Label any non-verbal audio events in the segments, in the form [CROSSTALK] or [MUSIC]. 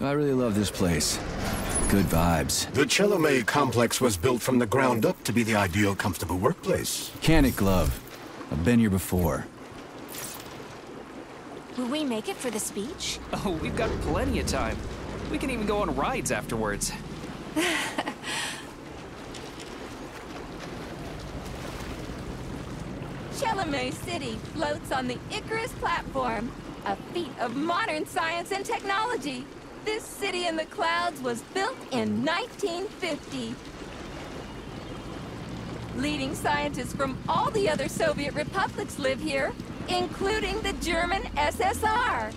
I really love this place. Good vibes. The Chelomey complex was built from the ground up to be the ideal comfortable workplace. Can it, Glove? I've been here before. Will we make it for the speech? [LAUGHS] Oh, we've got plenty of time. We can even go on rides afterwards. Chelomey City floats on the Icarus platform, a feat of modern science and technology. This city in the clouds was built in 1950. Leading scientists from all the other Soviet republics live here, including the German SSR.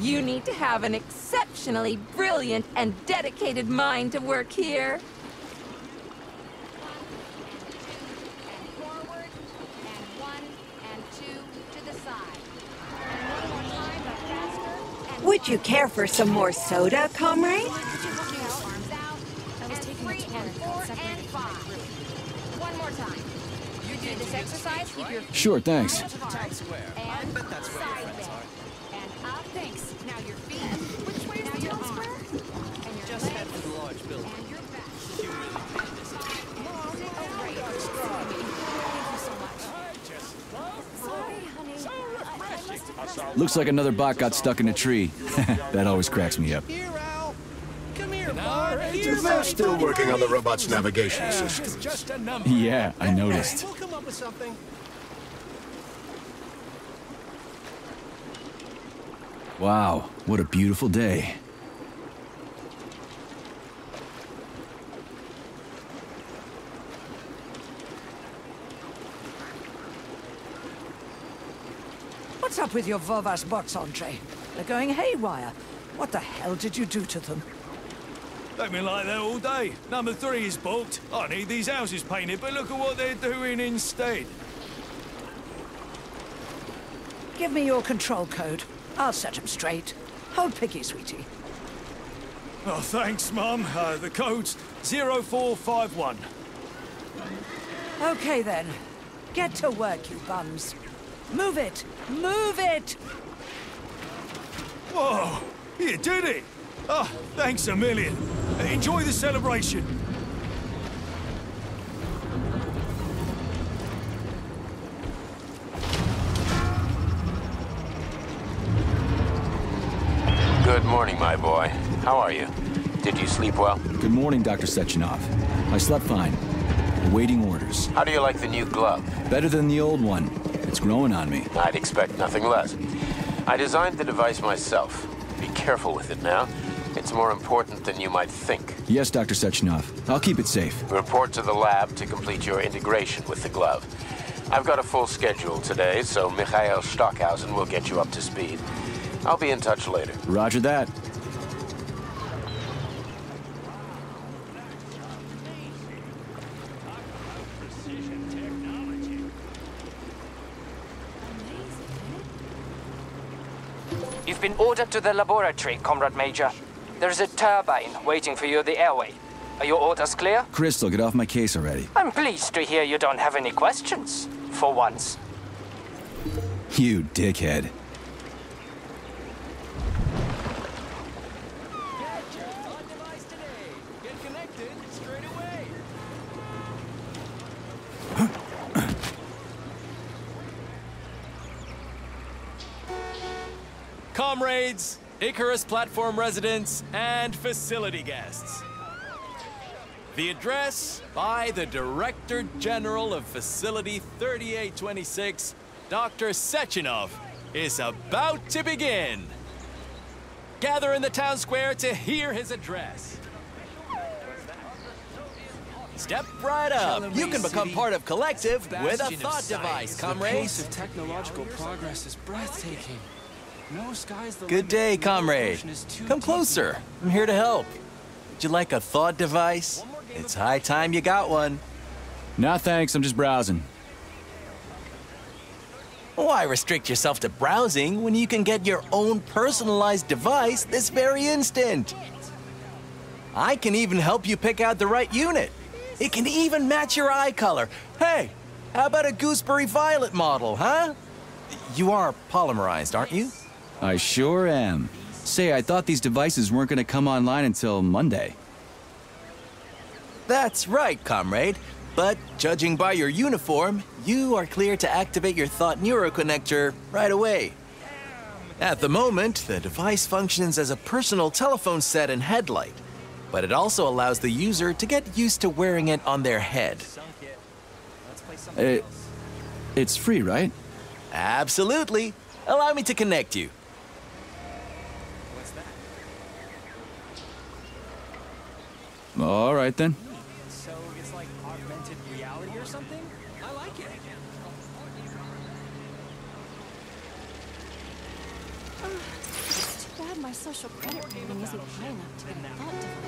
You need to have an exceptionally brilliant and dedicated mind to work here. and forward, and one, and two to the side. And one more time, but faster, and Would you care for some more soda, comrade? arms out, and three, and four, and five. One more time. You do this exercise, keep your feet Sure, thanks. side bend. And up. Thanks. Now your feet. Looks like another bot got stuck in a tree. [LAUGHS] that always cracks me up. Here, Al. Come here, bud. Here, They're still working on the robot's navigation It's system. just a number. Yeah, I noticed. We'll come up with something. Wow, what a beautiful day. What's up with your Vovas bots, Andre? They're going haywire. What the hell did you do to them? They've been like that all day. Number three is booked. I need these houses painted, but look at what they're doing instead. Give me your control code. I'll set them straight. Hold picky, sweetie. Oh, thanks, Mum. Uh, the code's 0451. Okay then. Get to work, you bums. Move it! Move it! Whoa, you did it! Oh, thanks a million. Enjoy the celebration. Good morning, my boy. How are you? Did you sleep well? Good morning, Dr. Sechenov. I slept fine. Awaiting orders. How do you like the new glove? Better than the old one. It's growing on me. I'd expect nothing less. I designed the device myself. Be careful with it now. It's more important than you might think. Yes, Dr. Sechenov. I'll keep it safe. Report to the lab to complete your integration with the glove. I've got a full schedule today, so Mikhail Stockhausen will get you up to speed. I'll be in touch later. Roger that. You've been ordered to the laboratory, Comrade Major. There's a turbine waiting for you at the airway. Are your orders clear? Crystal, get off my case already. I'm pleased to hear you don't have any questions. For once. You dickhead. Comrades, Icarus platform residents, and facility guests. The address by the Director General of Facility 3826, Dr. Sechenov, is about to begin. Gather in the town square to hear his address. Step right up. You can become part of Collective with a thought device, comrades. of technological progress is breathtaking. No sky's the Good limit, day, comrade. ocean is Come deep. closer. I'm here to help. Would you like a thought device? It's high time you got one. No thanks. I'm just browsing. Why restrict yourself to browsing when you can get your own personalized device this very instant? I can even help you pick out the right unit. It can even match your eye color. Hey, how about a gooseberry violet model, huh? You are polymerized, aren't you? I sure am. Say, I thought these devices weren't gonna come online until Monday. That's right, comrade. But judging by your uniform, you are clear to activate your Thought Neuroconnector right away. At the moment, the device functions as a personal telephone set and headlight, but it also allows the user to get used to wearing it on their head. It, it's free, right? Absolutely. Allow me to connect you. All right then. So it's like augmented reality or something? I like it. It's too bad my social credit rating isn't high enough to get a thought device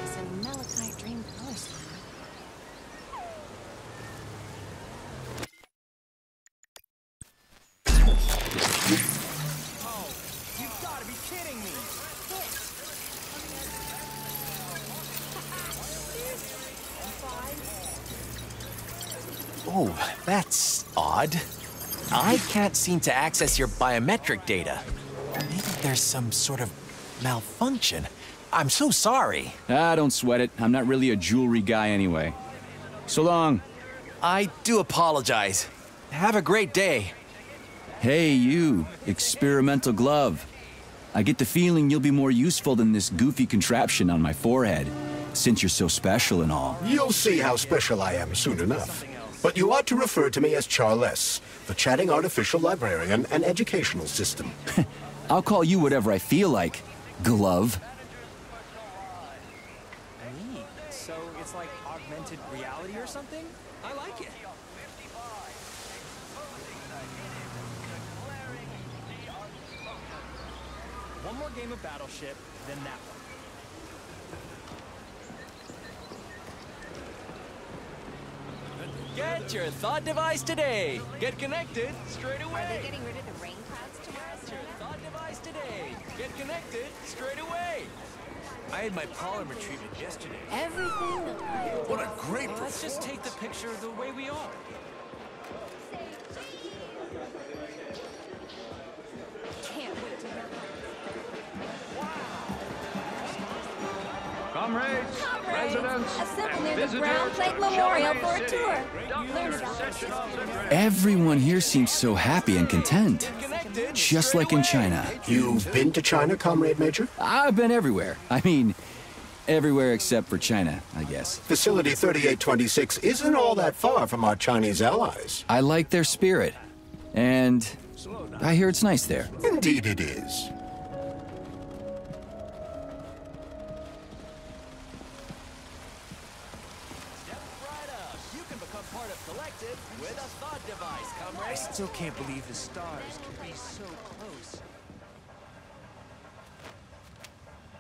Oh, that's odd. I can't seem to access your biometric data. Maybe there's some sort of malfunction. I'm so sorry. Ah, don't sweat it. I'm not really a jewelry guy anyway. So long. I do apologize. Have a great day. Hey, you, experimental glove. I get the feeling you'll be more useful than this goofy contraption on my forehead, since you're so special and all. You'll see how special I am soon enough. But you ought to refer to me as Charles, the chatting artificial librarian and educational system. [LAUGHS] I'll call you whatever I feel like, glove. So it's like augmented reality or something? I like it. One more game of Battleship, then that one. Get your thought device today. Get connected straight away. Are they getting rid of the rain clouds tomorrow? Get your thought device today. Get connected straight away. I had my polymer treatment yesterday. Everything What a great Let's just take the picture the way we are. Can't wait to hear Comrades, residents, Assemble near the Brown Plate Memorial for a tour. Dr. Learn about the Sechenov's address. Everyone here seems so happy and content. Just like in China. You've been to China, Comrade Major? I've been everywhere. I mean, everywhere except for China, I guess. Facility 3826 isn't all that far from our Chinese allies. I like their spirit. And I hear it's nice there. Indeed it is. Still can't believe the stars can be so close.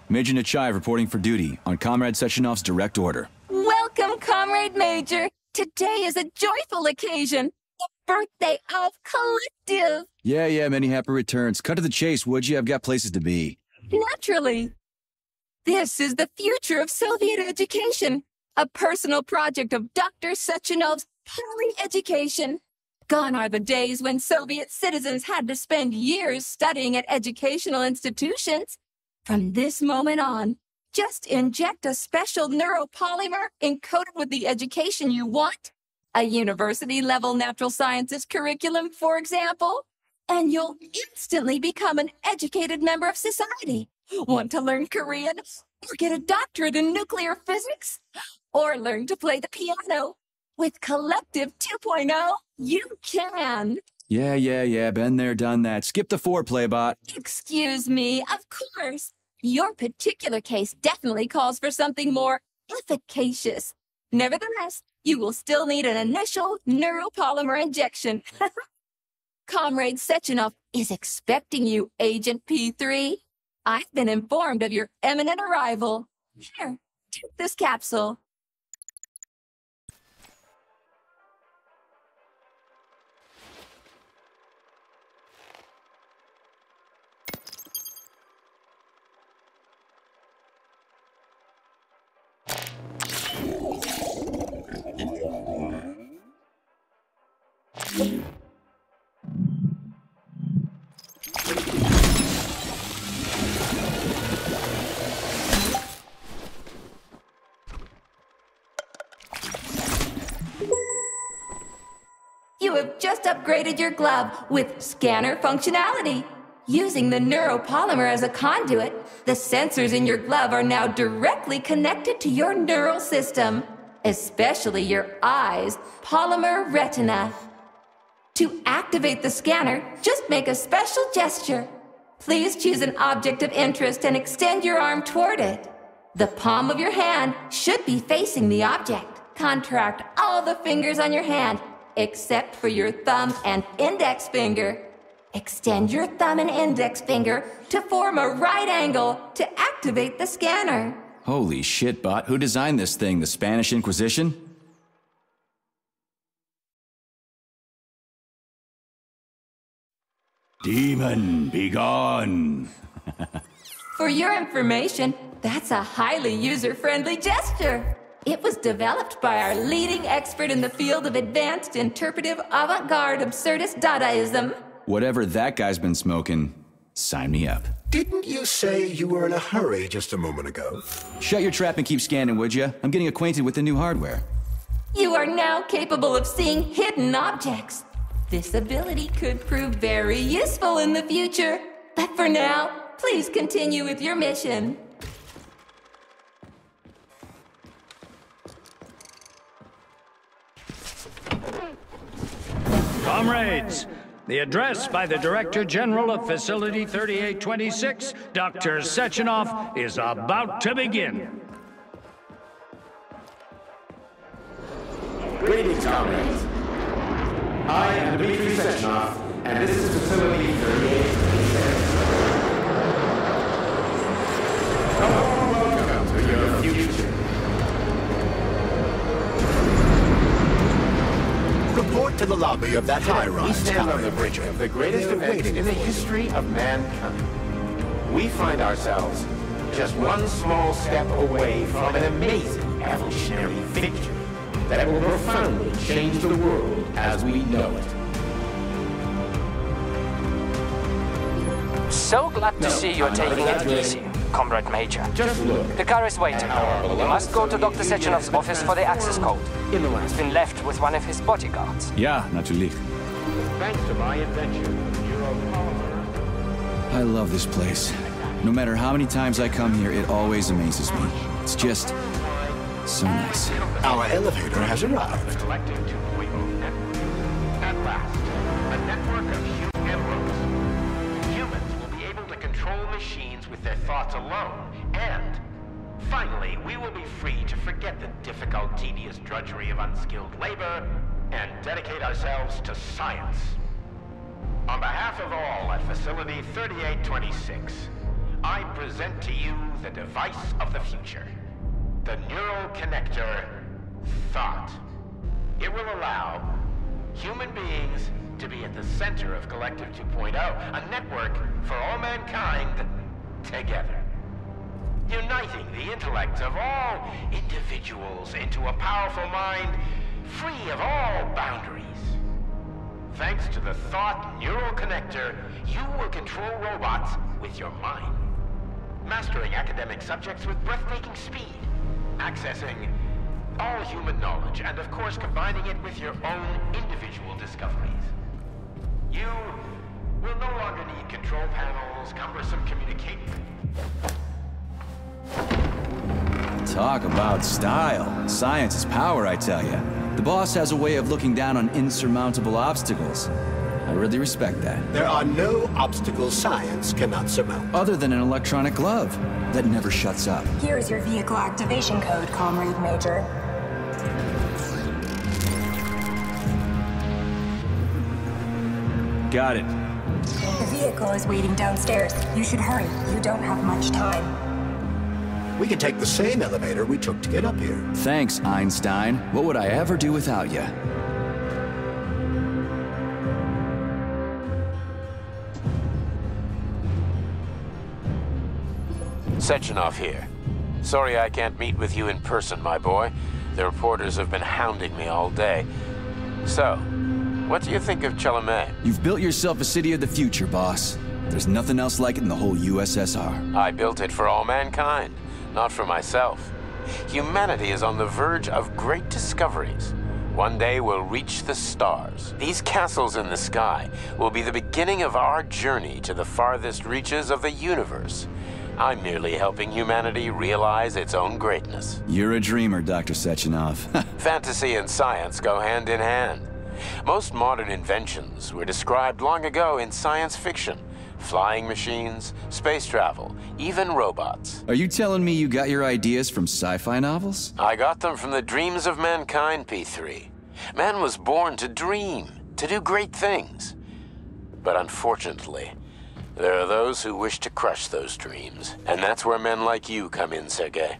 Major Nechayev reporting for duty on Comrade Sechenov's direct order. Welcome, Comrade Major. Today is a joyful occasion. The birthday of Collective. Yeah, yeah, many happy returns. Cut to the chase, would you? I've got places to be. Naturally. This is the future of Soviet education, a personal project of Dr. Sechenov's Poly Education. Gone are the days when Soviet citizens had to spend years studying at educational institutions. From this moment on, just inject a special neuropolymer encoded with the education you want, a university level natural sciences curriculum, for example, and you'll instantly become an educated member of society. Want to learn Korean? Or get a doctorate in nuclear physics? Or learn to play the piano? With Collective 2.0, you can. Yeah, yeah, yeah, been there, done that. Skip the foreplay, bot. Excuse me, of course. Your particular case definitely calls for something more efficacious. Nevertheless, you will still need an initial neuropolymer injection. [LAUGHS] Comrade Sechenov is expecting you, Agent P3. I've been informed of your imminent arrival. Here, take this capsule. Just upgraded your glove with scanner functionality. Using the neuropolymer as a conduit, the sensors in your glove are now directly connected to your neural system, especially your eyes' polymer retina. To activate the scanner, just make a special gesture. Please choose an object of interest and extend your arm toward it. The palm of your hand should be facing the object. Contract all the fingers on your hand, except for your thumb and index finger. Extend your thumb and index finger to form a right angle to activate the scanner. Holy shit, bot. Who designed this thing? The Spanish Inquisition? Demon, be gone! For your information, that's a highly user-friendly gesture. It was developed by our leading expert in the field of advanced interpretive avant-garde absurdist Dadaism. Whatever that guy's been smoking, sign me up. Didn't you say you were in a hurry just a moment ago? Shut your trap and keep scanning, would you? I'm getting acquainted with the new hardware. You are now capable of seeing hidden objects. This ability could prove very useful in the future. But for now, please continue with your mission. Comrades, the address by the Director General of Facility 3826, Dr. Sechenov, is about to begin. Greetings, comrades. I am Dmitry Sechenov, and this is Facility 3826. Report to the lobby of that high rise. We stand on the brink of the greatest They're event in the history of mankind. We find ourselves just one small step away from an amazing evolutionary victory that will profoundly change the world as we know it. So glad to No, see you're I'm taking it easy, Comrade Major. Just look. The car is waiting. our You must go to Dr. Union Sechenov's office for the access code. In the It's last been left with one of his bodyguards. Yeah, natürlich. Thanks to my invention of neuropolymer. I love this place. No matter how many times I come here, it always amazes me. It's just so nice. Our elevator has arrived. Collective 2.0. At last, with their thoughts alone, and finally, we will be free to forget the difficult, tedious drudgery of unskilled labor and dedicate ourselves to science. On behalf of all at Facility 3826, I present to you the device of the future. The neural connector, Thought. It will allow human beings to be at the center of Collective 2.0, a network for all mankind together. Uniting the intellects of all individuals into a powerful mind free of all boundaries. Thanks to the Thought Neural Connector, you will control robots with your mind. Mastering academic subjects with breathtaking speed. Accessing all human knowledge, and of course combining it with your own individual discoveries. You will no longer need control panels, cumbersome communication. Talk about style. Science is power, I tell you. The boss has a way of looking down on insurmountable obstacles. I really respect that. There are no obstacles science cannot surmount. Other than an electronic glove that never shuts up. Here is your vehicle activation code, Comrade Major. Got it. The vehicle is waiting downstairs. You should hurry. You don't have much time. We can take the same elevator we took to get up here. Thanks, Einstein. What would I ever do without you? Sechenov here. Sorry I can't meet with you in person, my boy. The reporters have been hounding me all day. So, what do you think of Chelomey? You've built yourself a city of the future, boss. There's nothing else like it in the whole USSR. I built it for all mankind, not for myself. Humanity is on the verge of great discoveries. One day we'll reach the stars. These castles in the sky will be the beginning of our journey to the farthest reaches of the universe. I'm merely helping humanity realize its own greatness. You're a dreamer, Dr. Sechenov. [LAUGHS] Fantasy and science go hand in hand. Most modern inventions were described long ago in science fiction. Flying machines, space travel, even robots. Are you telling me you got your ideas from sci-fi novels? I got them from the dreams of mankind, P3. Man was born to dream, to do great things. But unfortunately, there are those who wish to crush those dreams. And that's where men like you come in, Sergei.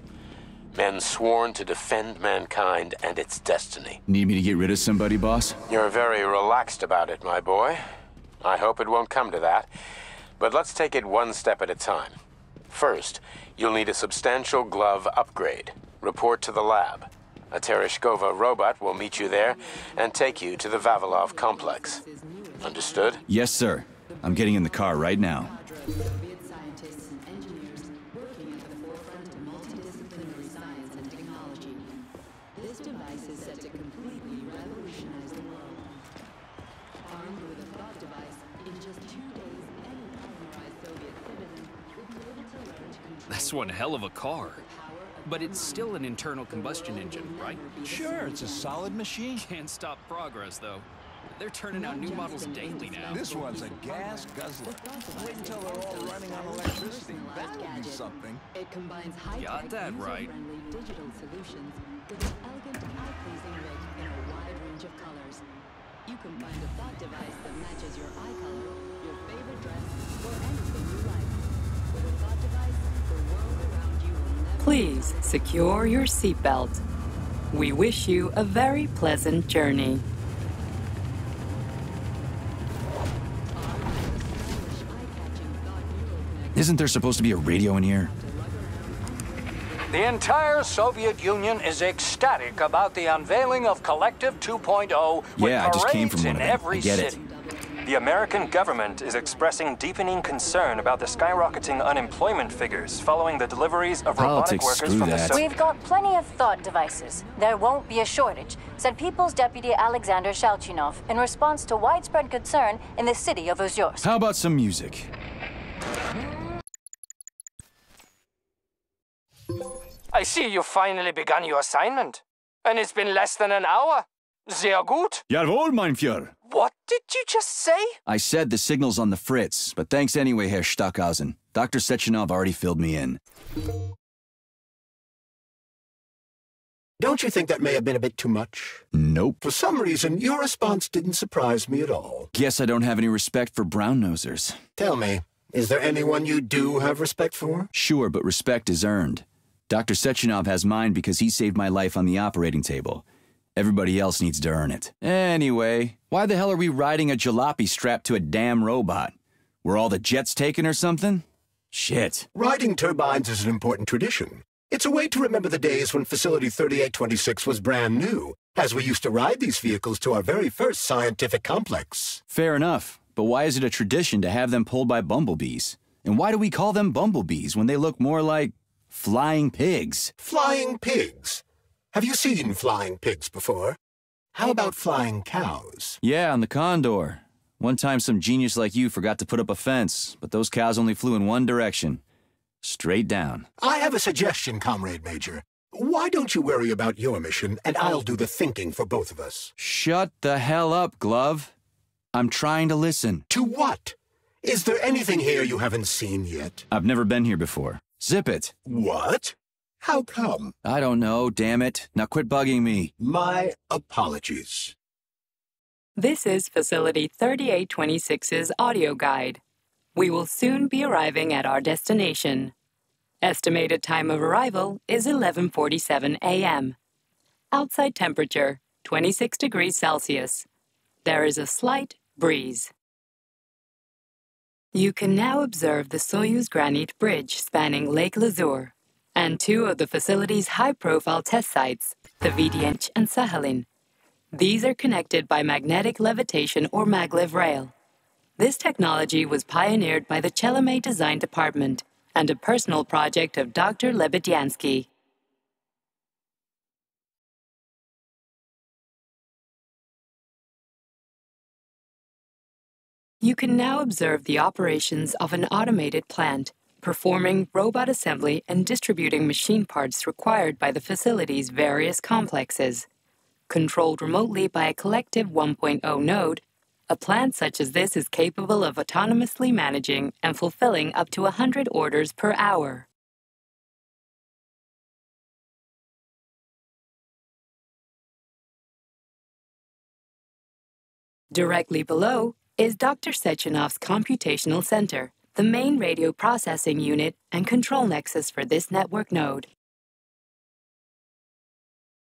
Men sworn to defend mankind and its destiny. Need me to get rid of somebody, boss? You're very relaxed about it, my boy. I hope it won't come to that. But let's take it one step at a time. First, you'll need a substantial glove upgrade. Report to the lab. A Tereshkova robot will meet you there and take you to the Vavilov complex. Understood? Yes, sir. I'm getting in the car right now. This device is set to completely revolutionize the world. Armed with a thought device, in just two days, any compromised Soviet citizen will be able to learn to control That's one hell of a car. But it's still an internal combustion engine, right? Sure, it's a solid machine. Can't stop progress, though. They're turning out new models daily now. This one's a gas guzzler. Wait until they're all running on electricity. That'll be something. It combines high-tech, Got that right. user-friendly digital solutions with an elegant, eye-pleasing look in a wide range of colors. You can find a thought device Please secure your seatbelt. We wish you a very pleasant journey. Isn't there supposed to be a radio in here? The entire Soviet Union is ecstatic about the unveiling of Collective 2.0 with Yeah, I just came from parades one in of them. every I get it. City. The American government is expressing deepening concern about the skyrocketing unemployment figures following the deliveries of robotic Politics, workers screw from the that. Soviet We've got plenty of thought devices. There won't be a shortage, said People's Deputy Alexander Shalchinov in response to widespread concern in the city of Ozyorsk. How about some music? I see you finally begun your assignment. And it's been less than an hour. Sehr gut. Jawohl, mein Führer. What did you just say? I said the signal's on the fritz, but thanks anyway, Herr Stockhausen. Dr. Sechenov already filled me in. Don't you think that may have been a bit too much? Nope. For some reason, your response didn't surprise me at all. Guess I don't have any respect for brown nosers. Tell me, is there anyone you do have respect for? Sure, but respect is earned. Dr. Sechenov has mine because he saved my life on the operating table. Everybody else needs to earn it. Anyway, why the hell are we riding a jalopy strapped to a damn robot? Were all the jets taken or something? Shit. Riding turbines is an important tradition. It's a way to remember the days when Facility 3826 was brand new, as we used to ride these vehicles to our very first scientific complex. Fair enough, but why is it a tradition to have them pulled by bumblebees? And why do we call them bumblebees when they look more like flying pigs? Flying pigs. Have you seen flying pigs before? How about flying cows? Yeah, on the Condor. One time some genius like you forgot to put up a fence, but those cows only flew in one direction. Straight down. I have a suggestion, Comrade Major. Why don't you worry about your mission, and I'll do the thinking for both of us? Shut the hell up, Glove. I'm trying to listen. To what? Is there anything here you haven't seen yet? I've never been here before. Zip it. What? How come? I don't know, damn it. Now quit bugging me. My apologies. This is Facility 3826's audio guide. We will soon be arriving at our destination. Estimated time of arrival is 11:47 a.m. Outside temperature 26 degrees Celsius. There is a slight breeze. You can now observe the Soyuz Granite Bridge spanning Lake Lazur and two of the facility's high profile test sites, the VDNH and Sakhalin. These are connected by magnetic levitation or maglev rail. This technology was pioneered by the Chelomey Design Department and a personal project of Dr. Lebedyansky. You can now observe the operations of an automated plant performing robot assembly and distributing machine parts required by the facility's various complexes. Controlled remotely by a collective 1.0 node, a plant such as this is capable of autonomously managing and fulfilling up to 100 orders per hour. Directly below is Dr. Sechenov's computational center, the main radio processing unit and control nexus for this network node.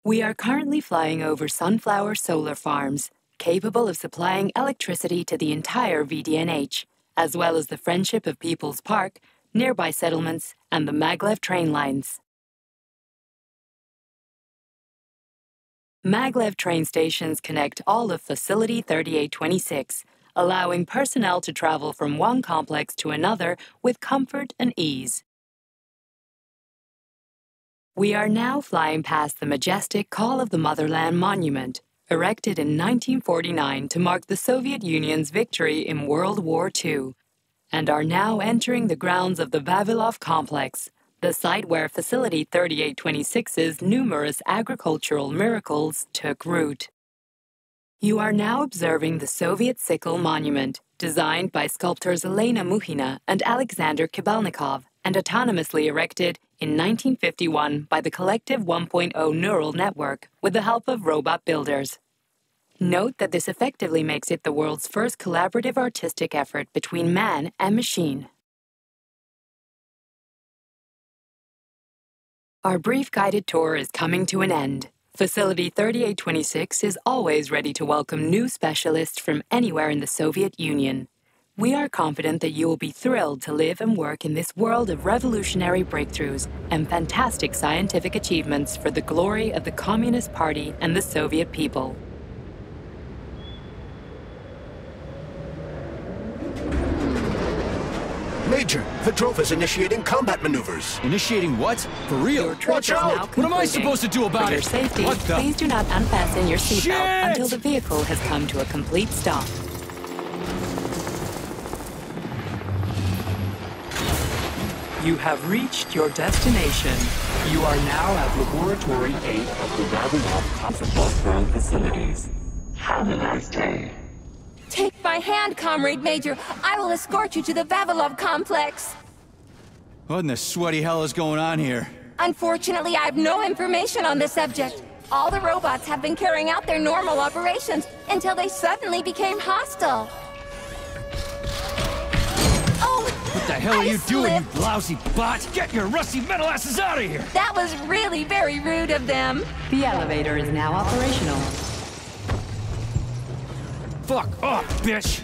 We are currently flying over sunflower solar farms, capable of supplying electricity to the entire VDNH, as well as the Friendship of People's Park, nearby settlements, and the maglev train lines. Maglev train stations connect all of Facility 3826, allowing personnel to travel from one complex to another with comfort and ease. We are now flying past the majestic Call of the Motherland monument, erected in 1949 to mark the Soviet Union's victory in World War II, and are now entering the grounds of the Vavilov complex, the site where Facility 3826's numerous agricultural miracles took root. You are now observing the Soviet Sickle Monument, designed by sculptors Elena Muhina and Alexander Kibalnikov, and autonomously erected in 1951 by the Collective 1.0 Neural Network with the help of robot builders. Note that this effectively makes it the world's first collaborative artistic effort between man and machine. Our brief guided tour is coming to an end. Facility 3826 is always ready to welcome new specialists from anywhere in the Soviet Union. We are confident that you will be thrilled to live and work in this world of revolutionary breakthroughs and fantastic scientific achievements for the glory of the Communist Party and the Soviet people. Major, Petrov is initiating combat maneuvers. Initiating what? For real? Watch out! What am I supposed to do about For your it? safety, what the? please do not unfasten your seatbelt until the vehicle has come to a complete stop. You have reached your destination. You are now at Laboratory 8 of the Vavilov Complex facilities. Have a nice day. Take my hand, Comrade Major. I will escort you to the Vavilov complex. What in the sweaty hell is going on here? Unfortunately, I have no information on the subject. All the robots have been carrying out their normal operations until they suddenly became hostile. Oh, What the hell are you doing, you lousy bot? Get your rusty metal asses out of here! that was really very rude of them. The elevator is now operational. Fuck off, bitch!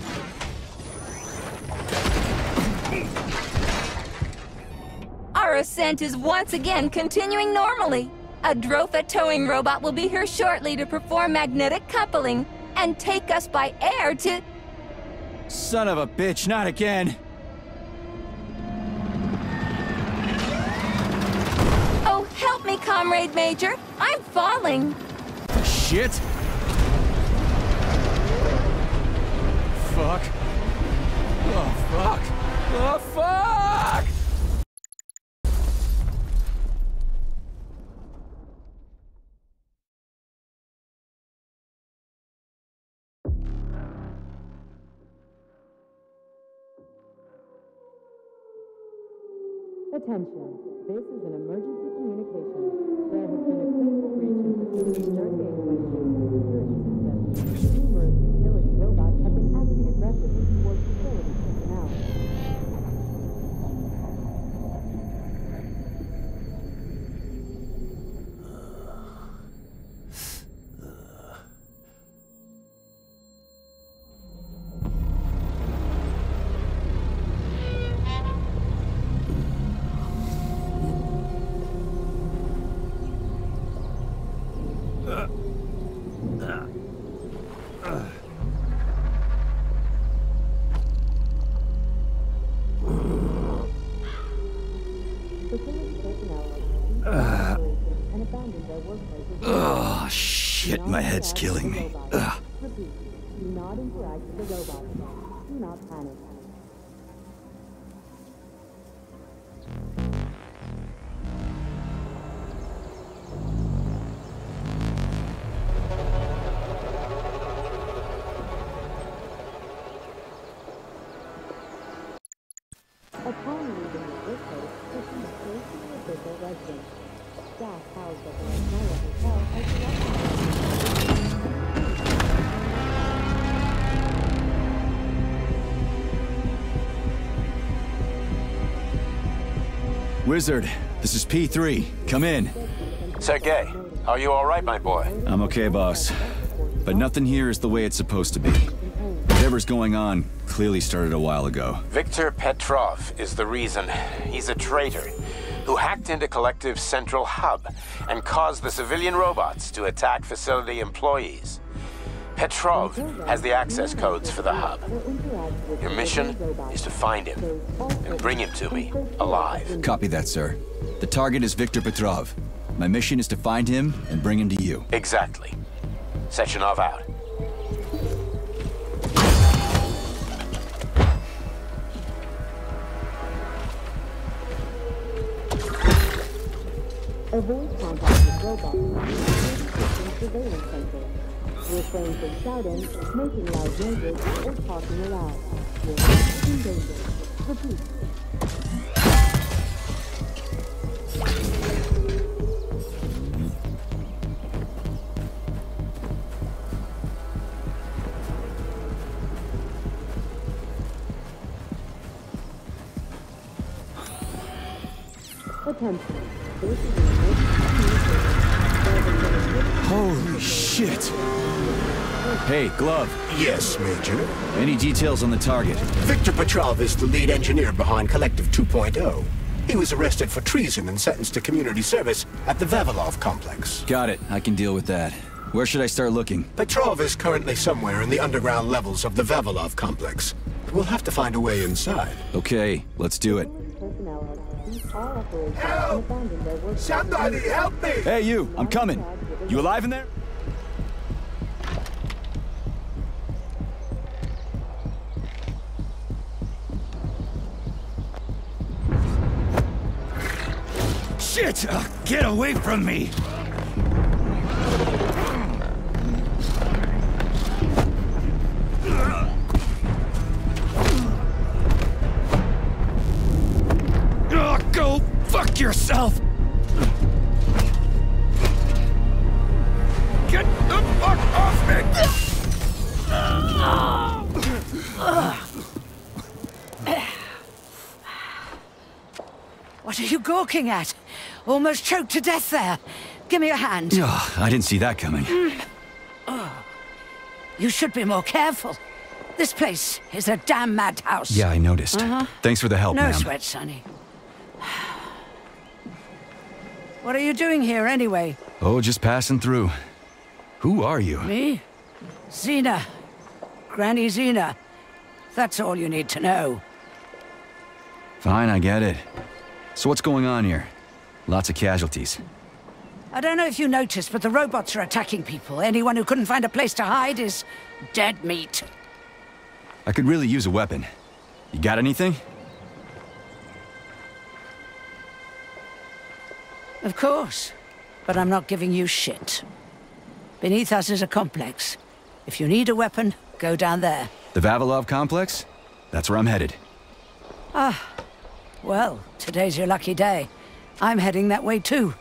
Our ascent is once again continuing normally. A Drofa towing robot will be here shortly to perform magnetic coupling and take us by air to... Son of a bitch, not again. Oh, help me, Comrade Major. I'm falling. Shit. Fuck. Oh, fuck. Oh, fuck! Attention. This is an emergency Wizard, this is P3. Come in. Sergey, are you all right, my boy? I'm okay, boss. But nothing here is the way it's supposed to be. Whatever's going on clearly started a while ago. Victor Petrov is the reason. He's a traitor who hacked into Collective's central hub and caused the civilian robots to attack facility employees. Petrov has the access codes for the hub. Your mission is to find him and bring him to me, alive. Copy that, sir. The target is Viktor Petrov. My mission is to find him and bring him to you. Exactly. Sechenov out. Avoid contact with robots surveillance center. Refrain from shouting, making loud noises, or talking aloud. Your life is in danger. Repeat. Attention. Holy shit! Hey, Glove. Yes, Major. Any details on the target? Victor Petrov is the lead engineer behind Collective 2.0. He was arrested for treason and sentenced to community service at the Vavilov complex. Got it. I can deal with that. Where should I start looking? Petrov is currently somewhere in the underground levels of the Vavilov complex. We'll have to find a way inside. Okay, let's do it. Help! Somebody help me! Hey, you! I'm coming. You alive in there? Shit! Uh, get away from me! Oh, go fuck yourself! Get the fuck off me! What are you gawking at? Almost choked to death there. Give me your hand. Ugh, I didn't see that coming. Mm. Oh. You should be more careful. This place is a damn madhouse. Yeah, I noticed. Uh-huh. Thanks for the help, no sweat, Sonny. [SIGHS] What are you doing here, anyway? Oh, just passing through. Who are you? Me? Zina. Granny Zina. That's all you need to know. Fine, I get it. So what's going on here? Lots of casualties. I don't know if you noticed, but the robots are attacking people. Anyone who couldn't find a place to hide is dead meat. I could really use a weapon. You got anything? Of course. But I'm not giving you shit. Beneath us is a complex. If you need a weapon, go down there. The Vavilov complex? That's where I'm headed. Ah. Well, today's your lucky day. I'm heading that way too.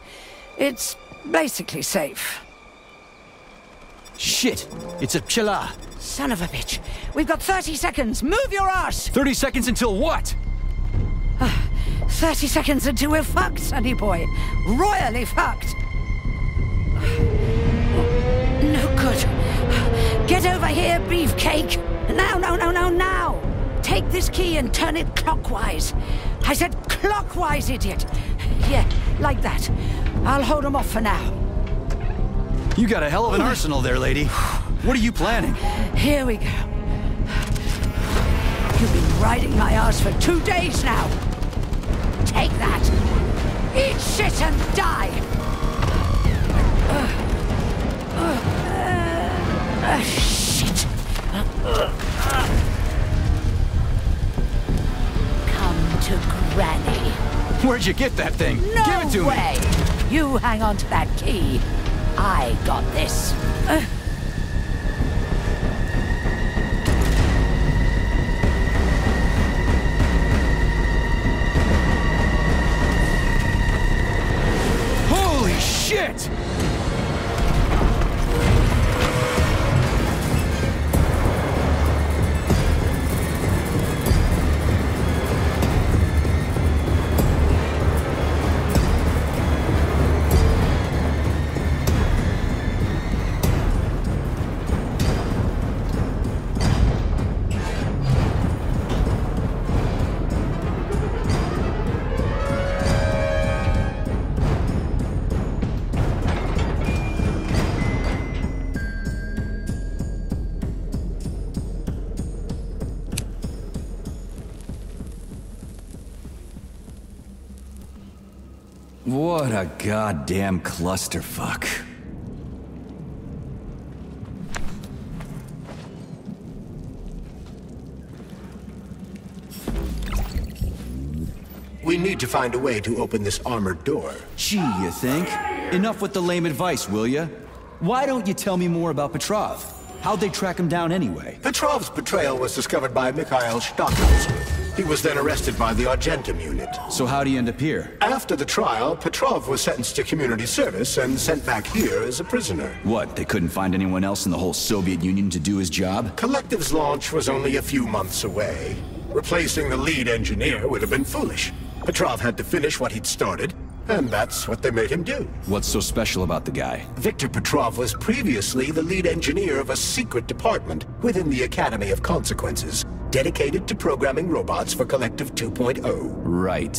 It's basically safe. Shit! It's a chilla! Son of a bitch. We've got 30 seconds. Move your ass! 30 seconds until what? [SIGHS] 30 seconds until we're fucked, sonny boy. Royally fucked. [SIGHS] No good. [SIGHS] Get over here, beefcake. Now, now, now, now, now. Take this key and turn it clockwise. I said clockwise, idiot. Yeah, like that. I'll hold them off for now. You got a hell of an arsenal there, lady. What are you planning? Here we go. You've been riding my ass for two days now. Take that. Eat shit and die. Uh, uh, uh, shit. to Granny. Where'd you get that thing? No Give it to way! me. You hang on to that key. I got this. Uh, Holy shit! Goddamn clusterfuck. We need to find a way to open this armored door. Gee, you think? Enough with the lame advice, will ya? Why don't you tell me more about Petrov? How'd they track him down anyway? Petrov's betrayal was discovered by Mikhail Stockhausen. He was then arrested by the Argentum unit. So how'd he end up here? After the trial, Petrov was sentenced to community service and sent back here as a prisoner. What, they couldn't find anyone else in the whole Soviet Union to do his job? Collective's launch was only a few months away. Replacing the lead engineer would have been foolish. Petrov had to finish what he'd started, and that's what they made him do. What's so special about the guy? Victor Petrov was previously the lead engineer of a secret department within the Academy of Consequences, dedicated to programming robots for Collective 2.0. Right.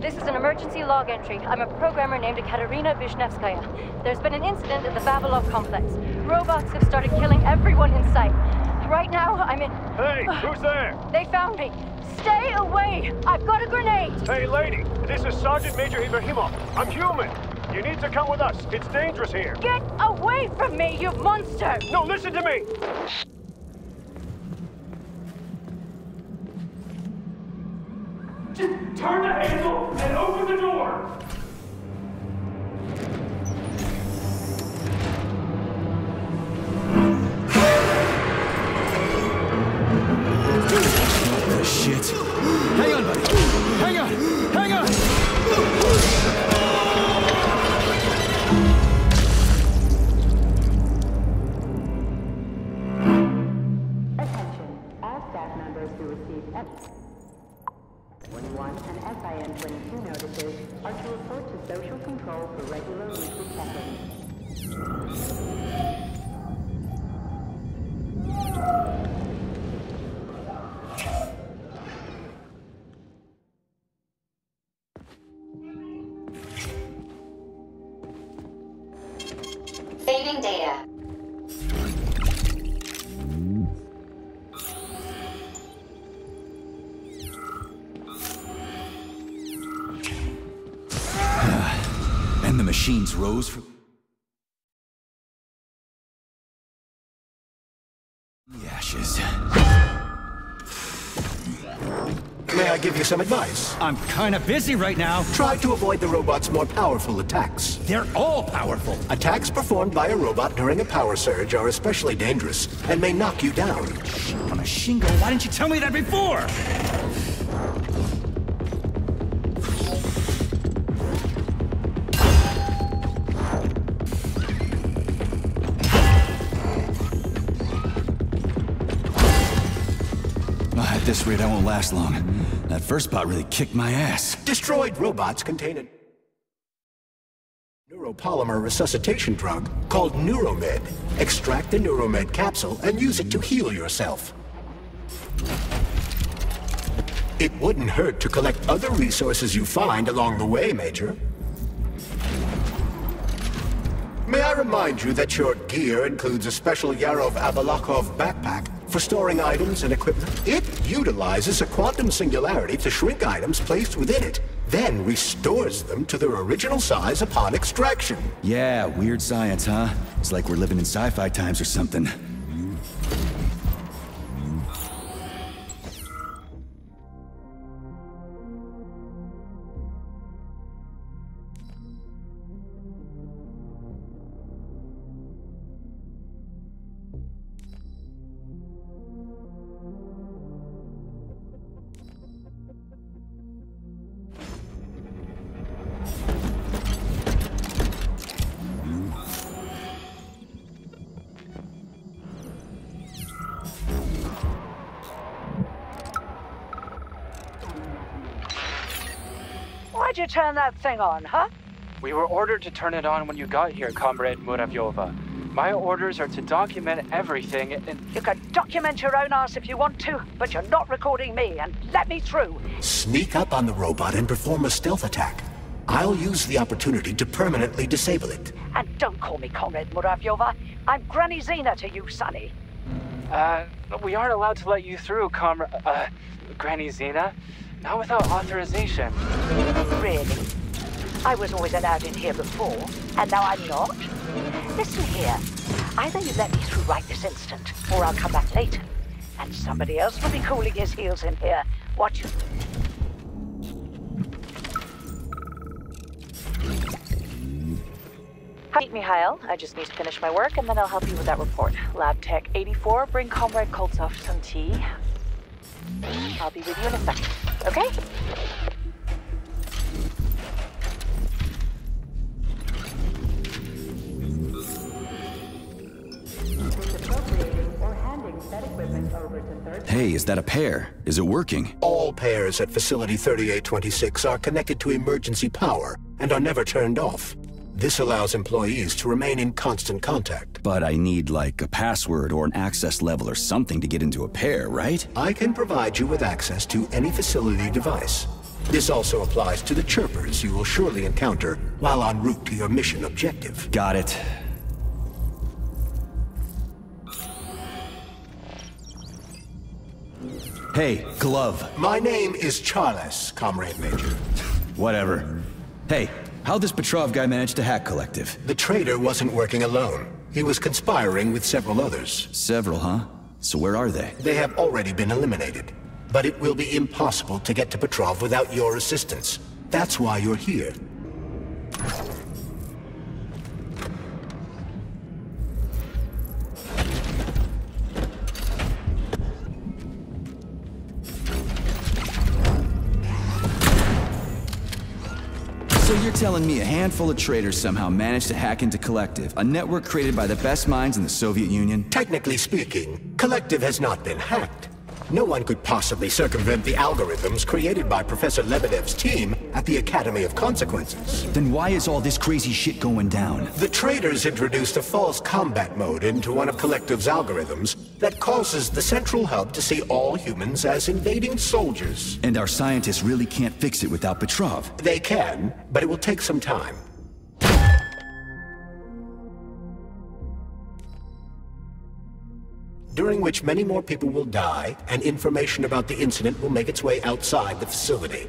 This is an emergency log entry. I'm a programmer named Katerina Vishnevskaya. There's been an incident at the Vavilov complex. Robots have started killing everyone in sight. Right now, I'm in... Hey, who's there? They found me. Stay away! I've got a grenade! Hey, lady, this is Sergeant Major Ibrahimov. I'm human. You need to come with us. It's dangerous here. Get away from me, you monster! No, listen to me! Just turn the handle and open the door! Shit? Hang on, buddy! Hang on! Rose from... The ashes. May I give you some advice? I'm kinda busy right now. Try to avoid the robot's more powerful attacks. They're all powerful. Attacks performed by a robot during a power surge are especially dangerous and may knock you down. On a shingle, why didn't you tell me that before? Rate, I won't last long. That first bot really kicked my ass. Destroyed robots contain a neuropolymer resuscitation drug called Neuromed. Extract the Neuromed capsule and use it to heal yourself. It wouldn't hurt to collect other resources you find along the way, Major. May I remind you that your gear includes a special Yarov Avalokov backpack for storing items and equipment? It utilizes a quantum singularity to shrink items placed within it, then restores them to their original size upon extraction. Yeah, weird science, huh? It's like we're living in sci-fi times or something. Thing on, huh? We were ordered to turn it on when you got here, Comrade Muravyova. My orders are to document everything and... You can document your own ass if you want to, but you're not recording me, and let me through. Sneak up on the robot and perform a stealth attack. I'll use the opportunity to permanently disable it. And don't call me Comrade Muravyova. I'm Granny Zina to you, Sonny. Uh, we aren't allowed to let you through, Comrade... Uh, Granny Zina. Not without authorization. Really? I was always allowed in here before, and now I'm not? Listen here. Either you let me through right this instant, or I'll come back later. And somebody else will be cooling his heels in here. Watch it. Hi, Mikhail. I just need to finish my work, and then I'll help you with that report. Lab Tech 84, bring Comrade Koltsov some tea. I'll be with you in a second, okay? Hey, is that a pair? Is it working? All pairs at Facility 3826 are connected to emergency power and are never turned off. This allows employees to remain in constant contact. But I need, like, a password or an access level or something to get into a pair, right? I can provide you with access to any facility device. This also applies to the chirpers you will surely encounter while en route to your mission objective. Got it. Hey, Glove. My name is Charles, Comrade Major. Whatever. Hey, how'd this Petrov guy manage to hack Collective? The traitor wasn't working alone. He was conspiring with several others. Several, huh? So where are they? They have already been eliminated. But it will be impossible to get to Petrov without your assistance. That's why you're here. So you're telling me a handful of traitors somehow managed to hack into Collective, a network created by the best minds in the Soviet Union? Technically speaking, Collective has not been hacked. No one could possibly circumvent the algorithms created by Professor Lebedev's team at the Academy of Consequences. Then why is all this crazy shit going down? The traitors introduced a false combat mode into one of Collective's algorithms that causes the central hub to see all humans as invading soldiers. And our scientists really can't fix it without Petrov. They can, but it will take some time. During which many more people will die, and information about the incident will make its way outside the facility.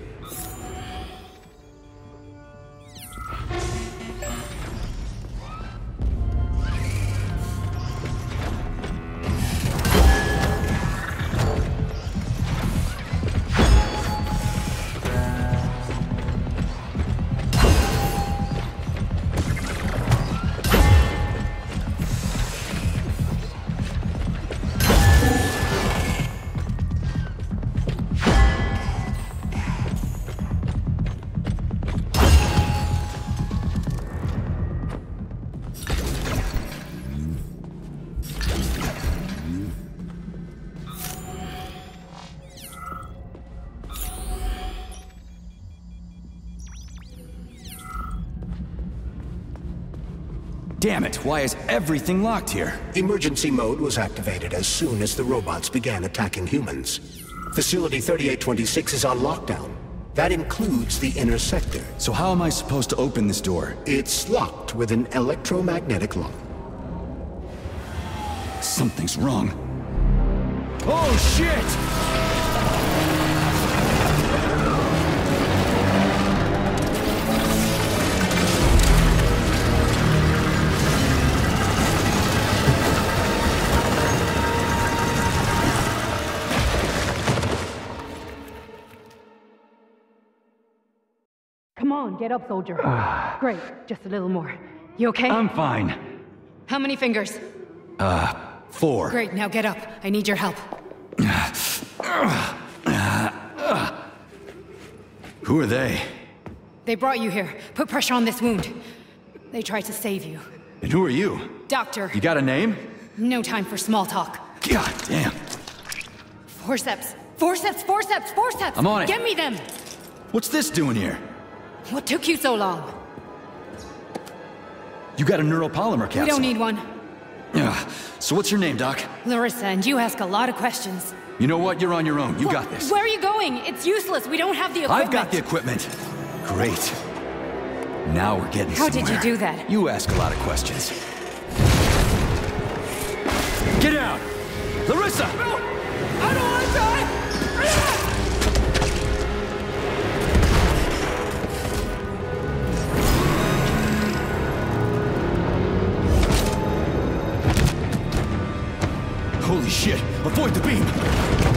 Damn it, why is everything locked here? Emergency mode was activated as soon as the robots began attacking humans. Facility 3826 is on lockdown. That includes the inner sector. So how am I supposed to open this door? It's locked with an electromagnetic lock. Something's wrong. Oh shit! On, get up, soldier. [SIGHS] Great, just a little more. You okay? I'm fine. How many fingers? Uh, four. Great, now get up. I need your help. [SIGHS] Who are they? They brought you here. Put pressure on this wound. They tried to save you. And who are you? Doctor. You got a name? No time for small talk. God damn. Forceps. Forceps, forceps, forceps! I'm on it. Get me them! What's this doing here? What took you so long? You got a neuropolymer capsule. We don't need one. Yeah. So what's your name, Doc? Larissa, and you ask a lot of questions. You know what? You're on your own. You got this. Where are you going? It's useless. We don't have the equipment. I've got the equipment. Great. Now we're getting How somewhere. did you do that? You ask a lot of questions. Get out! Larissa! I don't want to die! Holy shit! Avoid the beam!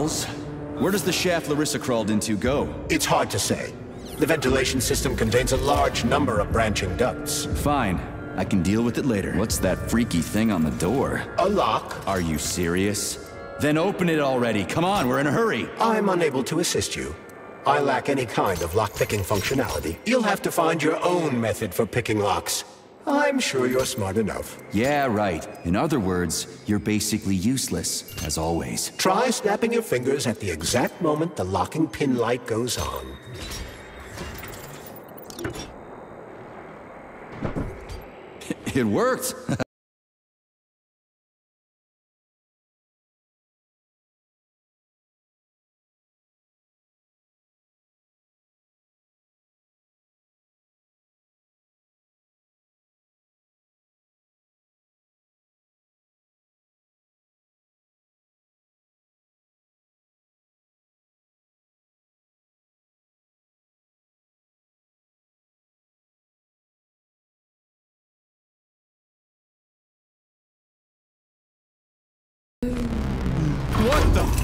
Charles, where does the shaft Larissa crawled into go? It's hard to say. The ventilation system contains a large number of branching ducts. Fine. I can deal with it later. What's that freaky thing on the door? A lock. Are you serious? Then open it already. Come on, we're in a hurry. I'm unable to assist you. I lack any kind of lock-picking functionality. You'll have to find your own method for picking locks. I'm sure you're smart enough. Yeah, right. In other words, you're basically useless, as always. Try snapping your fingers at the exact moment the locking pin light goes on. It worked. [LAUGHS]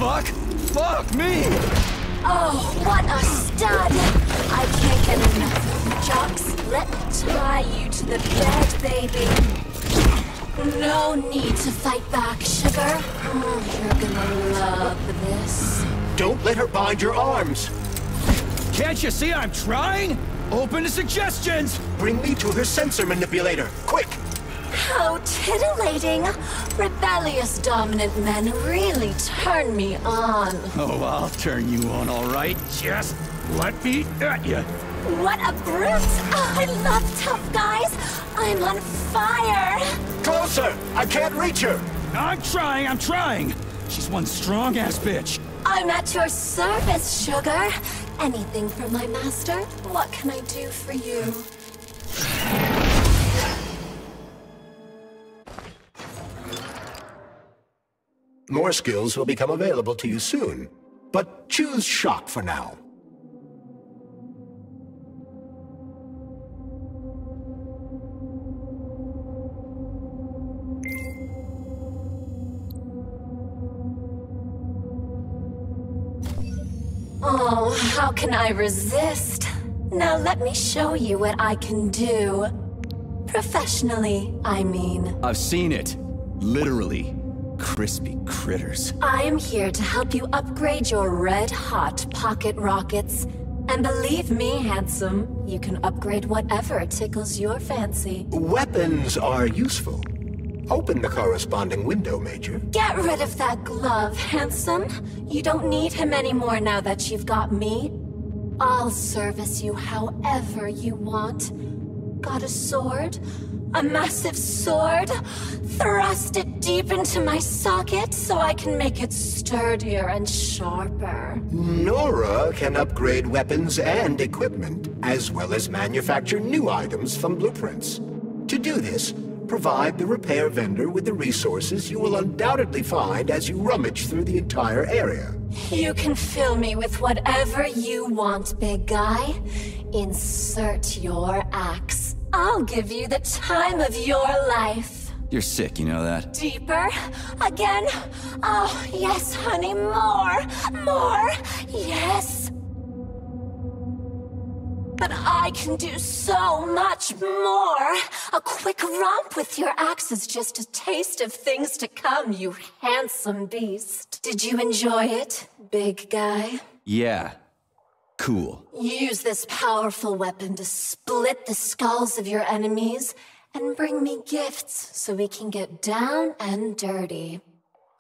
fuck? Fuck me! Oh, what a stud! I can't get enough of jocks. Let me tie you to the bed, baby. No need to fight back, sugar. Oh, you're gonna love this. Don't let her bind your arms. Can't you see I'm trying? Open to suggestions! Bring me to her sensor manipulator, quick! How titillating! Rebellious dominant men really turn me on. Oh, I'll turn you on, all right. Just let me at you. What a brute! Oh, I love tough guys. I'm on fire. Closer! I can't reach her! I'm trying, I'm trying. She's one strong-ass bitch. I'm at your service, sugar. Anything for my master? What can I do for you? More skills will become available to you soon. But choose shock for now. Oh, how can I resist? Now let me show you what I can do. Professionally, I mean. I've seen it. Literally. Crispy critters. I am here to help you upgrade your red-hot pocket rockets. And believe me, handsome, you can upgrade whatever tickles your fancy. Weapons are useful. Open the corresponding window, Major. Get rid of that glove, handsome. You don't need him anymore now that you've got me. I'll service you however you want. Got a sword? A massive sword? Thrust it deep into my socket so I can make it sturdier and sharper. Nora can upgrade weapons and equipment, as well as manufacture new items from blueprints. To do this, provide the repair vendor with the resources you will undoubtedly find as you rummage through the entire area. You can fill me with whatever you want, big guy. Insert your axe. I'll give you the time of your life. You're sick, you know that? Deeper? Again? Oh, yes, honey, more! More! Yes! But I can do so much more. A quick romp with your axe is just a taste of things to come, you handsome beast. Did you enjoy it, big guy? Yeah. Cool. Use this powerful weapon to split the skulls of your enemies and bring me gifts so we can get down and dirty.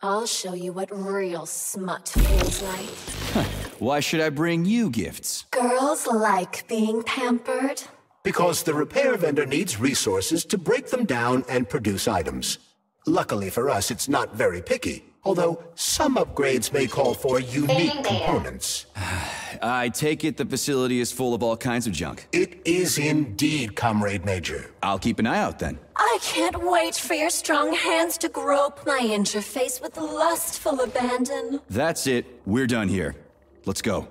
I'll show you what real smut feels like. Why should I bring you gifts? Girls like being pampered. Because the repair vendor needs resources to break them down and produce items. Luckily for us, it's not very picky, although some upgrades may call for unique components. [SIGHS] I take it the facility is full of all kinds of junk. It is indeed, Comrade Major. I'll keep an eye out then. I can't wait for your strong hands to grope my interface with lustful abandon. That's it. We're done here. Let's go.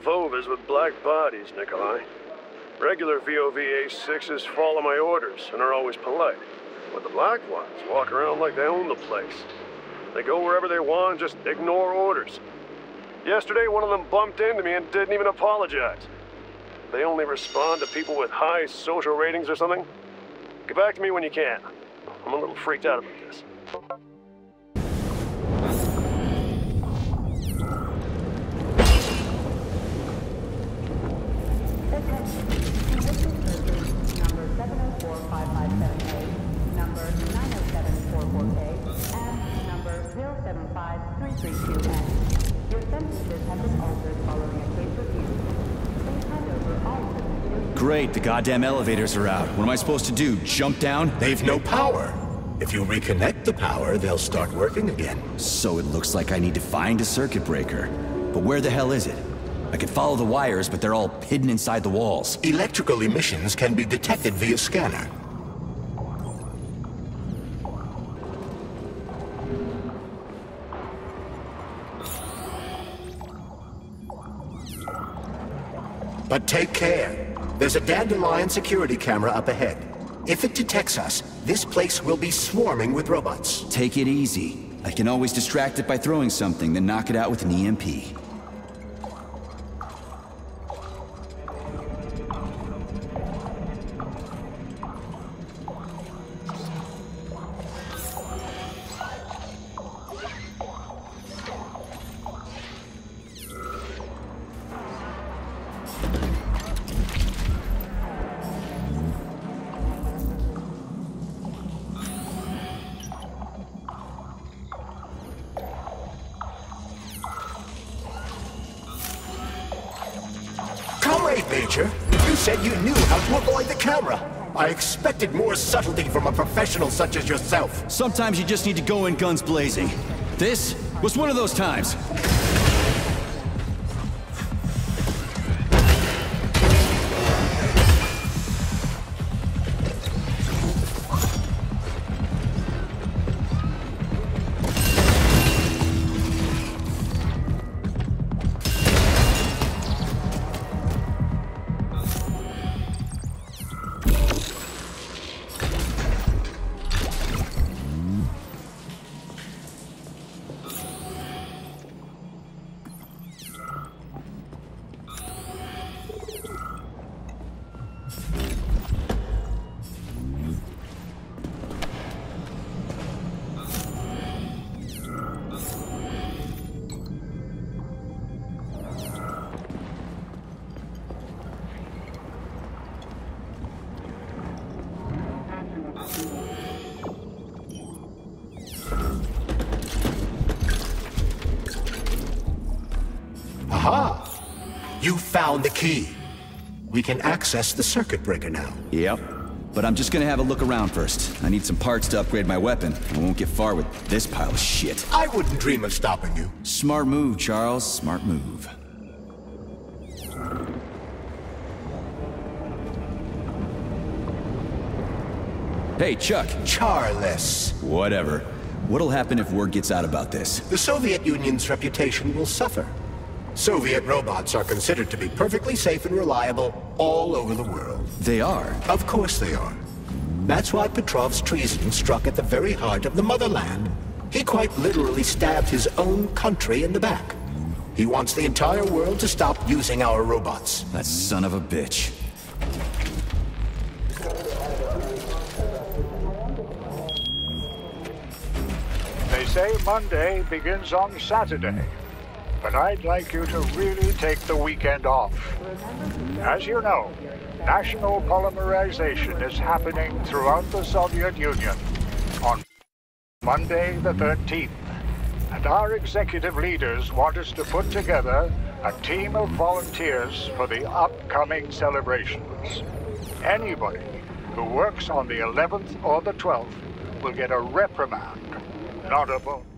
Vovas with black bodies, Nikolai? Regular VOVA-6s follow my orders and are always polite. But the black ones walk around like they own the place. They go wherever they want and just ignore orders. Yesterday, one of them bumped into me and didn't even apologize. They only respond to people with high social ratings or something. Get back to me when you can. I'm a little freaked out about this. 075332N. Your sentences have been altered following a case review. Please hand over all. Great, the goddamn elevators are out. What am I supposed to do? Jump down? They've no power. If you reconnect the power, they'll start working again. So it looks like I need to find a circuit breaker. But where the hell is it? I could follow the wires, but they're all hidden inside the walls. Electrical emissions can be detected via scanner. But take care. There's a Dandelion security camera up ahead. If it detects us, this place will be swarming with robots. Take it easy. I can always distract it by throwing something, then knock it out with an EMP. Such as yourself. Sometimes you just need to go in guns blazing. This was one of those times. Key. We can access the circuit breaker now. Yep. But I'm just gonna have a look around first. I need some parts to upgrade my weapon. I won't get far with this pile of shit. I wouldn't dream of stopping you. Smart move, Charles. Smart move. Hey, Chuck. Charles. Whatever. What'll happen if word gets out about this? The Soviet Union's reputation will suffer. Soviet robots are considered to be perfectly safe and reliable all over the world. They are? Of course they are. That's why Petrov's treason struck at the very heart of the motherland. He quite literally stabbed his own country in the back. He wants the entire world to stop using our robots. That son of a bitch. They say Monday begins on Saturday, but I'd like you to really take the weekend off. As you know, national polymerization is happening throughout the Soviet Union on Monday the 13th, and our executive leaders want us to put together a team of volunteers for the upcoming celebrations. Anybody who works on the 11th or the 12th will get a reprimand, not a bonus.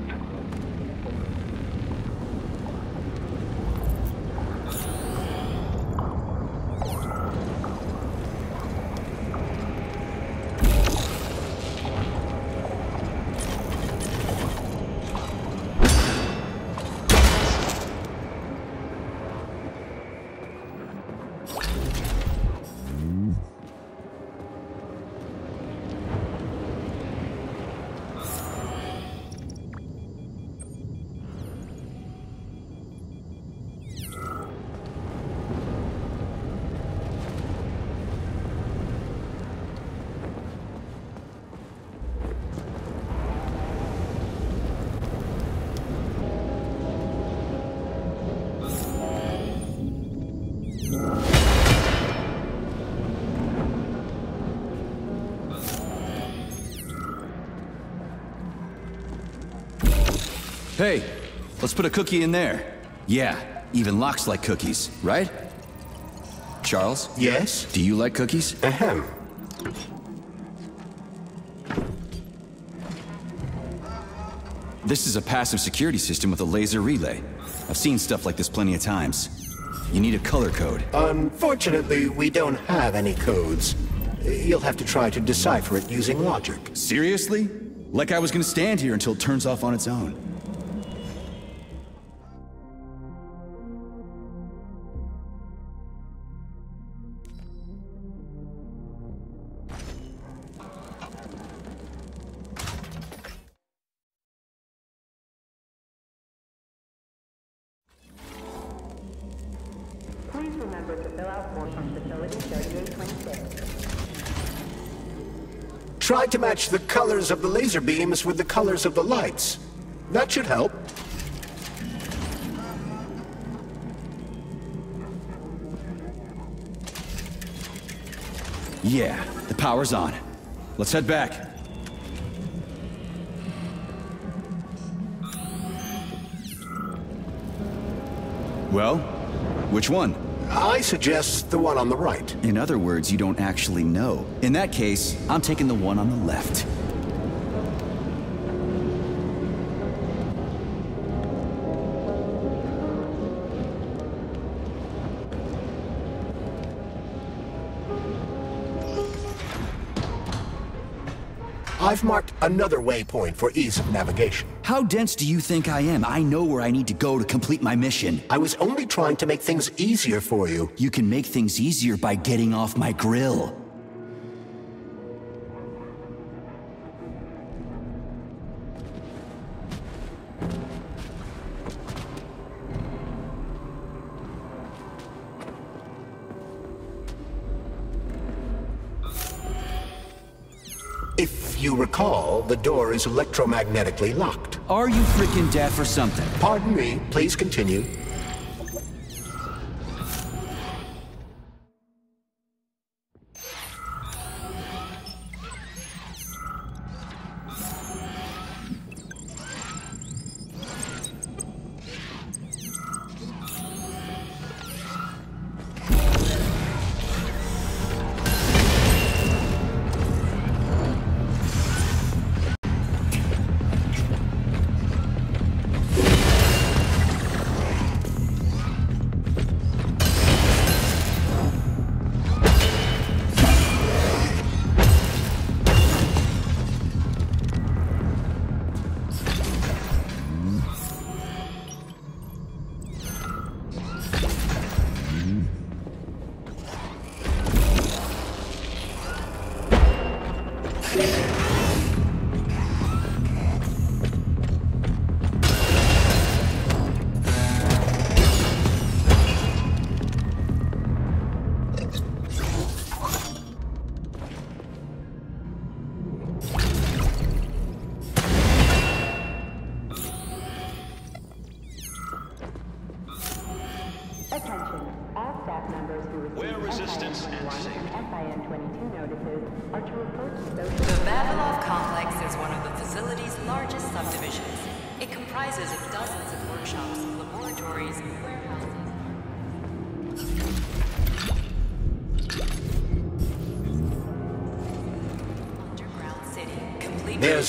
Hey, let's put a cookie in there. Yeah, even locks like cookies, right? Charles? Yes? Do you like cookies? Ahem. This is a passive security system with a laser relay. I've seen stuff like this plenty of times. You need a color code. Unfortunately, we don't have any codes. You'll have to try to decipher it using logic. Seriously? Like I was gonna stand here until it turns off on its own. Colors of the laser beams with the colors of the lights. That should help. Yeah, the power's on. Let's head back. Well, which one? I suggest the one on the right. In other words, you don't actually know. In that case, I'm taking the one on the left. I've marked another waypoint for ease of navigation. How dense do you think I am? I know where I need to go to complete my mission. I was only trying to make things easier for you. You can make things easier by getting off my grill. The door is electromagnetically locked. Are you freaking deaf or something? Pardon me, please continue.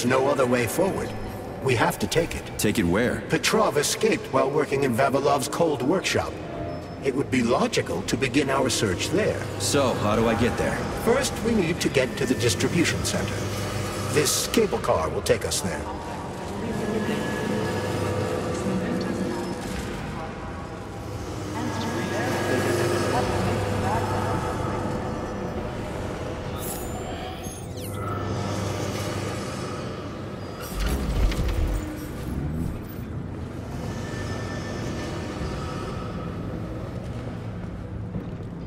There's no other way forward. We have to take it. Take it where? Petrov escaped while working in Vavilov's cold workshop. It would be logical to begin our search there. So, how do I get there? First, we need to get to the distribution center. This cable car will take us there.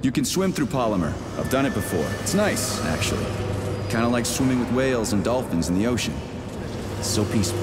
You can swim through polymer. I've done it before. It's nice, actually. Kind of like swimming with whales and dolphins in the ocean. It's so peaceful.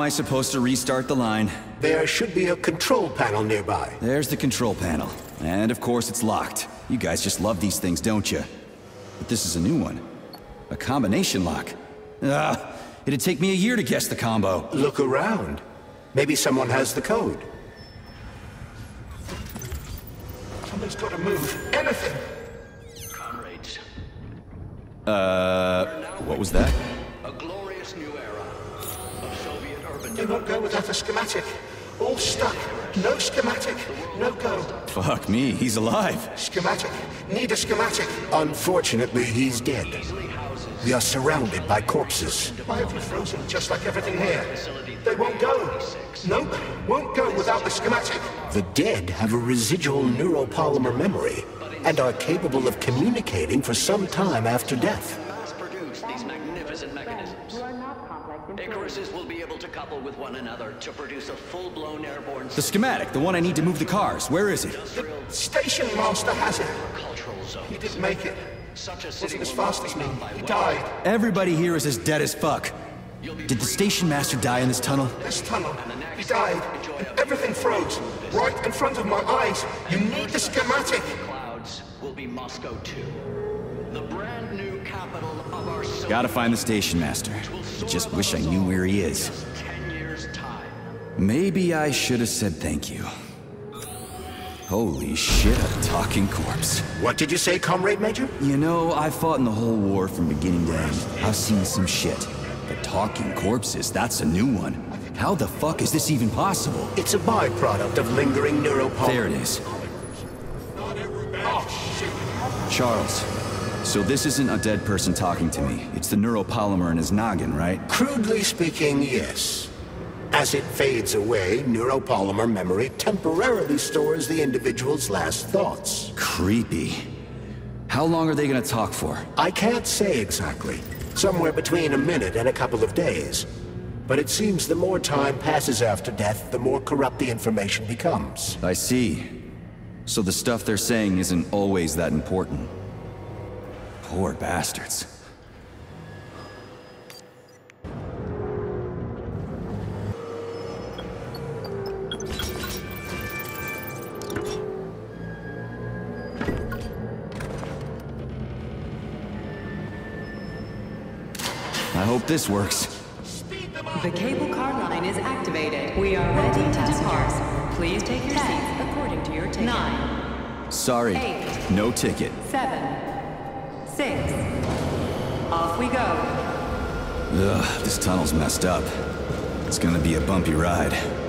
Am I supposed to restart the line? There should be a control panel nearby. There's the control panel. And of course it's locked. You guys just love these things, don't you? But this is a new one. A combination lock. Ah, it'd take me a year to guess the combo. Look around. Maybe someone has the code. Someone's got to move. Anything. Comrades, Uh, what was that? Soviet urban They won't go without a schematic. All stuck. No schematic. No go. Fuck me, he's alive. Schematic. Need a schematic. Unfortunately, he's dead. We are surrounded by corpses. Why have you frozen just like everything here? They won't go. Nope. Won't go without the schematic. The dead have a residual neuropolymer memory and are capable of communicating for some time after death. Icaruses will be able to couple with one another to produce a full-blown airborne The schematic, the one I need to move the cars. Where is it? The Station master has it. cultural zone. He didn't make it. Such a city Wasn't as fast as me. He died. Everybody here is as dead as fuck. Did the station master die in this tunnel? This tunnel. He died. And everything froze. Right in front of my eyes. You need the schematic. clouds will be Moscow too. The brand new Gotta find the station master. I just wish I knew where he is. ten years' time. Maybe I should have said thank you. Holy shit, a talking corpse. What did you say, Comrade Major? You know, I fought in the whole war from beginning to end. I've seen some shit. But talking corpses, that's a new one. How the fuck is this even possible? It's a byproduct of lingering neuropolymer. There it is. Charles. So this isn't a dead person talking to me. It's the neuropolymer in his noggin, right? Crudely speaking, yes. As it fades away, neuropolymer memory temporarily stores the individual's last thoughts. Creepy. How long are they gonna talk for? I can't say exactly. Somewhere between a minute and a couple of days. But it seems the more time passes after death, the more corrupt the information becomes. I see. So the stuff they're saying isn't always that important. Poor bastards. I hope this works. The cable car line is activated. We are ready to depart. Please take your seats according to your ticket. Nine, Sorry, Eight. no ticket. seven, Off we go. Ugh, this tunnel's messed up. It's gonna be a bumpy ride.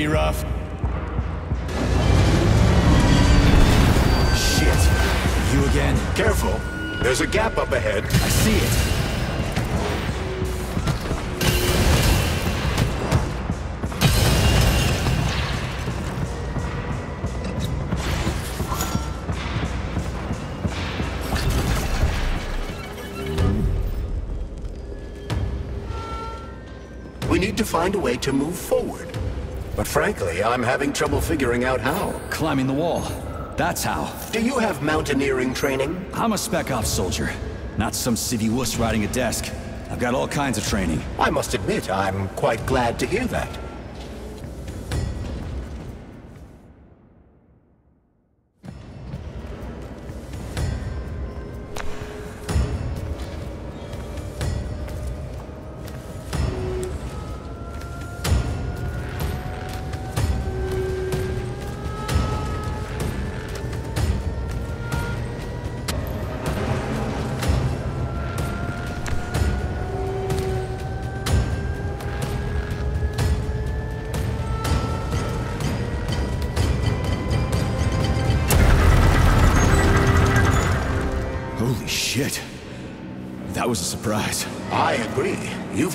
Be rough. Shit. You again? Careful. There's a gap up ahead. I see it. We need to find a way to move forward. But frankly, I'm having trouble figuring out how. Climbing the wall. That's how. Do you have mountaineering training? I'm a spec ops soldier, not some civvy wuss riding a desk. I've got all kinds of training. I must admit, I'm quite glad to hear that.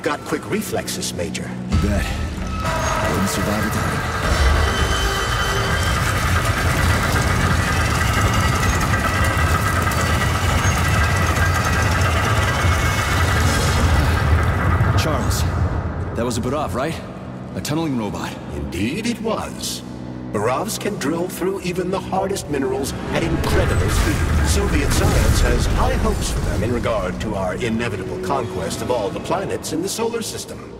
Got quick reflexes, Major. You bet. I wouldn't survive without it. Charles, that was a Burav, right? A tunneling robot. Indeed it was. Buravs can drill through even the hardest minerals at incredible speed. Soviet science has high hopes for them in regard to our inevitable conquest of all the planets in the solar system.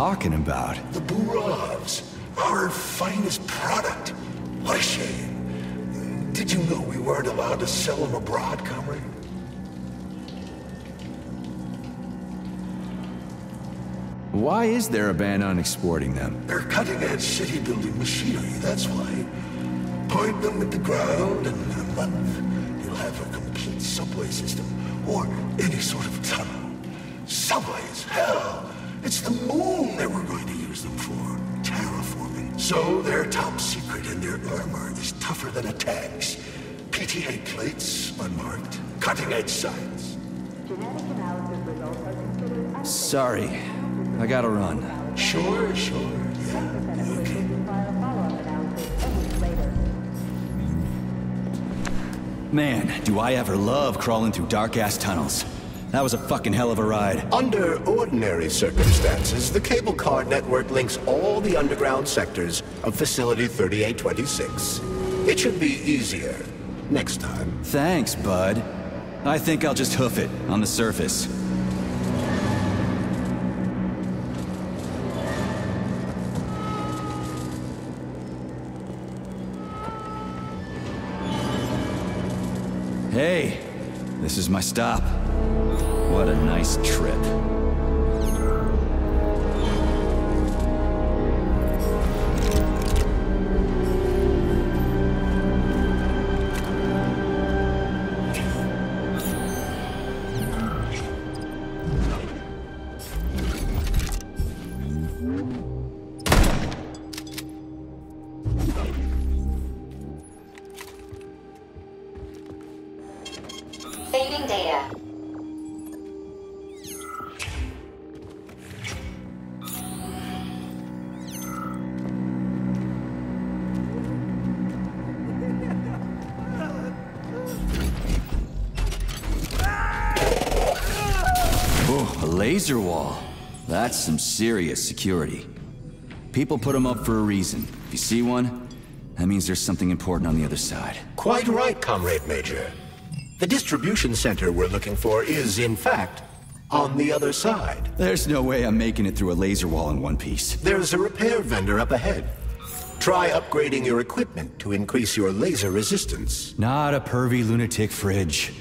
Talking about? The Buravs, our finest product. What a shame. Did you know we weren't allowed to sell them abroad, comrade? Why is there a ban on exporting them? They're cutting-edge city-building machinery, that's why. Point them at the ground, and in a month, you'll have a complete subway system, or any sort of tunnel. So they're top secret, and their armor is tougher than a tank's. PTA plates, unmarked. Cutting-edge science. Sorry. I gotta run. Sure, sure. Man, do I ever love crawling through dark-ass tunnels. That was a fucking hell of a ride. Under ordinary circumstances, the cable car network links all the underground sectors of Facility 3826. It should be easier next time. Thanks, bud. I think I'll just hoof it on the surface. Hey, this is my stop. What a nice trip. That's some serious security. People put them up for a reason. If you see one, that means there's something important on the other side. Quite right, Comrade Major. The distribution center we're looking for is, in fact, on the other side. There's no way I'm making it through a laser wall in one piece. There's a repair vendor up ahead. Try upgrading your equipment to increase your laser resistance. Not a pervy lunatic fridge.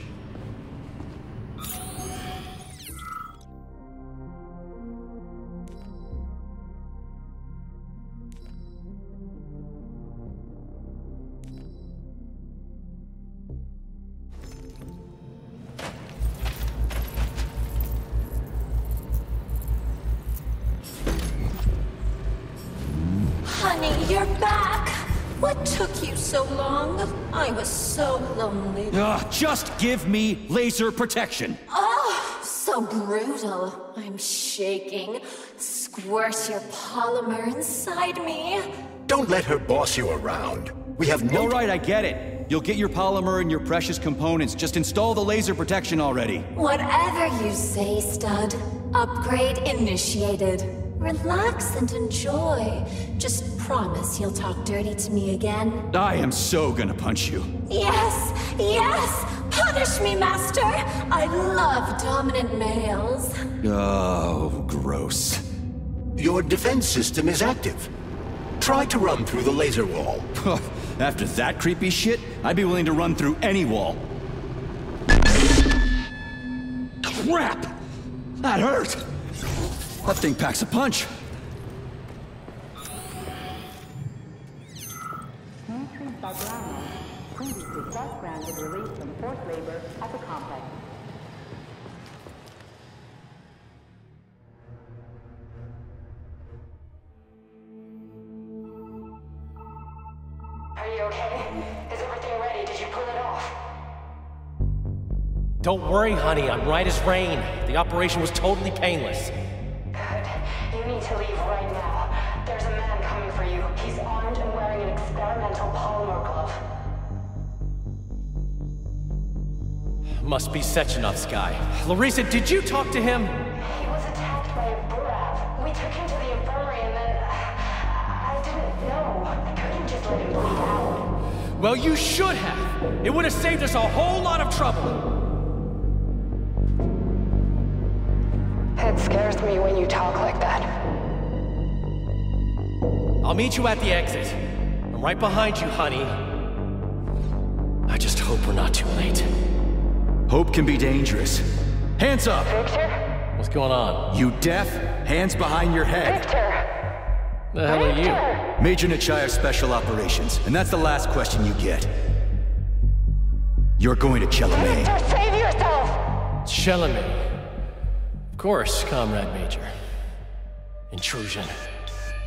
Just give me laser protection. Oh, so brutal. I'm shaking. Squirt your polymer inside me. Don't let her boss you around. We have no. All right, I get it. You'll get your polymer and your precious components. Just install the laser protection already. Whatever you say, stud. Upgrade initiated. Relax and enjoy. Just promise you'll talk dirty to me again. I am so gonna punch you. Yes, yes! Punish me, master! I love dominant males. Oh, gross. Your defense system is active. Try to run through the laser wall. After that creepy shit, I'd be willing to run through any wall. Crap! That hurt! That thing packs a punch. Entries by previously self-granted release from forced labor at the complex. Are you okay? Is everything ready? Did you pull it off? Don't worry, honey. I'm right as rain. The operation was totally painless. You need to leave right now. There's a man coming for you. He's armed and wearing an experimental polymer glove. Must be Sechenov's guy. Larissa, did you talk to him? He was attacked by a Burav. We took him to the infirmary and then... I didn't know. I couldn't just let him bleed out. Well, you should have. It would have saved us a whole lot of trouble. It scares me when you talk like that. I'll meet you at the exit. I'm right behind you, honey. I just hope we're not too late. Hope can be dangerous. Hands up! Victor? What's going on? You deaf? Hands behind your head. Victor! The hell are you? Major Nechaev Special Operations, and that's the last question you get. You're going to Chelomey. Victor, save yourself! Chelomey. Of course, Comrade Major. Intrusion.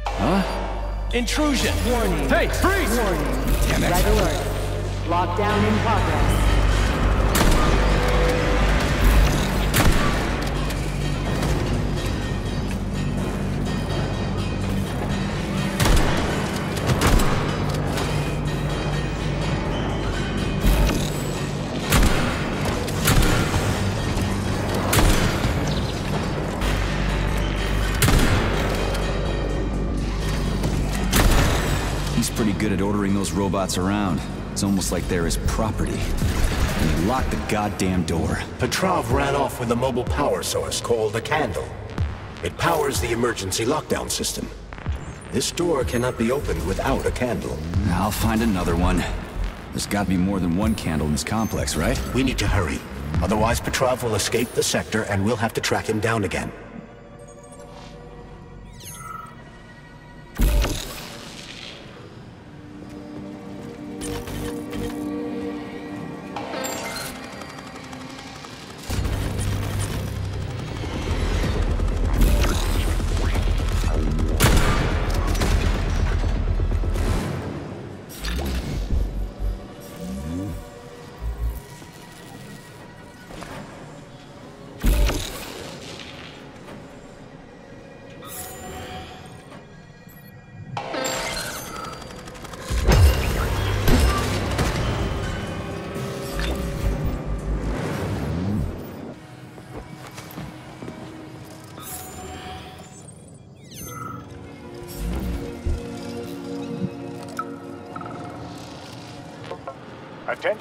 Huh? Intrusion! Warning. Hey, freeze! Warning. Damn it. Red alert. Lockdown in progress. Those robots around. It's almost like they're his property. And he locked the goddamn door. Petrov ran off with a mobile power source called a candle. It powers the emergency lockdown system. This door cannot be opened without a candle. I'll find another one. There's got to be more than one candle in this complex, right? We need to hurry. Otherwise, Petrov will escape the sector and we'll have to track him down again.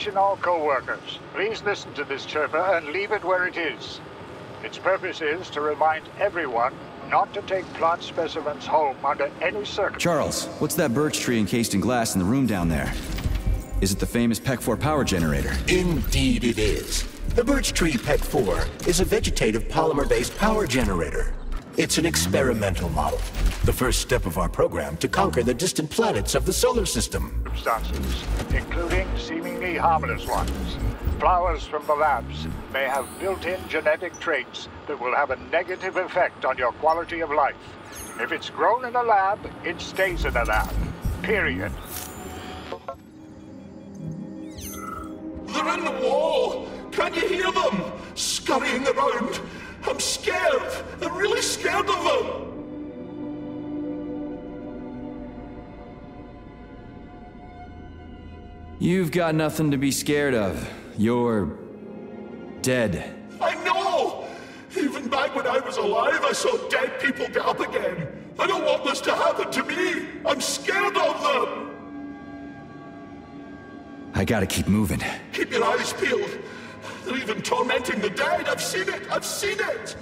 Attention all co-workers. Please listen to this chirper and leave it where it is. Its purpose is to remind everyone not to take plant specimens home under any circumstances. Charles, what's that birch tree encased in glass in the room down there? Is it the famous PEC 4 power generator? Indeed it is. The birch tree PEC 4 is a vegetative polymer-based power generator. It's an experimental model. The first step of our program to conquer the distant planets of the solar system. Circumstances, including seemingly harmless ones. Flowers from the labs may have built-in genetic traits that will have a negative effect on your quality of life. If it's grown in a lab, it stays in a lab. Period. They're in the wall! Can you hear them? Scurrying around. I'm scared. I'm really scared of them. You've got nothing to be scared of. You're... dead. I know! Even back when I was alive, I saw dead people get up again. I don't want this to happen to me. I'm scared of them. I gotta keep moving. Keep your eyes peeled. They're even tormenting the dead. I've seen it. I've seen it.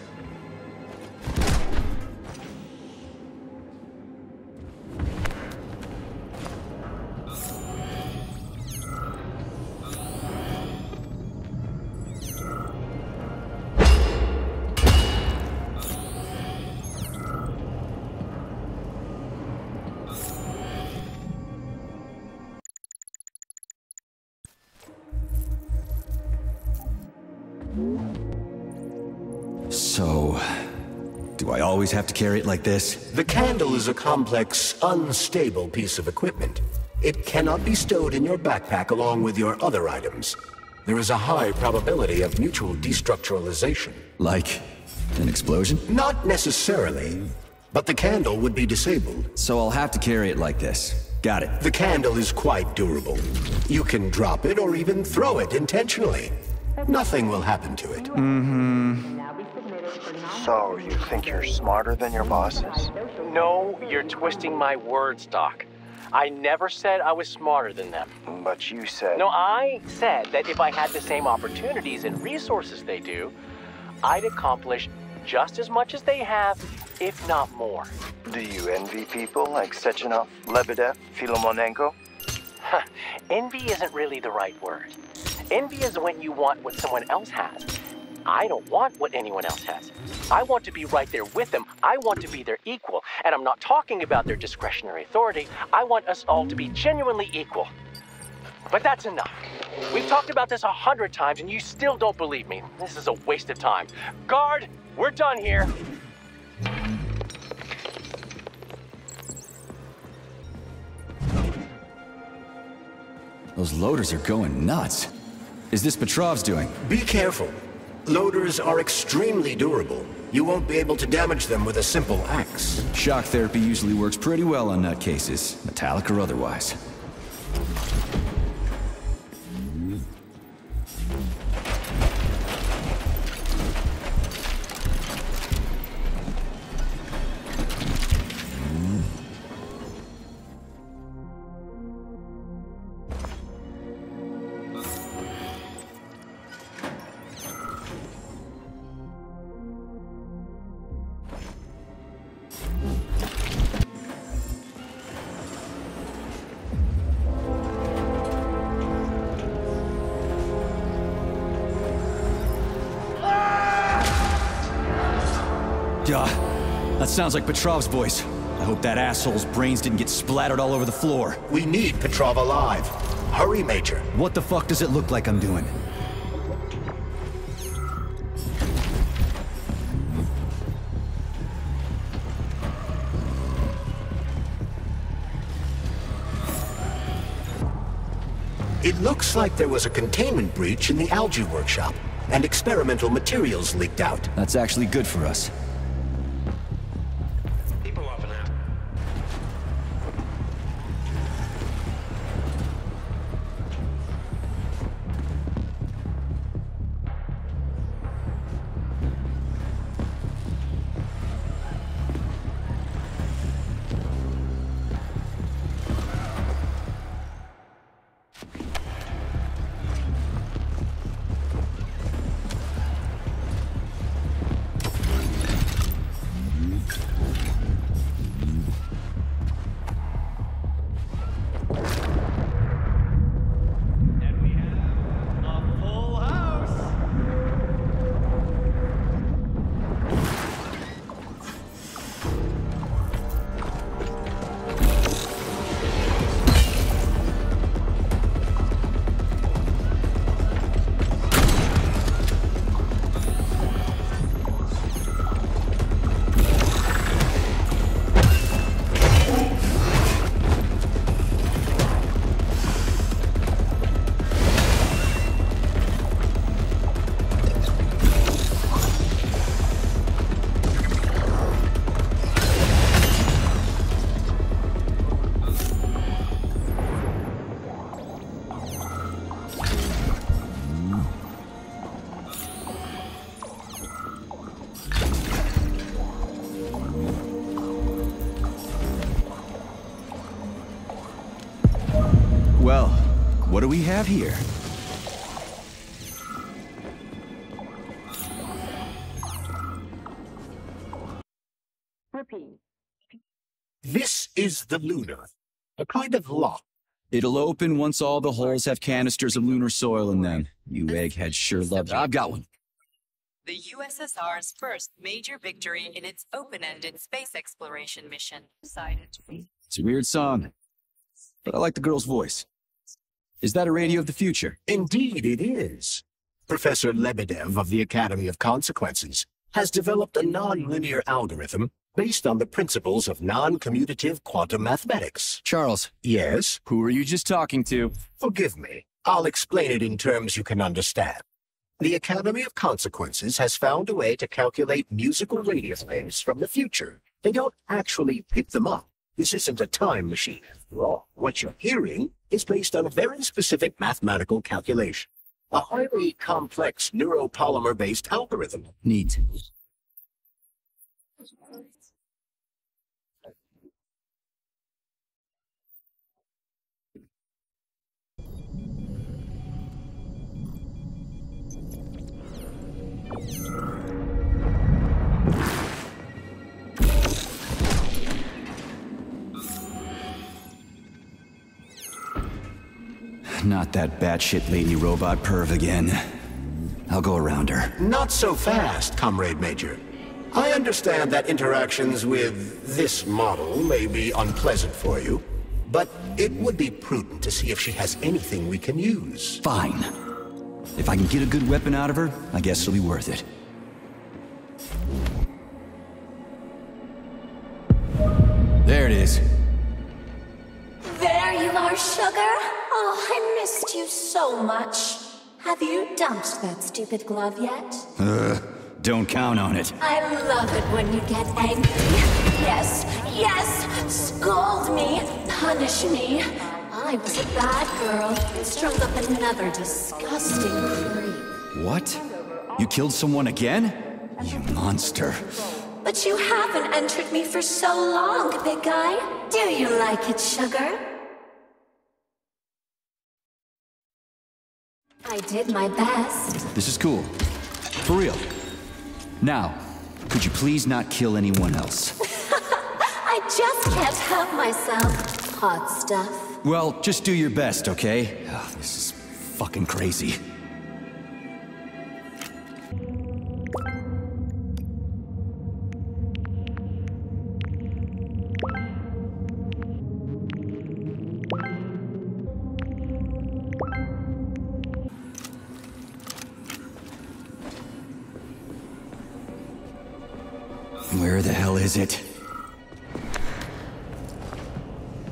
Always have to carry it like this? The candle is a complex, unstable piece of equipment. It cannot be stowed in your backpack along with your other items. There is a high probability of mutual destructuralization. Like... an explosion? Not necessarily, but the candle would be disabled. So I'll have to carry it like this. Got it. The candle is quite durable. You can drop it or even throw it intentionally. Nothing will happen to it. Mm-hmm. So, you think you're smarter than your bosses? No, you're twisting my words, Doc. I never said I was smarter than them. But you said. No, I said that if I had the same opportunities and resources they do, I'd accomplish just as much as they have, if not more. Do you envy people like Sechenov, Lebedev, Filimonenko? [LAUGHS] Envy isn't really the right word. Envy is when you want what someone else has. I don't want what anyone else has. I want to be right there with them. I want to be their equal. And I'm not talking about their discretionary authority. I want us all to be genuinely equal. But that's enough. We've talked about this a hundred times and you still don't believe me. This is a waste of time. Guard, we're done here. Those loaders are going nuts. Is this Petrov's doing? Be careful. Loaders are extremely durable. You won't be able to damage them with a simple axe. Shock therapy usually works pretty well on nutcases, metallic or otherwise. Like Petrov's voice. I hope that asshole's brains didn't get splattered all over the floor. We need Petrov alive. Hurry, Major. What the fuck does it look like I'm doing? It looks like there was a containment breach in the algae workshop, and experimental materials leaked out. That's actually good for us. Have here? Repeat. This is the Lunar, a kind of lock. It'll open once all the holes have canisters of lunar soil in them. You egghead sure love it. I've got one. The USSR's first major victory in its open-ended space exploration mission. Decided to be It's a weird song, but I like the girl's voice. Is that a radio of the future? Indeed, it is. Professor Lebedev of the Academy of Consequences has developed a non-linear algorithm based on the principles of non-commutative quantum mathematics. Charles. Yes? Who were you just talking to? Forgive me. I'll explain it in terms you can understand. The Academy of Consequences has found a way to calculate musical radio waves from the future. They don't actually pick them up. This isn't a time machine. What you're hearing is based on a very specific mathematical calculation. A highly complex neuropolymer-based algorithm. Neat. Not that batshit lady robot perv again. I'll go around her. Not so fast, Comrade Major. I understand that interactions with this model may be unpleasant for you, but it would be prudent to see if she has anything we can use. Fine. If I can get a good weapon out of her, I guess it'll be worth it. There it is. Are, sugar. Oh, I missed you so much. Have you dumped that stupid glove yet? Ugh, don't count on it. I love it when you get angry. Yes, yes, scold me, punish me. I was a bad girl and strung up another disgusting creep. What? You killed someone again? You monster. But you haven't entered me for so long, big guy. Do you like it, sugar? I did my best. This is cool. For real. Now, could you please not kill anyone else? [LAUGHS] I just can't help myself. Hot stuff. Well, just do your best, okay? Ugh, this is fucking crazy. Is it?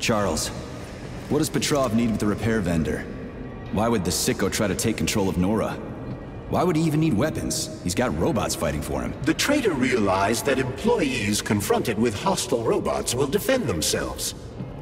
Charles, what does Petrov need with the repair vendor? Why would the sicko try to take control of Nora? Why would he even need weapons? He's got robots fighting for him. The traitor realized that employees confronted with hostile robots will defend themselves.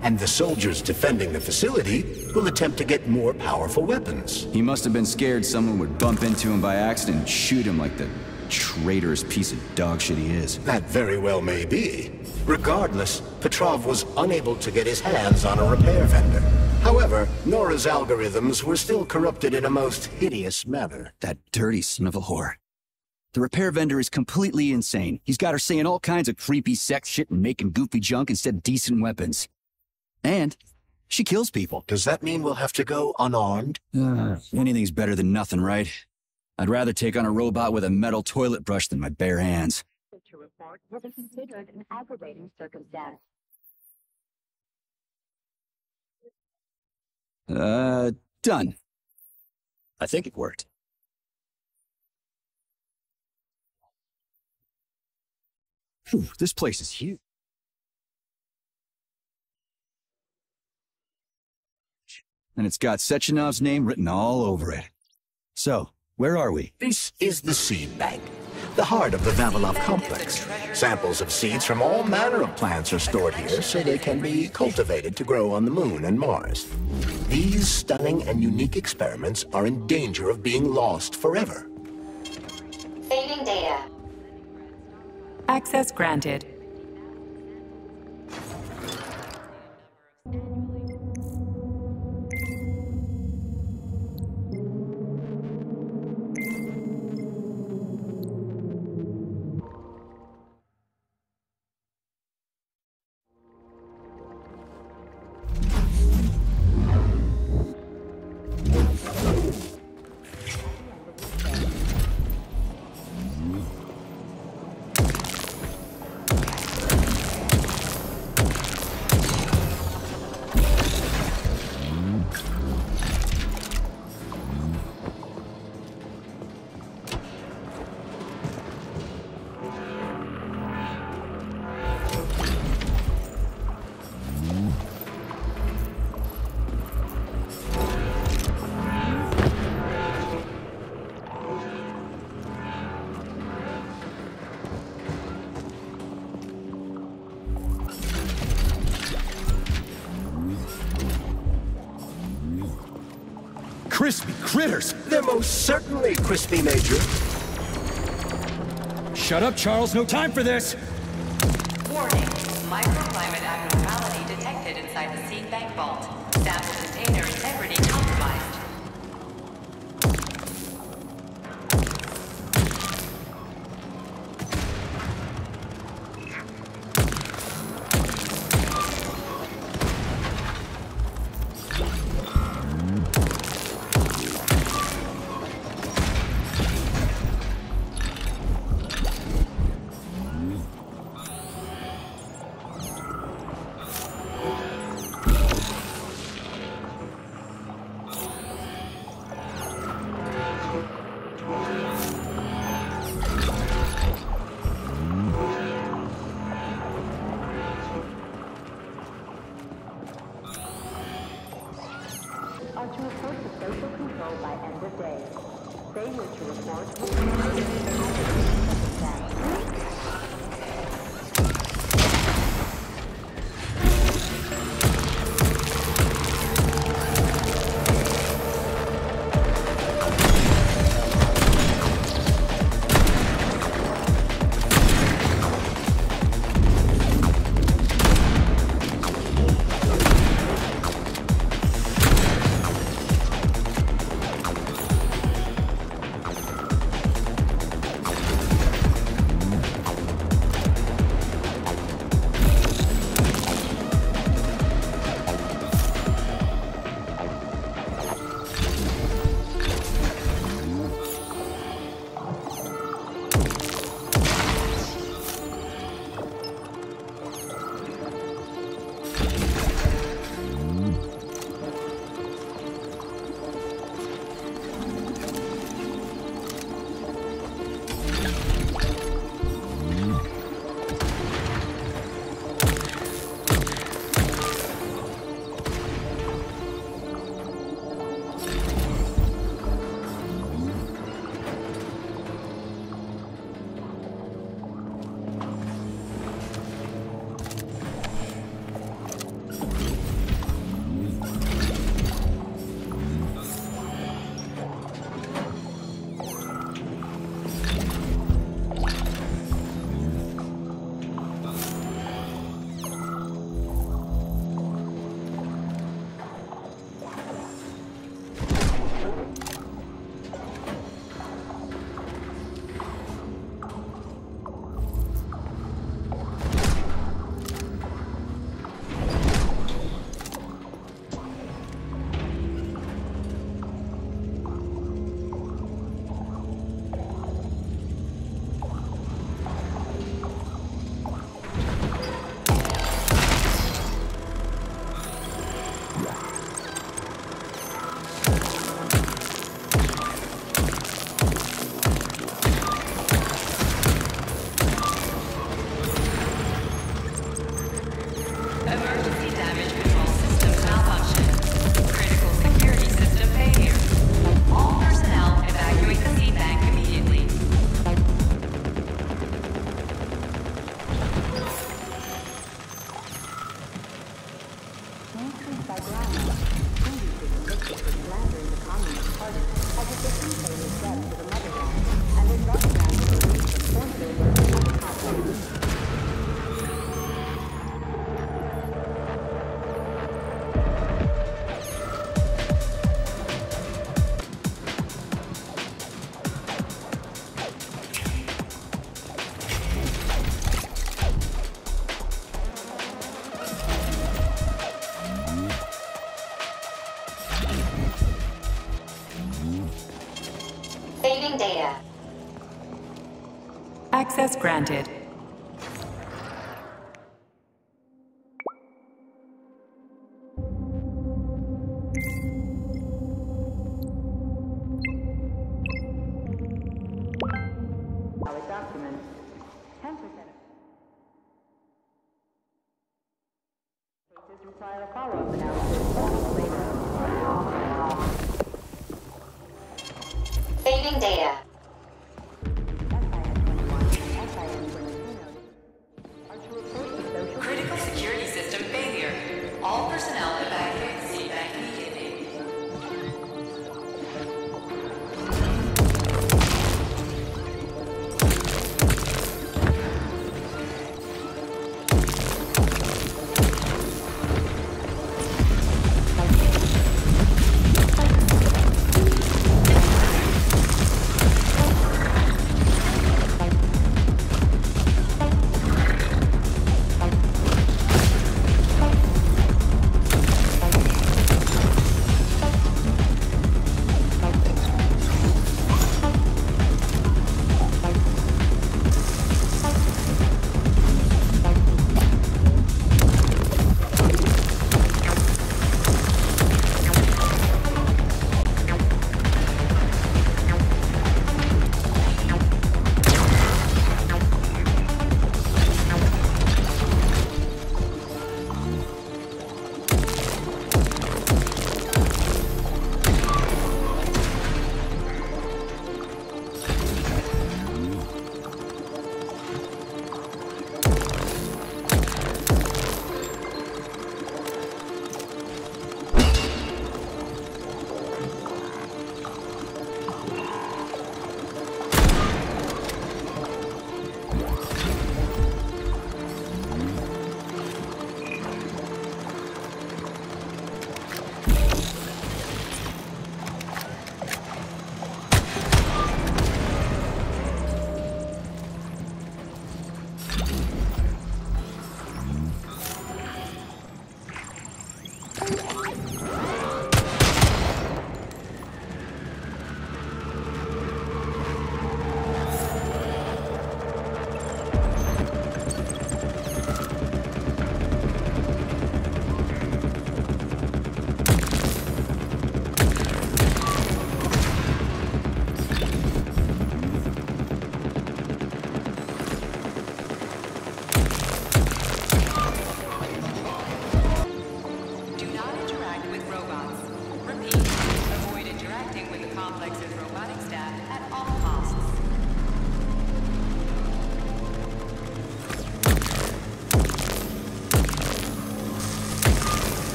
And the soldiers defending the facility will attempt to get more powerful weapons. He must have been scared someone would bump into him by accident and shoot him like the traitorous piece of dog shit he is. That very well may be. Regardless, Petrov was unable to get his hands on a repair vendor. However, Nora's algorithms were still corrupted in a most hideous manner. That dirty son of a whore. The repair vendor is completely insane. He's got her saying all kinds of creepy sex shit and making goofy junk instead of decent weapons. And she kills people. Does that mean we'll have to go unarmed? Uh, anything's better than nothing, right? I'd rather take on a robot with a metal toilet brush than my bare hands. To report be considered an aggravating circumstance. Uh, done. I think it worked. Phew, this place is huge. And it's got Sechenov's name written all over it. So, where are we? This is the seed bank, the heart of the Vavilov complex. Samples of seeds from all manner of plants are stored here so they can be cultivated to grow on the moon and Mars. These stunning and unique experiments are in danger of being lost forever. Fading data. Access granted. Most certainly crispy, Major. Shut up, Charles. No time for this! Access granted.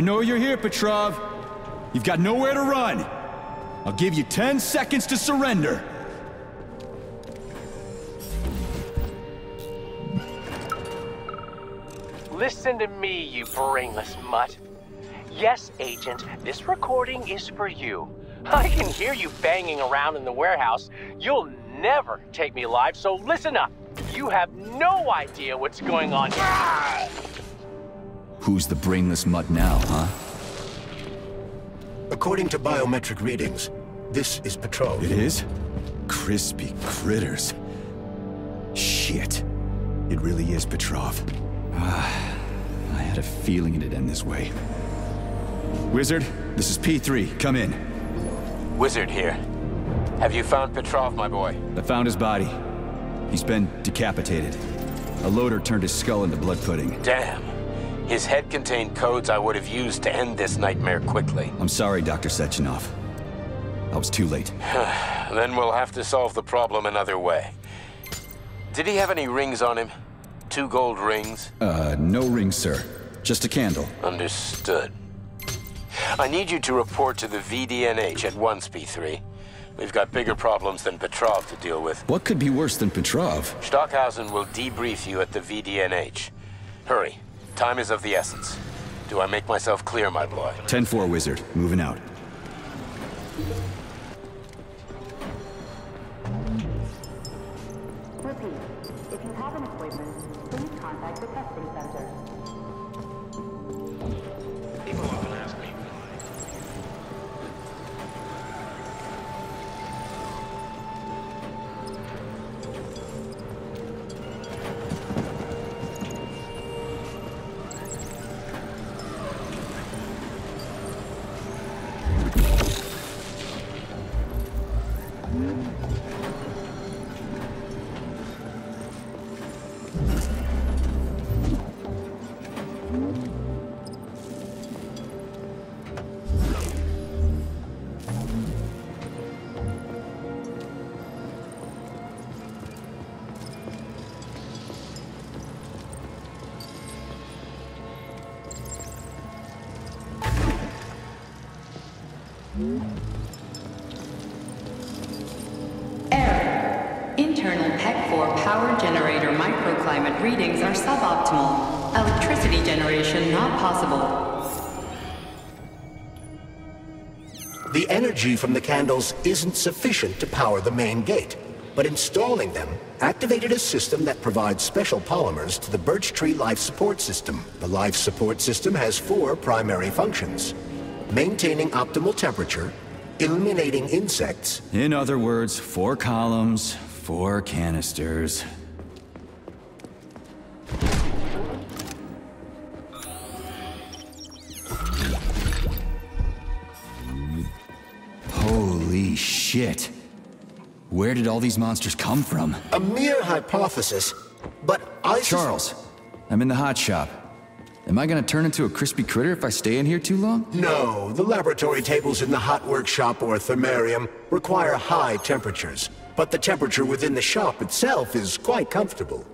I know you're here, Petrov. You've got nowhere to run. I'll give you 10 seconds to surrender. Listen to me, you brainless mutt. Yes, Agent, this recording is for you. I can hear you banging around in the warehouse. You'll never take me alive, so listen up. You have no idea what's going on here. Who's the brainless mutt now, huh? According to biometric readings, this is Petrov. It is? Crispy critters. Shit. It really is Petrov. Ah, I had a feeling it'd end this way. Wizard, this is P3. Come in. Wizard here. Have you found Petrov, my boy? I found his body. He's been decapitated. A loader turned his skull into blood pudding. Damn. His head contained codes I would have used to end this nightmare quickly. I'm sorry, Dr. Sechenov. I was too late. [SIGHS] then we'll have to solve the problem another way. Did he have any rings on him? Two gold rings? Uh, no rings, sir. Just a candle. Understood. I need you to report to the VDNH at once, P3. We've got bigger problems than Petrov to deal with. What could be worse than Petrov? Stockhausen will debrief you at the VDNH. Hurry. Time is of the essence. Do I make myself clear, my boy? 10-4, Wizard. Moving out. Energy from the candles isn't sufficient to power the main gate, but installing them activated a system that provides special polymers to the birch tree life support system. The life support system has four primary functions. Maintaining optimal temperature, eliminating insects, In other words, four columns, four canisters. Shit. Where did all these monsters come from? a mere hypothesis, but I- Charles, I'm in the hot shop. Am I gonna turn into a crispy critter if I stay in here too long? No, the laboratory tables in the hot workshop or thermarium require high temperatures, but the temperature within the shop itself is quite comfortable.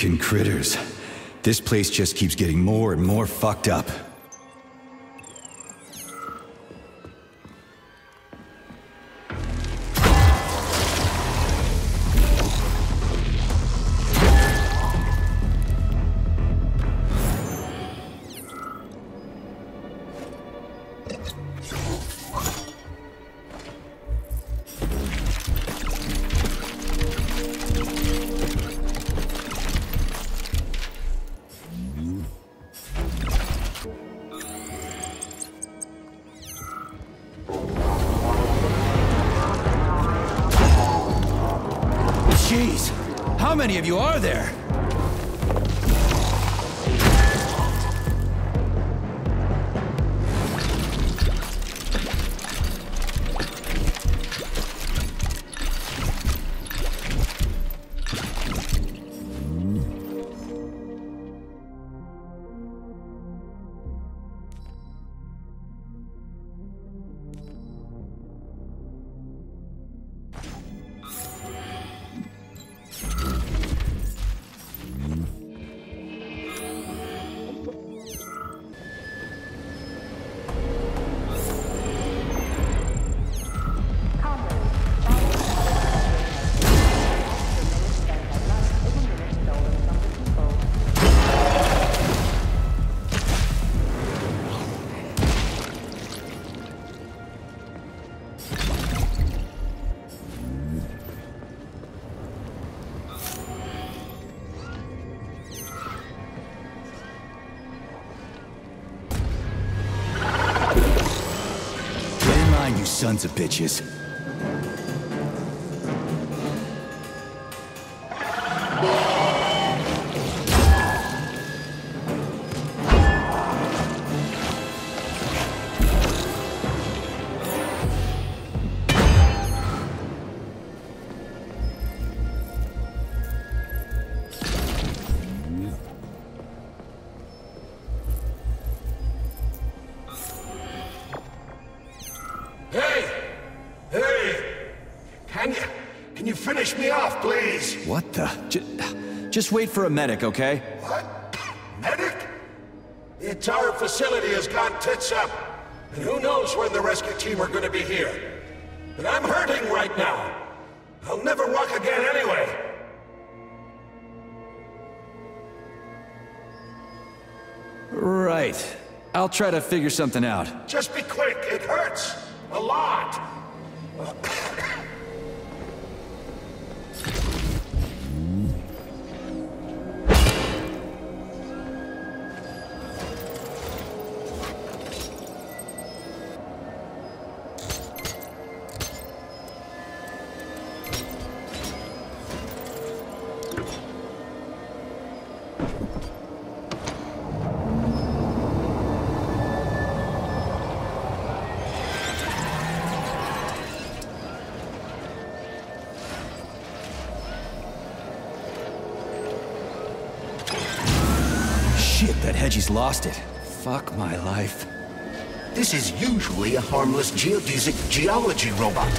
Freaking critters. This place just keeps getting more and more fucked up. Sons of bitches. Just wait for a medic, okay? What? Medic? The entire facility has gone tits up. And who knows when the rescue team are gonna be here. But I'm hurting right now. I'll never walk again anyway. Right. I'll try to figure something out. Just be quick, it hurts. A lot. Lost it. Fuck my life. This is usually a harmless geodesic geology robot.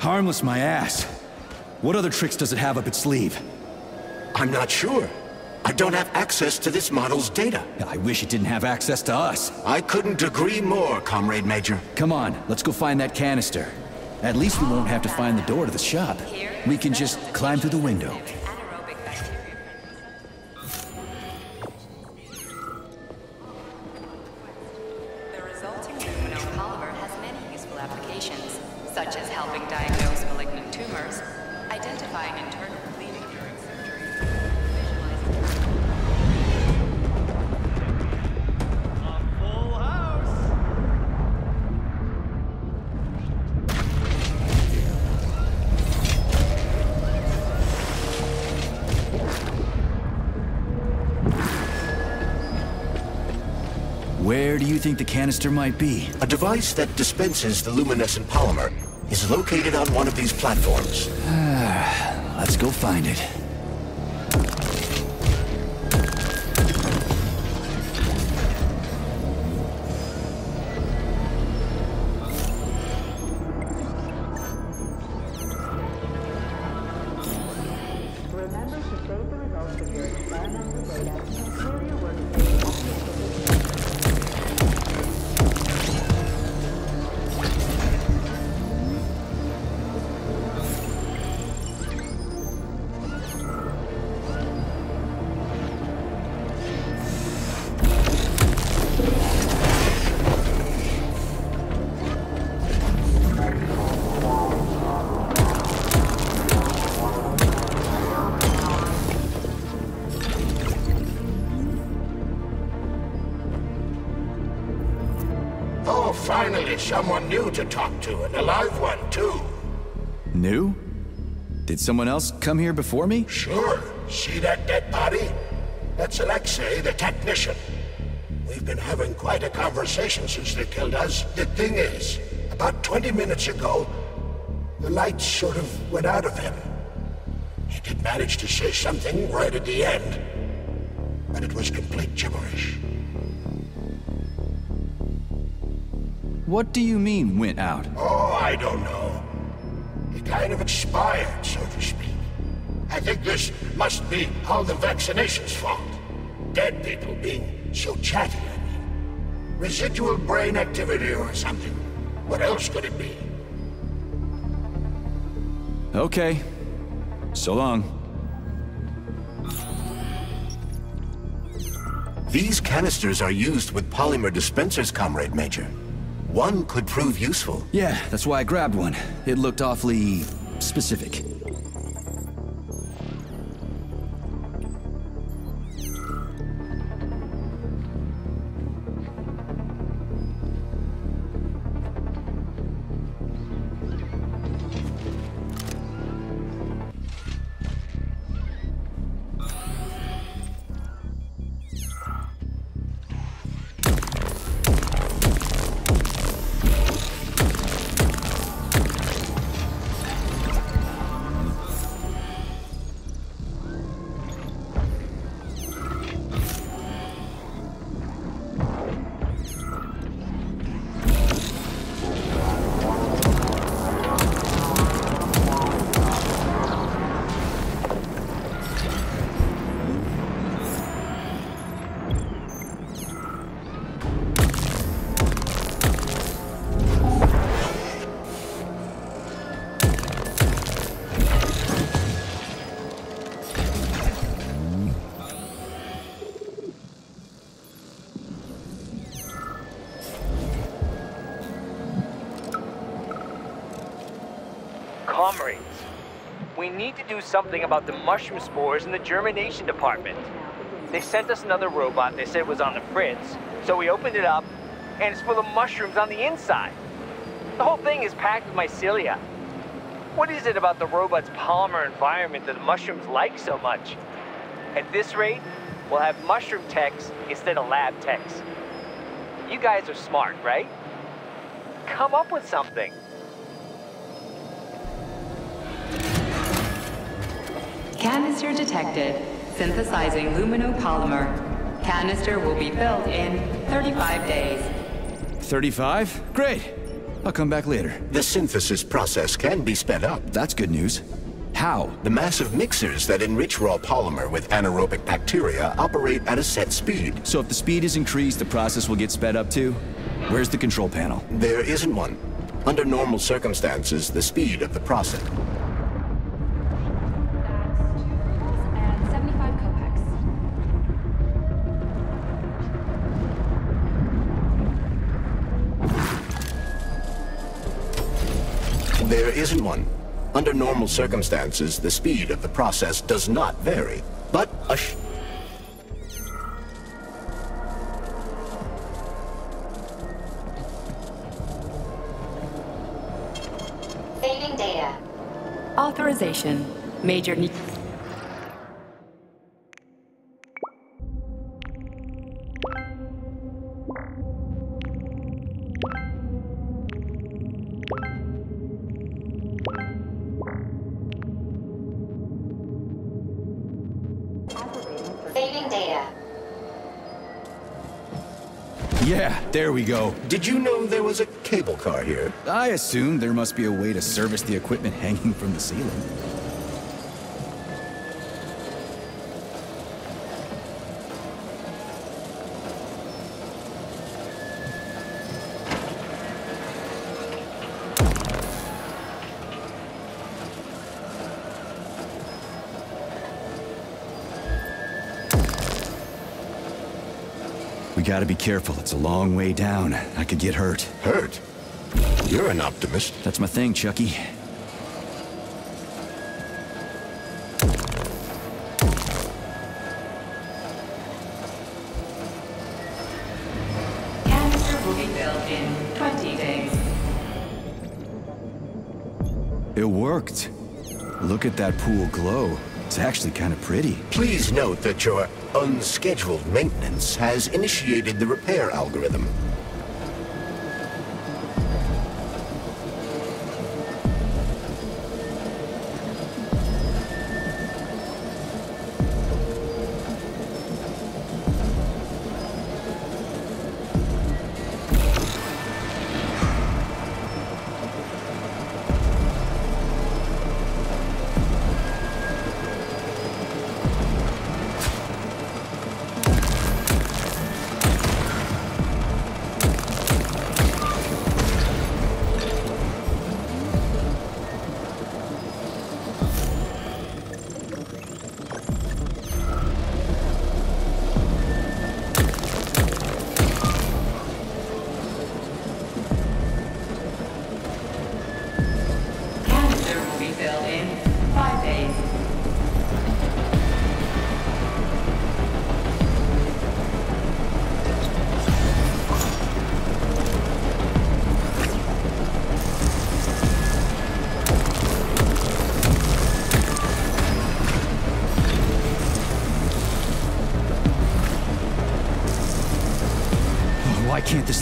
Harmless my ass. What other tricks does it have up its sleeve? I'm not sure. I don't have access to this model's data. I wish it didn't have access to us. I couldn't agree more, Comrade Major. Come on, let's go find that canister. At least we won't have to find the door to the shop. We can just climb through the window. Canister might be? A device that dispenses the luminescent polymer is located on one of these platforms. Ah, let's go find it. Someone new to talk to, and a live one, too. New? Did someone else come here before me? Sure. See that dead body? That's Alexei, the technician. We've been having quite a conversation since they killed us. The thing is, about 20 minutes ago, the light sort of went out of him. He did manage to say something right at the end, What do you mean, went out? Oh, I don't know. It kind of expired, so to speak. I think this must be all the vaccination's fault. Dead people being so chatty, I mean. Residual brain activity or something. What else could it be? Okay. So long. These canisters are used with polymer dispensers, Comrade Major. One could prove useful. Yeah, that's why I grabbed one. It looked awfully specific. Need to do something about the mushroom spores in the germination department. They sent us another robot they said it was on the fritz, so we opened it up, and it's full of mushrooms on the inside. The whole thing is packed with mycelia. What is it about the robot's polymer environment that the mushrooms like so much? At this rate, we'll have mushroom techs instead of lab techs. You guys are smart, right? Come up with something. Canister detected. Synthesizing luminopolymer. Canister will be filled in 35 days. 35? Great. I'll come back later. The synthesis process can be sped up. That's good news. How? The massive mixers that enrich raw polymer with anaerobic bacteria operate at a set speed. So if the speed is increased, the process will get sped up too? Where's the control panel? There isn't one. Under normal circumstances, the speed of the process. There isn't one. Under normal circumstances, the speed of the process does not vary. But a sh Saving data. Authorization. Major need. There we go. Did you know there was a cable car here? I assumed there must be a way to service the equipment hanging from the ceiling. Gotta be careful. It's a long way down. I could get hurt. Hurt? You're an optimist. That's my thing, Chucky. Canister will be filled in 20 days. It worked. Look at that pool glow. It's actually kind of pretty. Please note that your unscheduled maintenance has initiated the repair algorithm.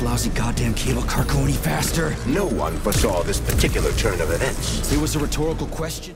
This lousy goddamn cable car go any faster? No one foresaw this particular turn of events. It was a rhetorical question.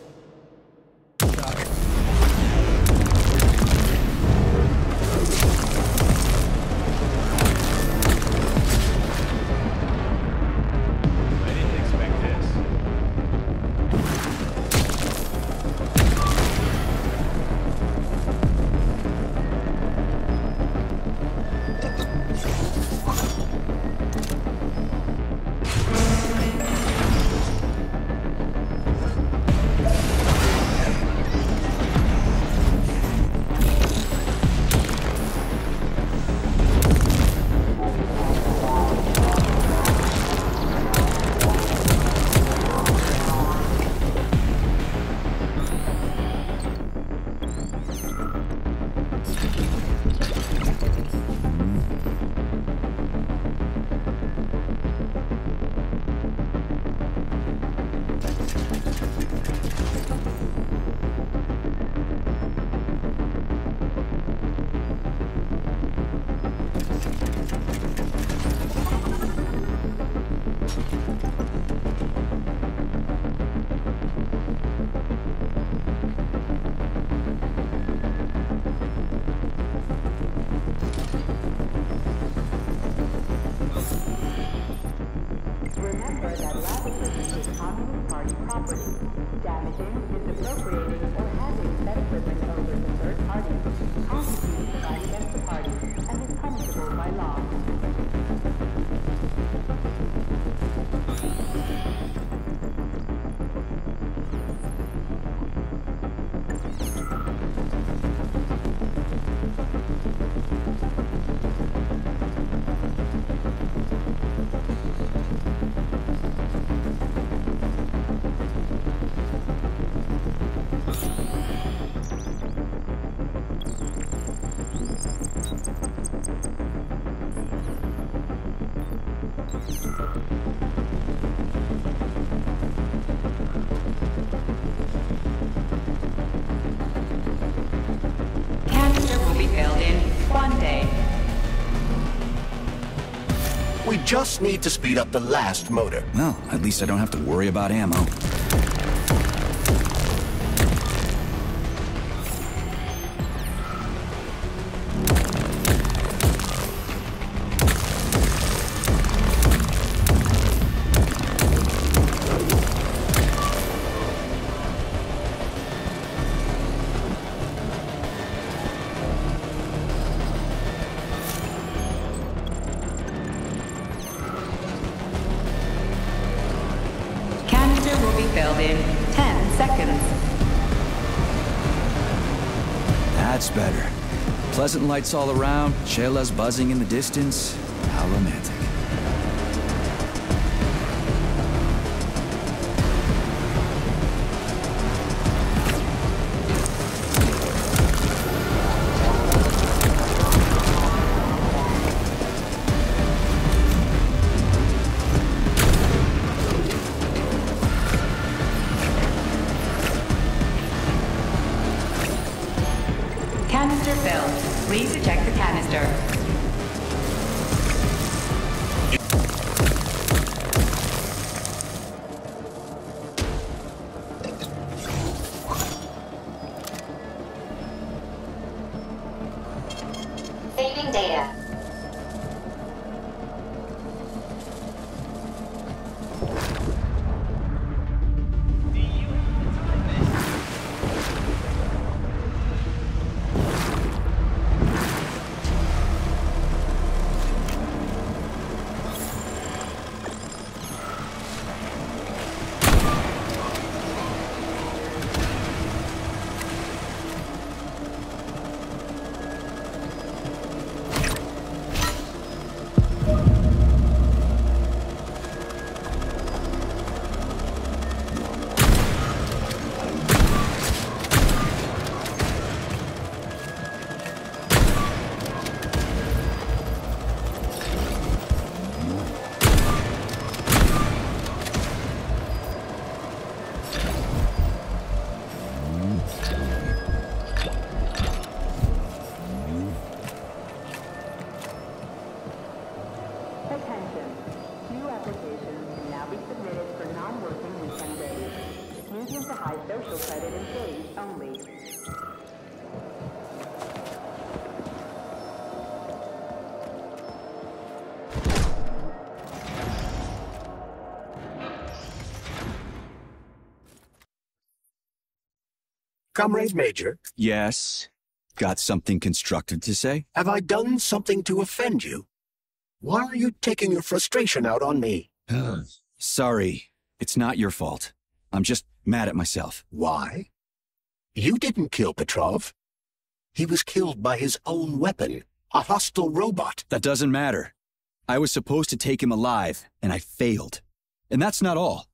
Just need to speed up the last motor. Well, at least I don't have to worry about ammo. Pleasant lights all around, Shayla's buzzing in the distance. How romantic. Comrade Major, Yes? Got something constructive to say? have I done something to offend you? Why are you taking your frustration out on me? Hmm. Sorry, it's not your fault. I'm just mad at myself. Why? You didn't kill Petrov. He was killed by his own weapon, a hostile robot. That doesn't matter. I was supposed to take him alive, and I failed. And that's not all.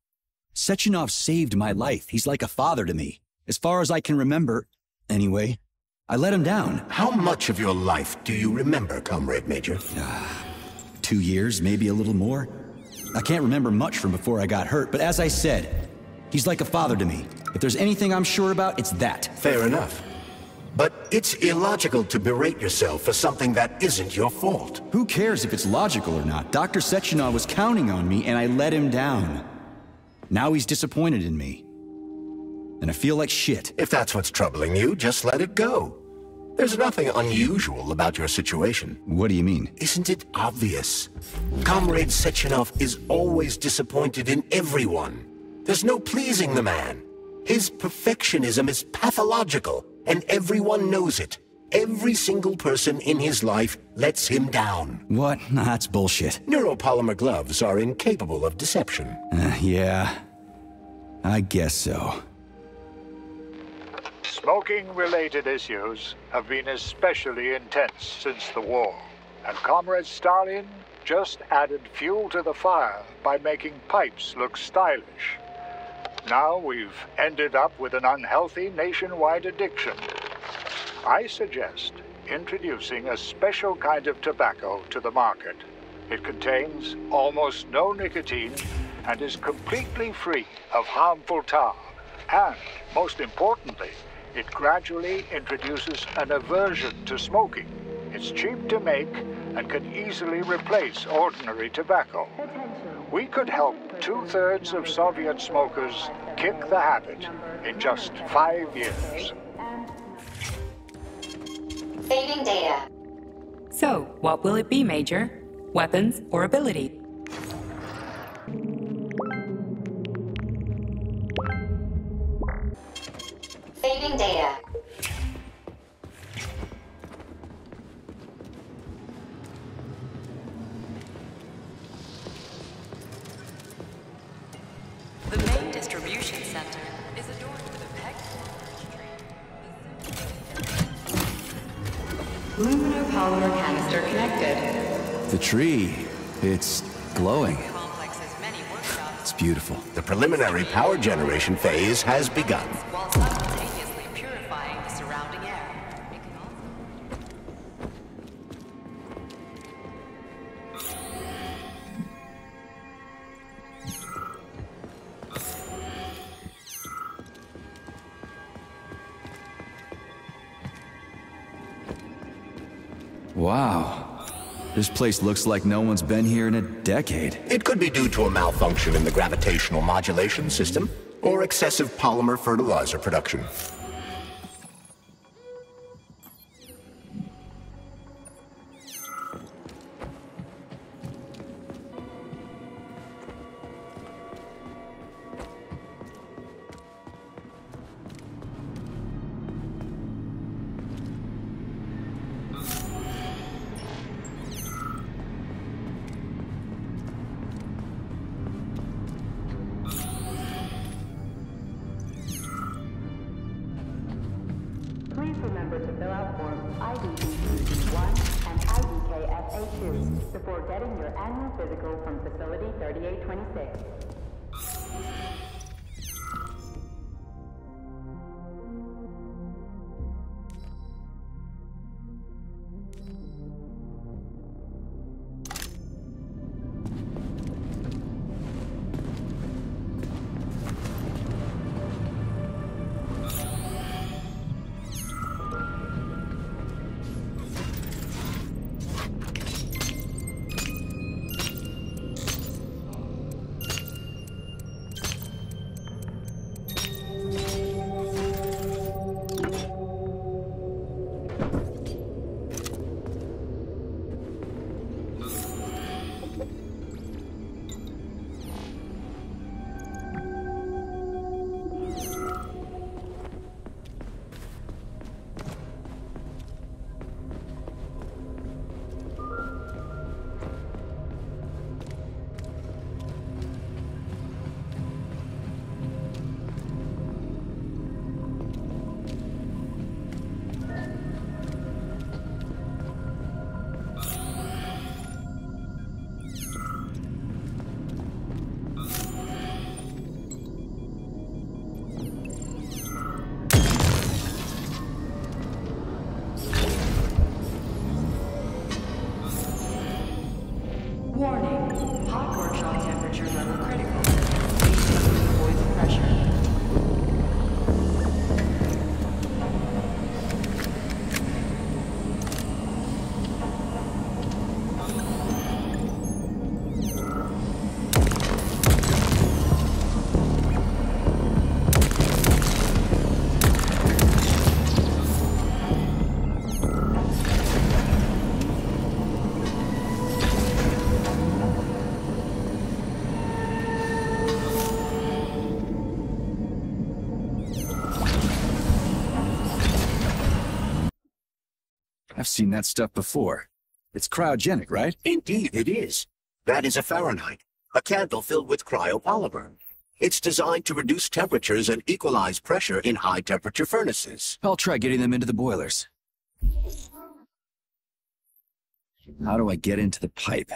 Sechenov saved my life. He's like a father to me. As far as I can remember, anyway, I let him down. How much of your life do you remember, Comrade Major? [SIGHS] Two years, maybe a little more. I can't remember much from before I got hurt, but as I said, he's like a father to me. If there's anything I'm sure about, it's that. Fair enough. But it's illogical to berate yourself for something that isn't your fault. Who cares if it's logical or not? Dr. Sechenov was counting on me, and I let him down. Now he's disappointed in me. And I feel like shit. If that's what's troubling you, just let it go. There's nothing unusual about your situation. What do you mean? Isn't it obvious? Comrade Sechenov is always disappointed in everyone. There's no pleasing the man. His perfectionism is pathological, and everyone knows it. Every single person in his life lets him down. What? [LAUGHS] That's bullshit. Neuropolymer gloves are incapable of deception. Uh, yeah. I guess so. Smoking-related issues have been especially intense since the war, and Comrade Stalin just added fuel to the fire by making pipes look stylish. Now we've ended up with an unhealthy nationwide addiction. I suggest introducing a special kind of tobacco to the market. It contains almost no nicotine and is completely free of harmful tar. And, most importantly, it gradually introduces an aversion to smoking. It's cheap to make and can easily replace ordinary tobacco. We could help two-thirds of Soviet smokers kick the habit in just five years. Saving data. So, what will it be, Major? Weapons or ability? Saving data. The main distribution center is adorned with a peg Luminopolymer canister connected. The tree, it's glowing. It's beautiful. The preliminary power generation phase has begun. This place looks like no one's been here in a decade. It could be due to a malfunction in the gravitational modulation system or excessive polymer fertilizer production. Seen that stuff before. It's cryogenic, right? Indeed, it is. That is a Fahrenheit, a candle filled with cryopolymer. It's designed to reduce temperatures and equalize pressure in high-temperature furnaces. I'll try getting them into the boilers. How do I get into the pipe?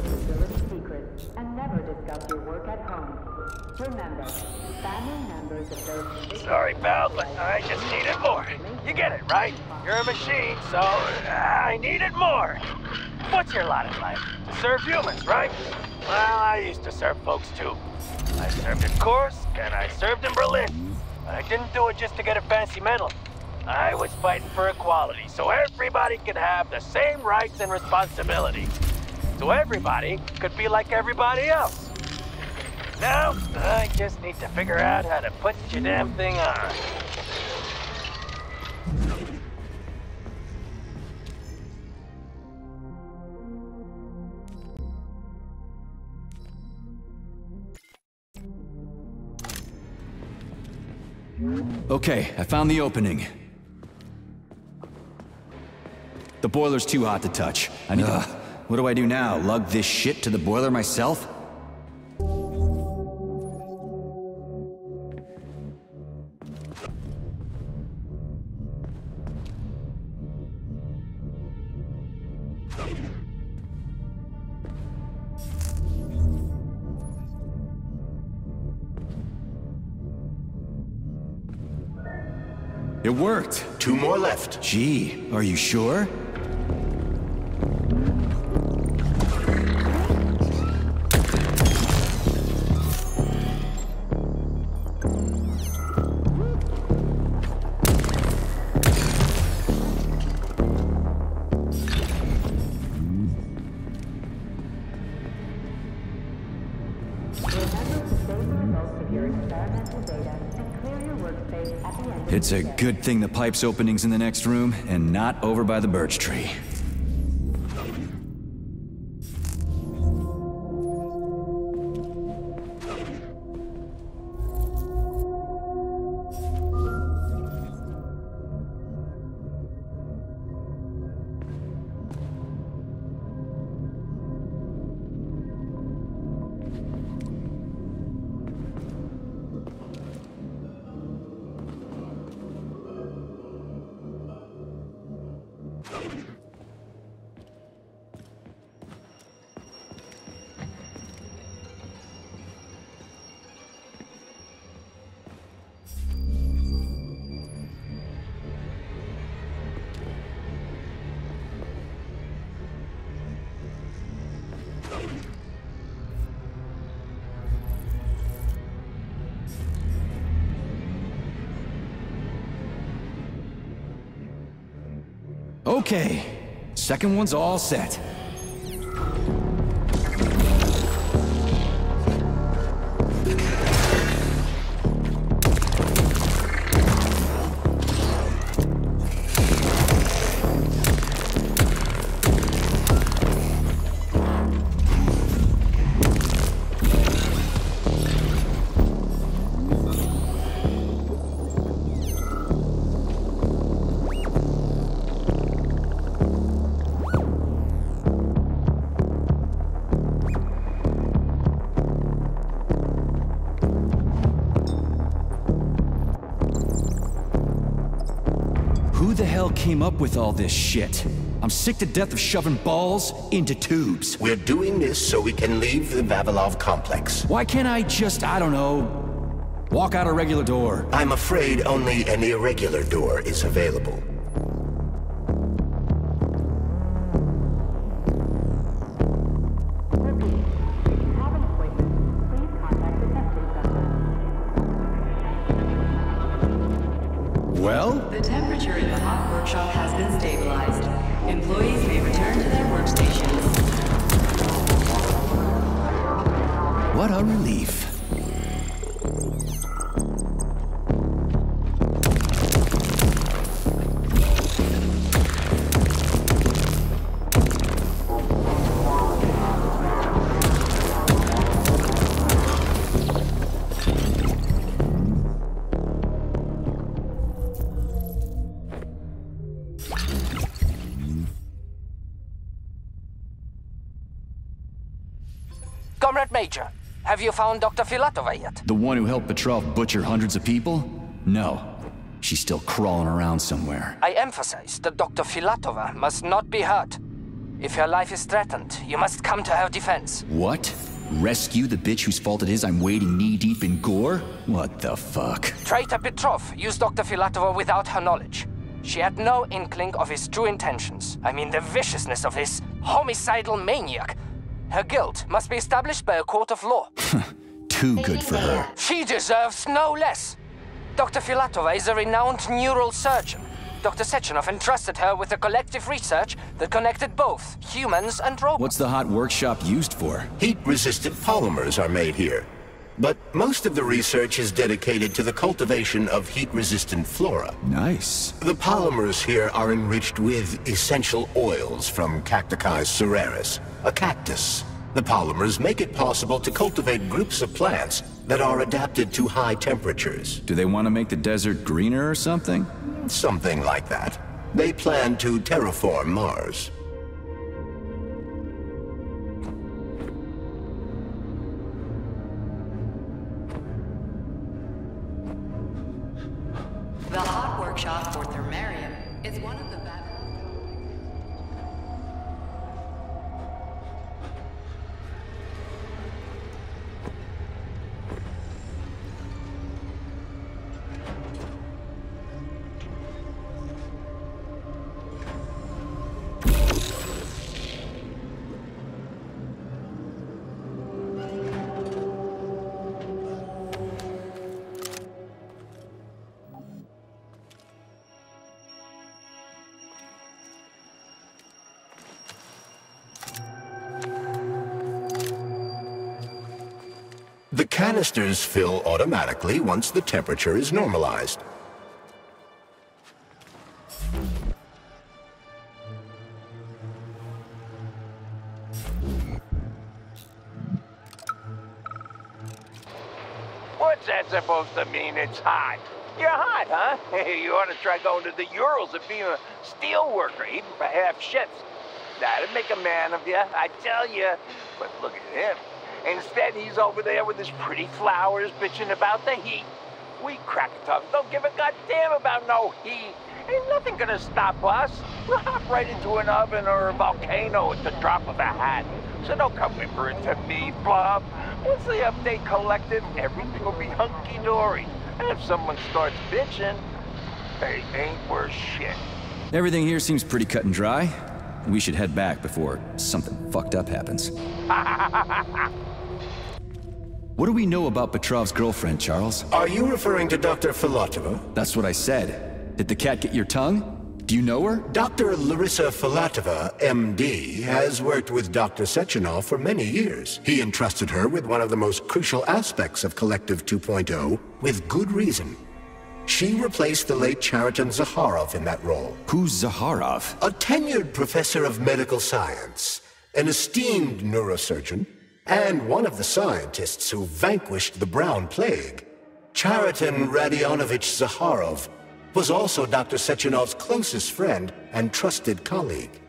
Facility secrets and never discuss your work at home. Remember, family members of those Sorry, pal, but I just needed more. You get it, right? You're a machine, so uh, I needed more. What's your lot in life? To serve humans, right? Well, I used to serve folks too. I served in Kursk and I served in Berlin. But I didn't do it just to get a fancy medal. I was fighting for equality, so everybody could have the same rights and responsibilities. So everybody could be like everybody else. Now, I just need to figure out how to put your damn thing on. Okay, I found the opening. The boiler's too hot to touch. I need Ugh, What do I do now? Lug this shit to the boiler myself? It worked. Two more left. Gee, are you sure? It's a good thing the pipe's opening's in the next room and not over by the birch tree. Okay, second one's all set. Came up with all this shit? I'm sick to death of shoving balls into tubes. We're doing this so we can leave the Vavilov complex. Why can't I just, I don't know, walk out a regular door? I'm afraid only an irregular door is available. You found Dr. Filatova yet? The one who helped Petrov butcher hundreds of people? No. She's still crawling around somewhere. I emphasize that Dr. Filatova must not be hurt. If her life is threatened, you must come to her defense. What? Rescue the bitch whose fault it is I'm wading knee deep in gore? What the fuck? Traitor Petrov used Dr. Filatova without her knowledge. She had no inkling of his true intentions. I mean, the viciousness of this homicidal maniac. Her guilt must be established by a court of law. Too good for her. She deserves no less. Dr. Filatova is a renowned neural surgeon. Dr. Sechenov entrusted her with a collective research that connected both humans and robots. What's the hot workshop used for? Heat-resistant polymers are made here. But most of the research is dedicated to the cultivation of heat-resistant flora. Nice. The polymers here are enriched with essential oils from Cacticus cereris, a cactus. The polymers make it possible to cultivate groups of plants that are adapted to high temperatures. Do they want to make the desert greener or something? Something like that. They plan to terraform Mars. Canisters fill automatically once the temperature is normalized. What's that supposed to mean? It's hot. You're hot, huh? [LAUGHS] you ought to try going to the Urals and being a steel worker, even for half shifts. That'd make a man of you, I tell you. But look at him. Instead, he's over there with his pretty flowers bitching about the heat. We crackatucks don't give a goddamn about no heat. Ain't nothing gonna stop us. We'll hop right into an oven or a volcano at the drop of a hat. So don't come whimpering to me, Bob. Once the update collected, everything will be hunky-dory. And if someone starts bitching, they ain't worth shit. Everything here seems pretty cut and dry. We should head back before something fucked up happens. [LAUGHS] What do we know about Petrov's girlfriend, Charles? Are you referring to Dr. Filatova? That's what I said. Did the cat get your tongue? Do you know her? Dr. Larissa Filatova, MD, has worked with Dr. Sechenov for many years. He entrusted her with one of the most crucial aspects of Collective 2.0, with good reason. She replaced the late Chariton Zakharov in that role. Who's Zakharov? A tenured professor of medical science, an esteemed neurosurgeon, and one of the scientists who vanquished the Brown Plague. Chariton Radionovich Zakharov, was also Dr. Sechenov's closest friend and trusted colleague.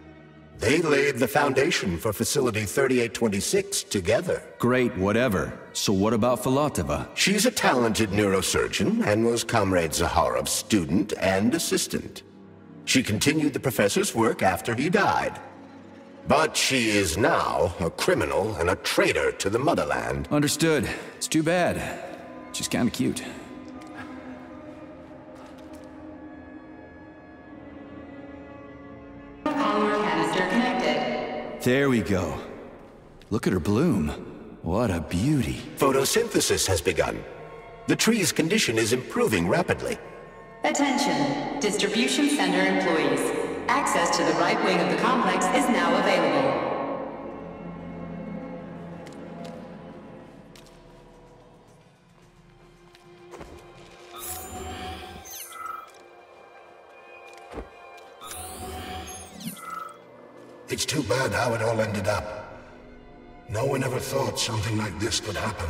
They laid the foundation for Facility 3826 together. Great, whatever. So what about Filatova? She's a talented neurosurgeon and was Comrade Zakharov's student and assistant. She continued the professor's work after he died. But she is now a criminal and a traitor to the motherland. Understood. It's too bad. She's kinda cute. Polymer canister connected. There we go. Look at her bloom. What a beauty. Photosynthesis has begun. The tree's condition is improving rapidly. Attention, distribution center employees. Access to the right wing of the complex is now available. It's too bad how it all ended up. No one ever thought something like this could happen.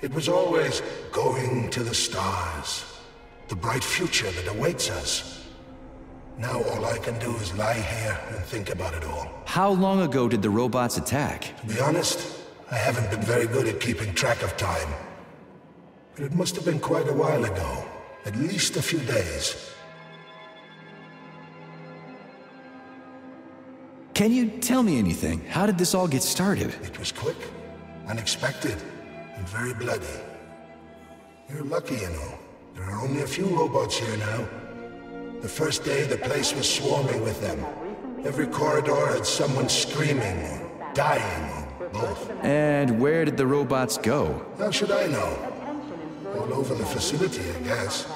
It was always going to the stars, the bright future that awaits us. Now all I can do is lie here and think about it all. How long ago did the robots attack? To be honest, I haven't been very good at keeping track of time. But it must have been quite a while ago. At least a few days. Can you tell me anything? How did this all get started? It was quick, unexpected, and very bloody. You're lucky, you know. There are only a few robots here now. The first day, the place was swarming with them. Every corridor had someone screaming, or dying, or both. And where did the robots go? How should I know? All over the facility, I guess.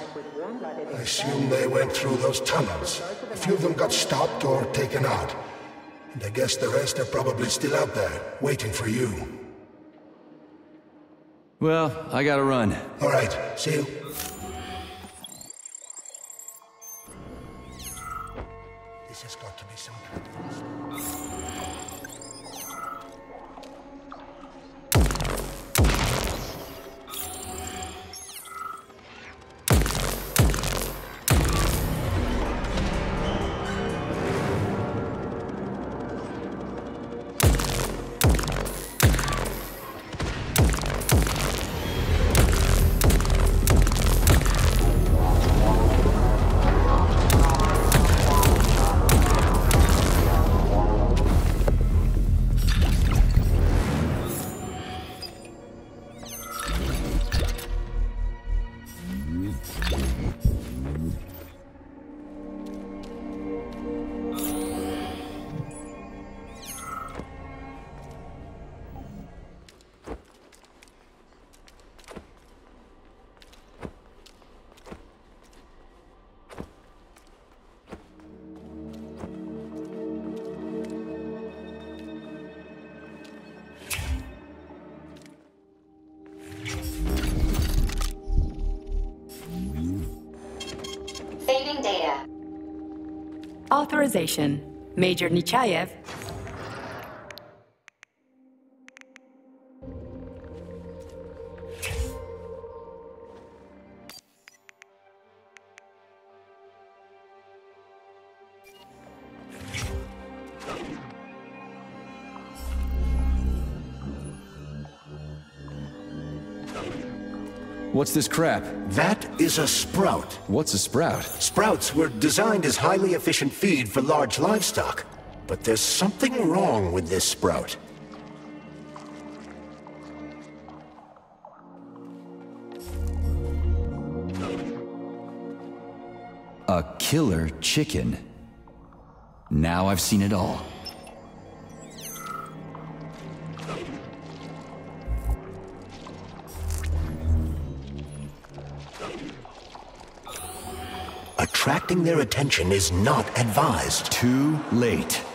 I assume they went through those tunnels. A few of them got stopped or taken out. And I guess the rest are probably still out there, waiting for you. Well, I gotta run. All right, see you. Authorization. Major Nechaev. What's this crap? That is a sprout. What's a sprout? Sprouts were designed as highly efficient feed for large livestock. But there's something wrong with this sprout. A killer chicken. Now I've seen it all. Their attention is not advised. Too late.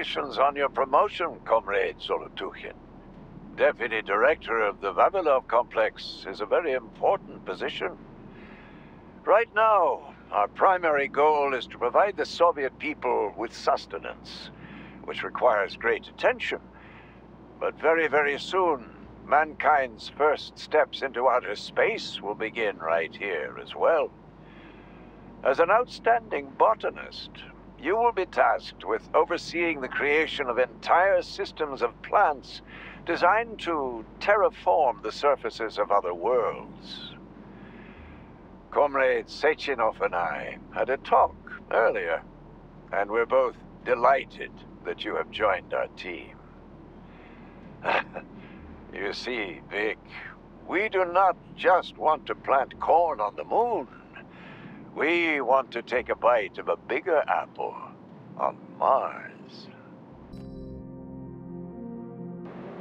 Congratulations on your promotion, Comrade Zolotukhin. Deputy Director of the Vavilov Complex is a very important position. Right now, our primary goal is to provide the Soviet people with sustenance, which requires great attention. But very, very soon, mankind's first steps into outer space will begin right here as well. As an outstanding botanist, you will be tasked with overseeing the creation of entire systems of plants designed to terraform the surfaces of other worlds. Comrade Sechenov and I had a talk earlier, and we're both delighted that you have joined our team. [LAUGHS] you see, Vic, we do not just want to plant corn on the moon. We want to take a bite of a bigger apple on Mars.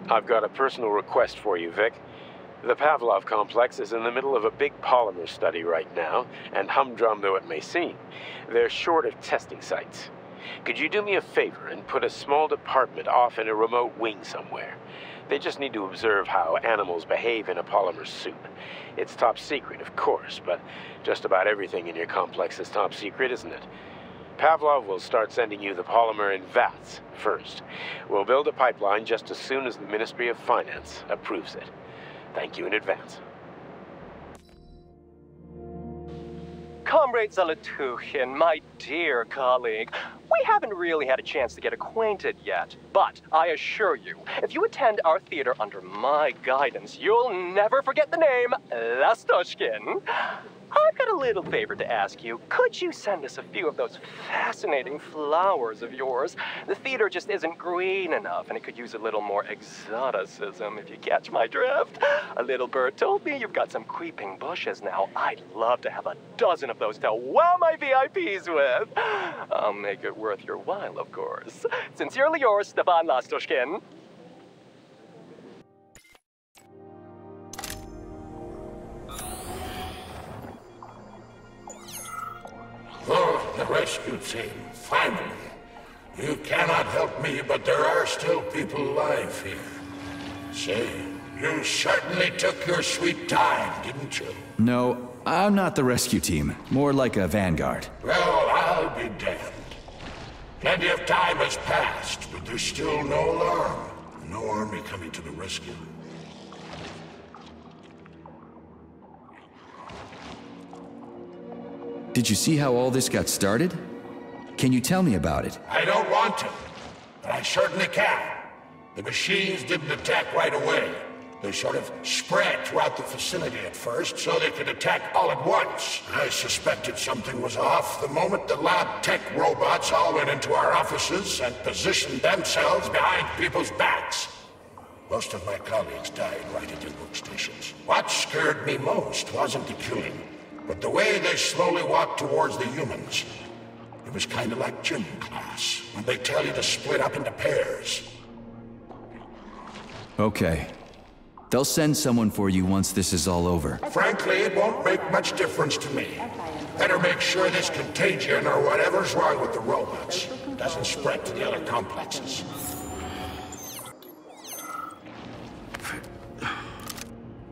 I've got a personal request for you, Vic. The Pavlov complex is in the middle of a big polymer study right now, and humdrum though it may seem, they're short of testing sites. Could you do me a favor and put a small department off in a remote wing somewhere? They just need to observe how animals behave in a polymer soup. It's top secret, of course, but just about everything in your complex is top secret, isn't it? Pavlov will start sending you the polymer in vats first. We'll build a pipeline just as soon as the Ministry of Finance approves it. Thank you in advance. Comrade Zolotukhin, my dear colleague, we haven't really had a chance to get acquainted yet. But I assure you, if you attend our theater under my guidance, you'll never forget the name Lastoshkin. I've got a little favor to ask you. Could you send us a few of those fascinating flowers of yours? The theater just isn't green enough, and it could use a little more exoticism, if you catch my drift. A little bird told me you've got some creeping bushes now. I'd love to have a dozen of those to wow my VIPs with. I'll make it worth your while, of course. Sincerely yours, Stefan Lastoshkin. Team, finally. You cannot help me, but there are still people alive here. Say, you certainly took your sweet time, didn't you? No, I'm not the rescue team. More like a vanguard. Well, I'll be damned. Plenty of time has passed, but there's still no alarm. No army coming to the rescue. Did you see how all this got started? Can you tell me about it? I don't want to, but I certainly can. The machines didn't attack right away. They sort of spread throughout the facility at first, so they could attack all at once. I suspected something was off the moment the lab tech robots all went into our offices and positioned themselves behind people's backs. Most of my colleagues died right at their workstations. What scared me most wasn't the killing, but the way they slowly walked towards the humans. It was kind of like gym class, when they tell you to split up into pairs. Okay. They'll send someone for you once this is all over. Frankly, it won't make much difference to me. Better make sure this contagion or whatever's wrong with the robots doesn't spread to the other complexes.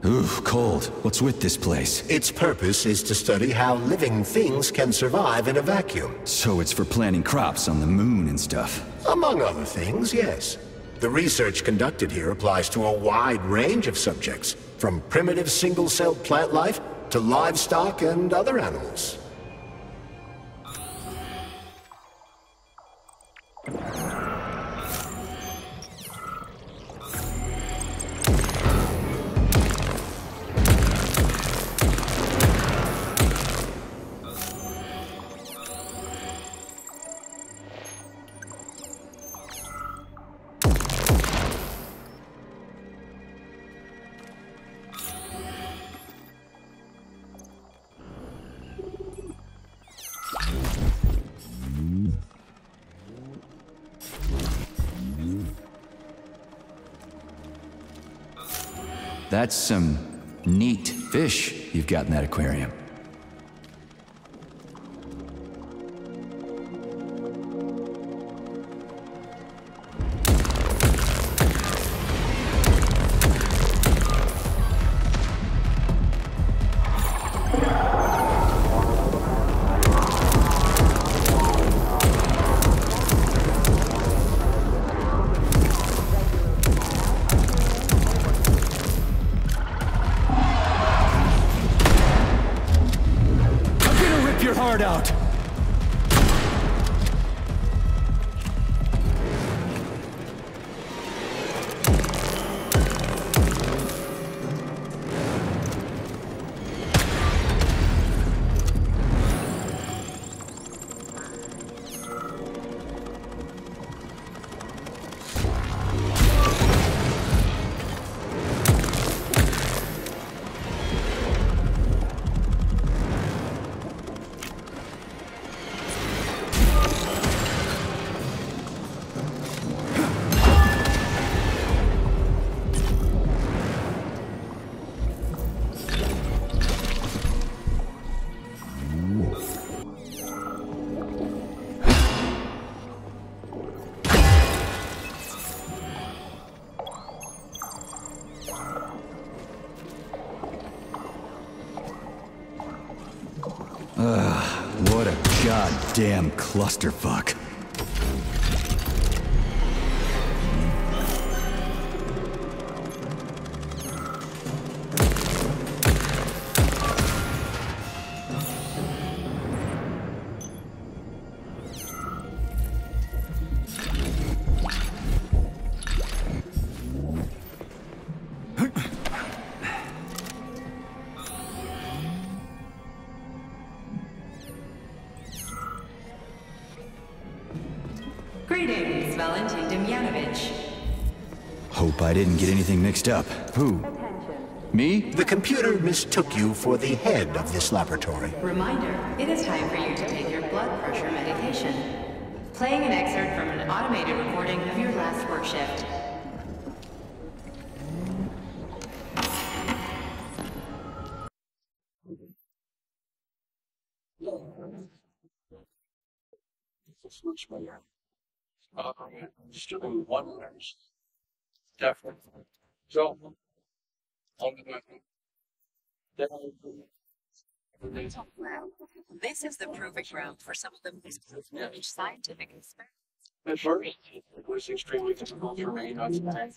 Ooh, cold. What's with this place? Its purpose is to study how living things can survive in a vacuum. So it's for planting crops on the moon and stuff. Among other things, yes. The research conducted here applies to a wide range of subjects, from primitive single-celled plant life to livestock and other animals. That's some neat fish you've got in that aquarium. Clusterfuck. Mixed up. Who? Me? The computer mistook you for the head of this laboratory. Reminder, it is time for you to take your blood pressure medication. Playing an excerpt from an automated recording of your last work shift. Uh, still in one nurse. Definitely. So, on the This is the proving ground for some of the most cutting-edge scientific experiments. At first, it was extremely difficult for me not to pay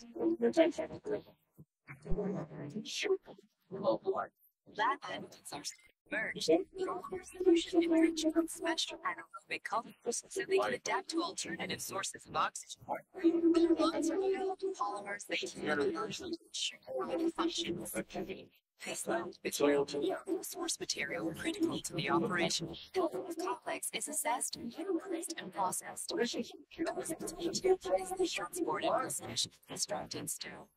Lab evidence are merged with water solution enriched with special anaerobic colors so they can adapt to alternative sources of oxygen. Their lungs are filled with polymers that can and ensure functions. Lab is relatively the source material critical to the operation. The complex is assessed, analyzed, and processed. The is transported constructed still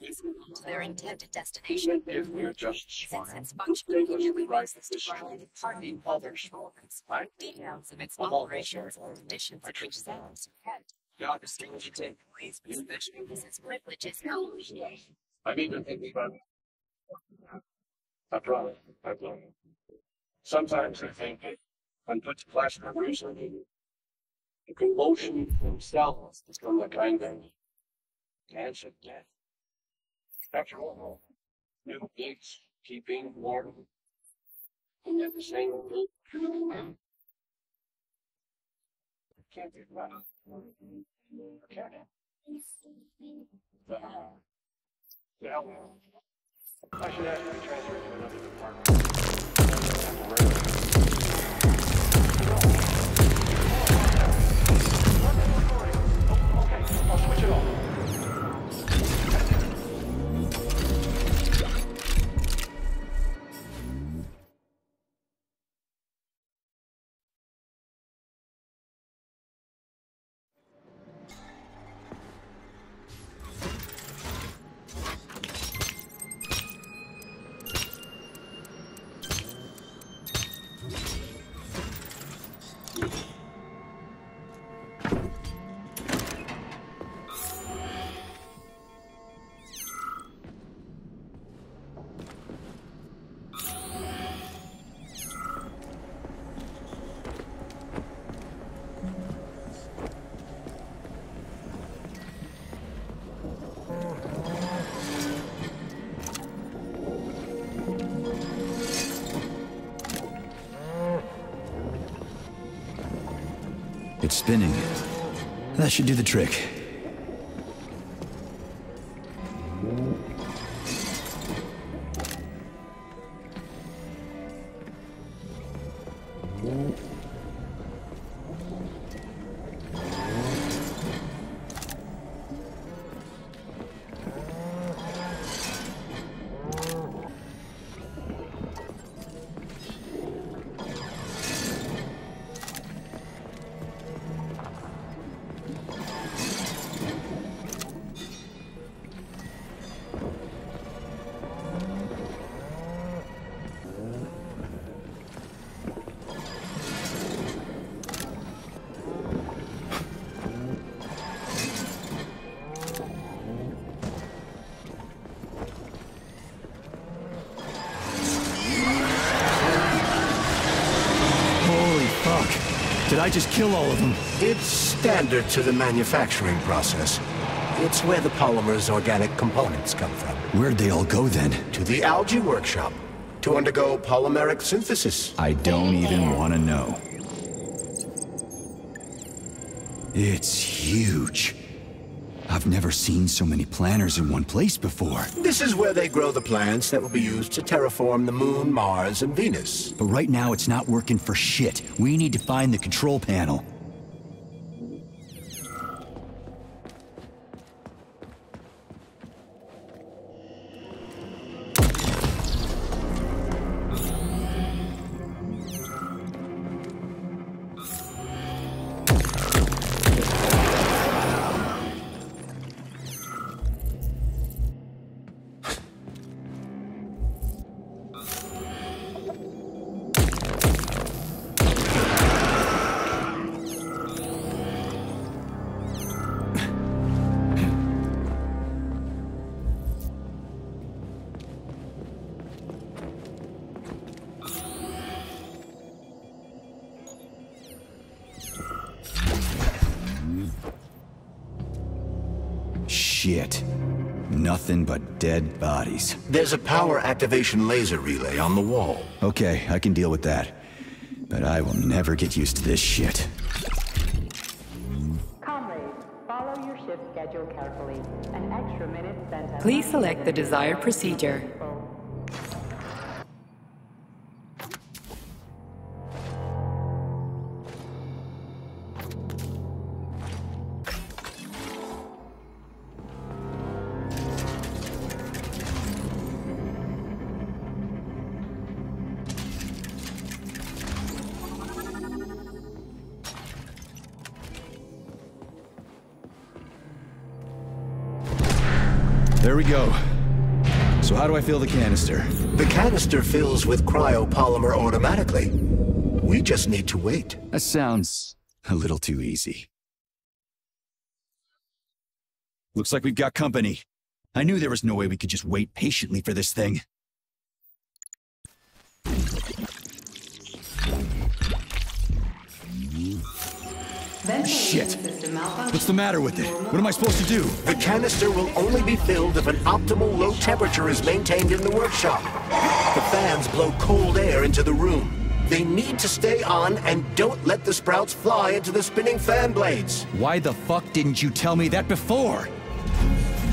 to their intended destination. If we adjust Since its function usually makes this department part of other shores, details of its operations and conditions at which cells are are restricted to employees with special business privileges. I'm even thinking about I promise. I promise. Sometimes I think when put to plastic recently, the convulsion themselves is from the kind of cancer death. After all, new beats keeping warm and at the same time. Can't be right. Okay. Yeah. I should ask to transfer to another department. I'll switch it off. Spinning. That should do the trick. I just kill all of them? It's standard to the manufacturing process. It's where the polymer's organic components come from. Where'd they all go then? To the algae workshop. to undergo polymeric synthesis. I don't even want to know. It's huge. I've never seen so many planters in one place before. This is where they grow the plants that will be used to terraform the Moon, Mars, and Venus. But right now it's not working for shit. We need to find the control panel. Dead bodies. There's a power activation laser relay on the wall. Okay, I can deal with that. But I will never get used to this shit. Comrades, follow your shift schedule carefully. An extra minute spent at Please select the desired procedure. Fill the canister? The canister fills with cryopolymer automatically. We just need to wait. That sounds a little too easy. Looks like we've got company. I knew there was no way we could just wait patiently for this thing. Shit! What's the matter with it? What am I supposed to do? The canister will only be filled if an optimal low temperature is maintained in the workshop. The fans blow cold air into the room. They need to stay on and don't let the sprouts fly into the spinning fan blades. Why the fuck didn't you tell me that before?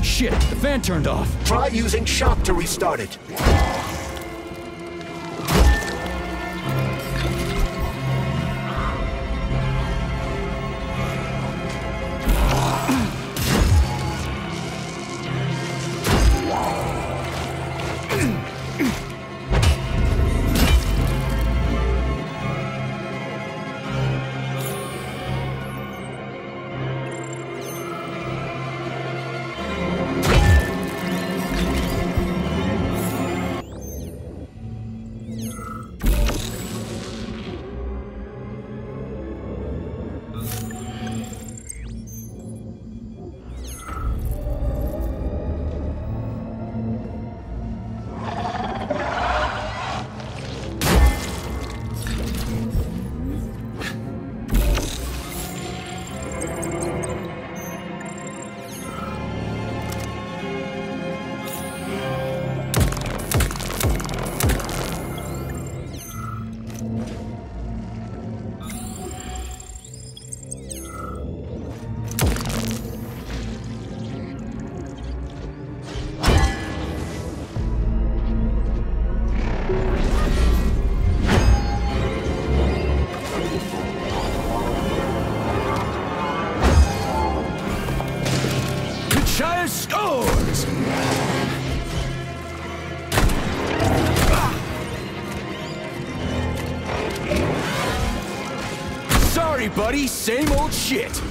Shit, the fan turned off. Try using shock to restart it. Shit.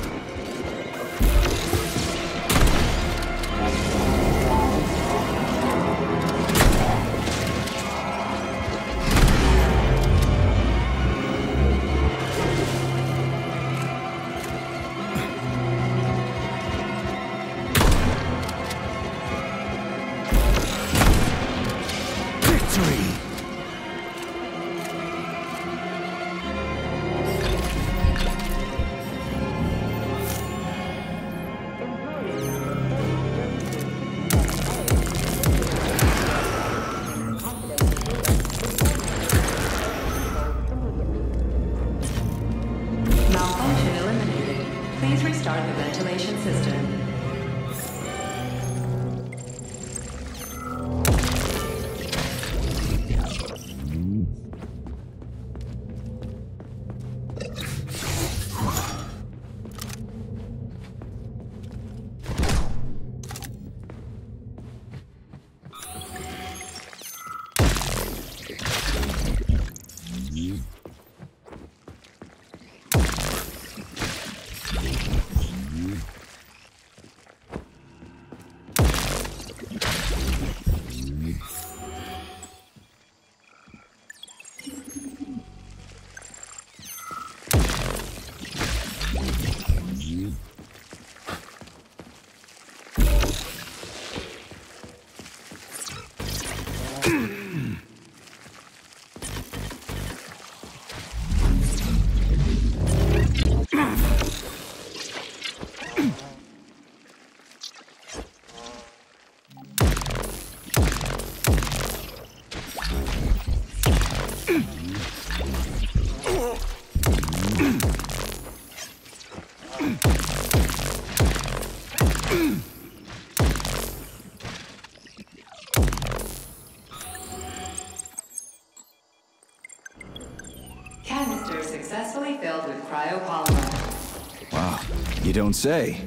Don't say.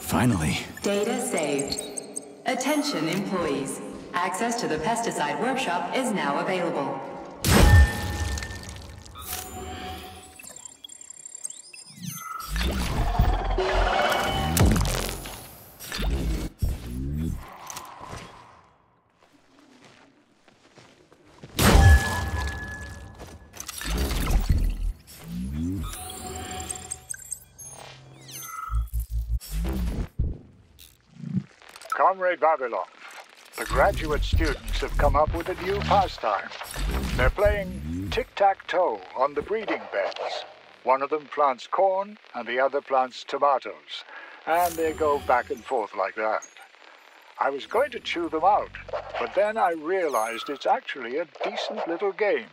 Finally. Data saved. Attention employees. Access to the pesticide workshop is now available. Vavilov, the graduate students have come up with a new pastime. They're playing tic-tac-toe on the breeding beds. One of them plants corn and the other plants tomatoes, and they go back and forth like that. I was going to chew them out, but then I realized it's actually a decent little game.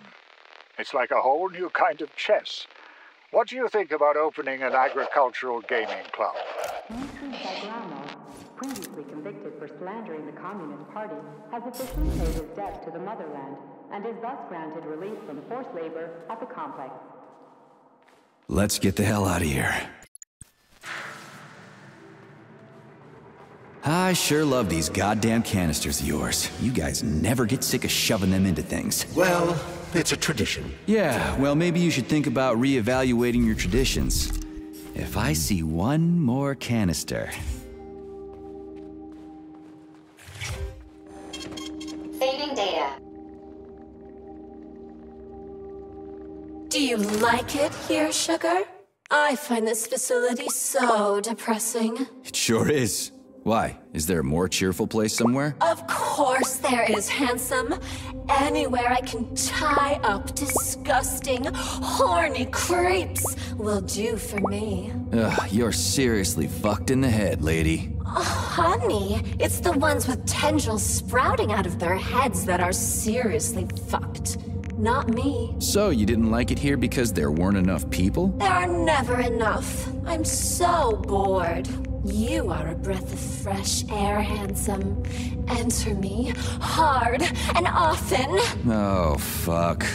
It's like a whole new kind of chess. What do you think about opening an agricultural gaming club? Dmitry Bagramov, previously convicted for slandering the Communist Party, has officially paid his debt to the motherland and is thus granted relief from forced labor at the complex. Let's get the hell out of here. I sure love these goddamn canisters of yours. You guys never get sick of shoving them into things. Well, it's a tradition. Yeah, well, maybe you should think about reevaluating your traditions. If I see one more canister. Do you like it here, Sugar? I find this facility so depressing. It sure is. Why? Is there a more cheerful place somewhere? Of course there is, handsome. Anywhere I can tie up disgusting, horny creeps will do for me. Ugh, you're seriously fucked in the head, lady. Oh, honey, it's the ones with tendrils sprouting out of their heads that are seriously fucked. Not me. So, you didn't like it here because there weren't enough people? There are never enough. I'm so bored. You are a breath of fresh air, handsome. Enter me hard and often. Oh, fuck.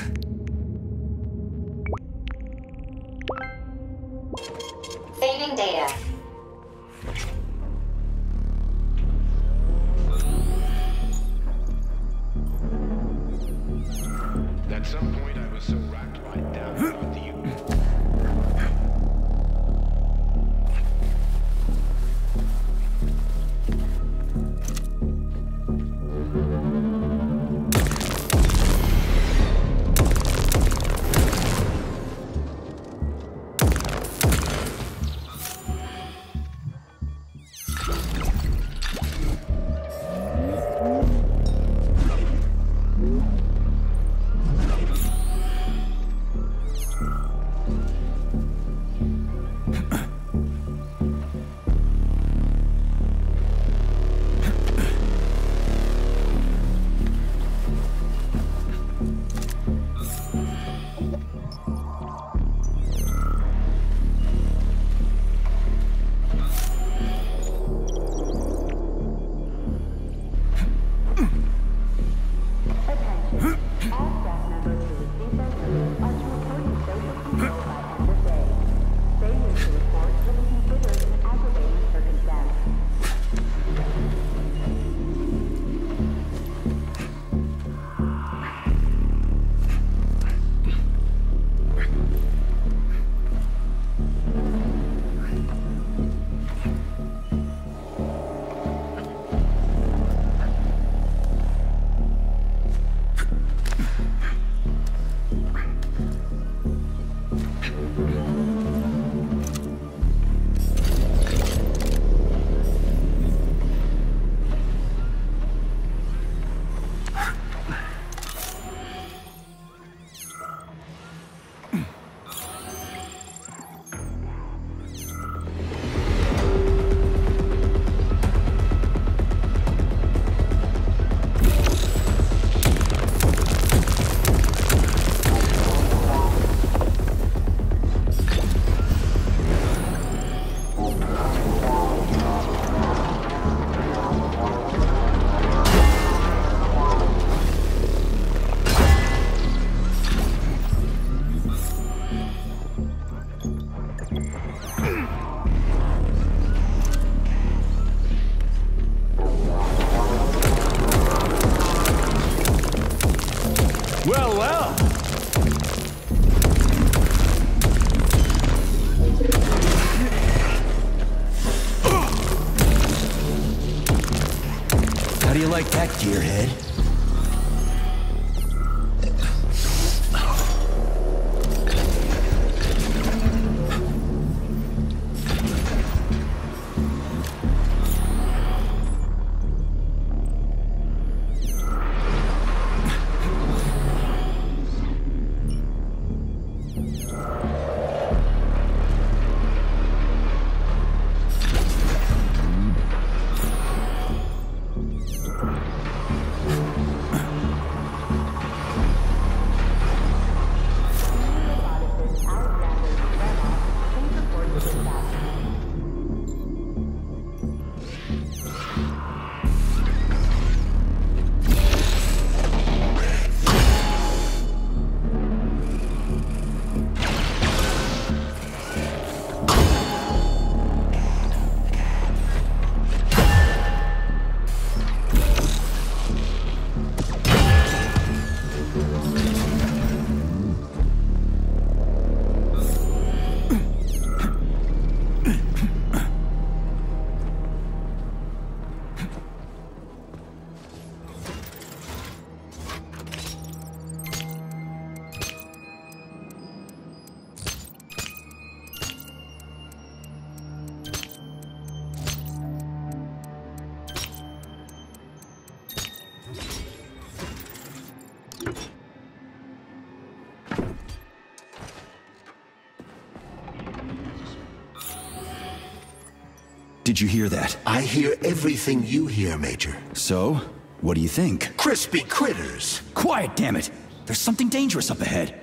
Did you hear that? I hear everything you hear, Major. So, what do you think? Crispy critters. Quiet, damn it! There's something dangerous up ahead.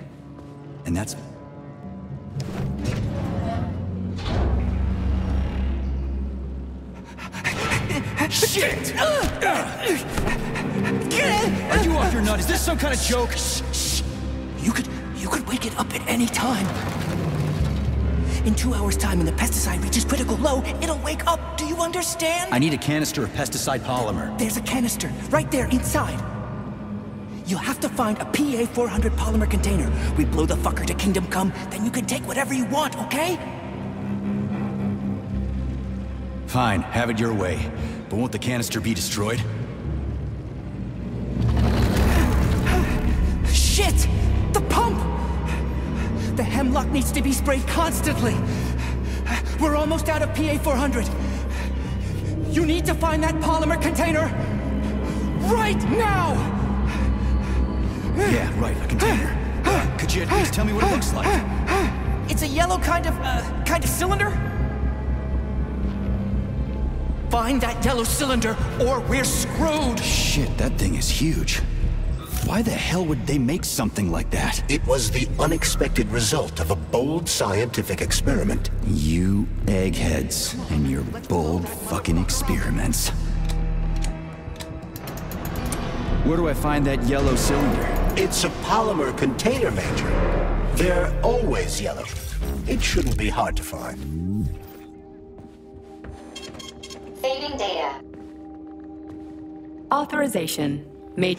And that's... Shit! Are you off your nut? Is this some kind of joke? You could, you could wake it up at any time. In two hours' time, when the pesticide reaches critical low, wake up. Do you understand? I need a canister of pesticide polymer. There's a canister right there inside. You'll have to find a PA-400 polymer container. We blow the fucker to Kingdom Come, then you can take whatever you want, okay? Fine, have it your way. But won't the canister be destroyed? Shit! The pump! The hemlock needs to be sprayed constantly. We're almost out of PA-400. You need to find that polymer container right now! Yeah, right, a container. Uh, [SIGHS] could you at least tell me what it looks like? [SIGHS] It's a yellow kind of, uh, kind of cylinder? Find that yellow cylinder, or we're screwed! Shit, that thing is huge. Why the hell would they make something like that? It was the unexpected result of a bold scientific experiment. You eggheads and your bold fucking experiments. Where do I find that yellow cylinder? It's a polymer container, Major. They're always yellow. It shouldn't be hard to find. Saving data. Authorization. Made.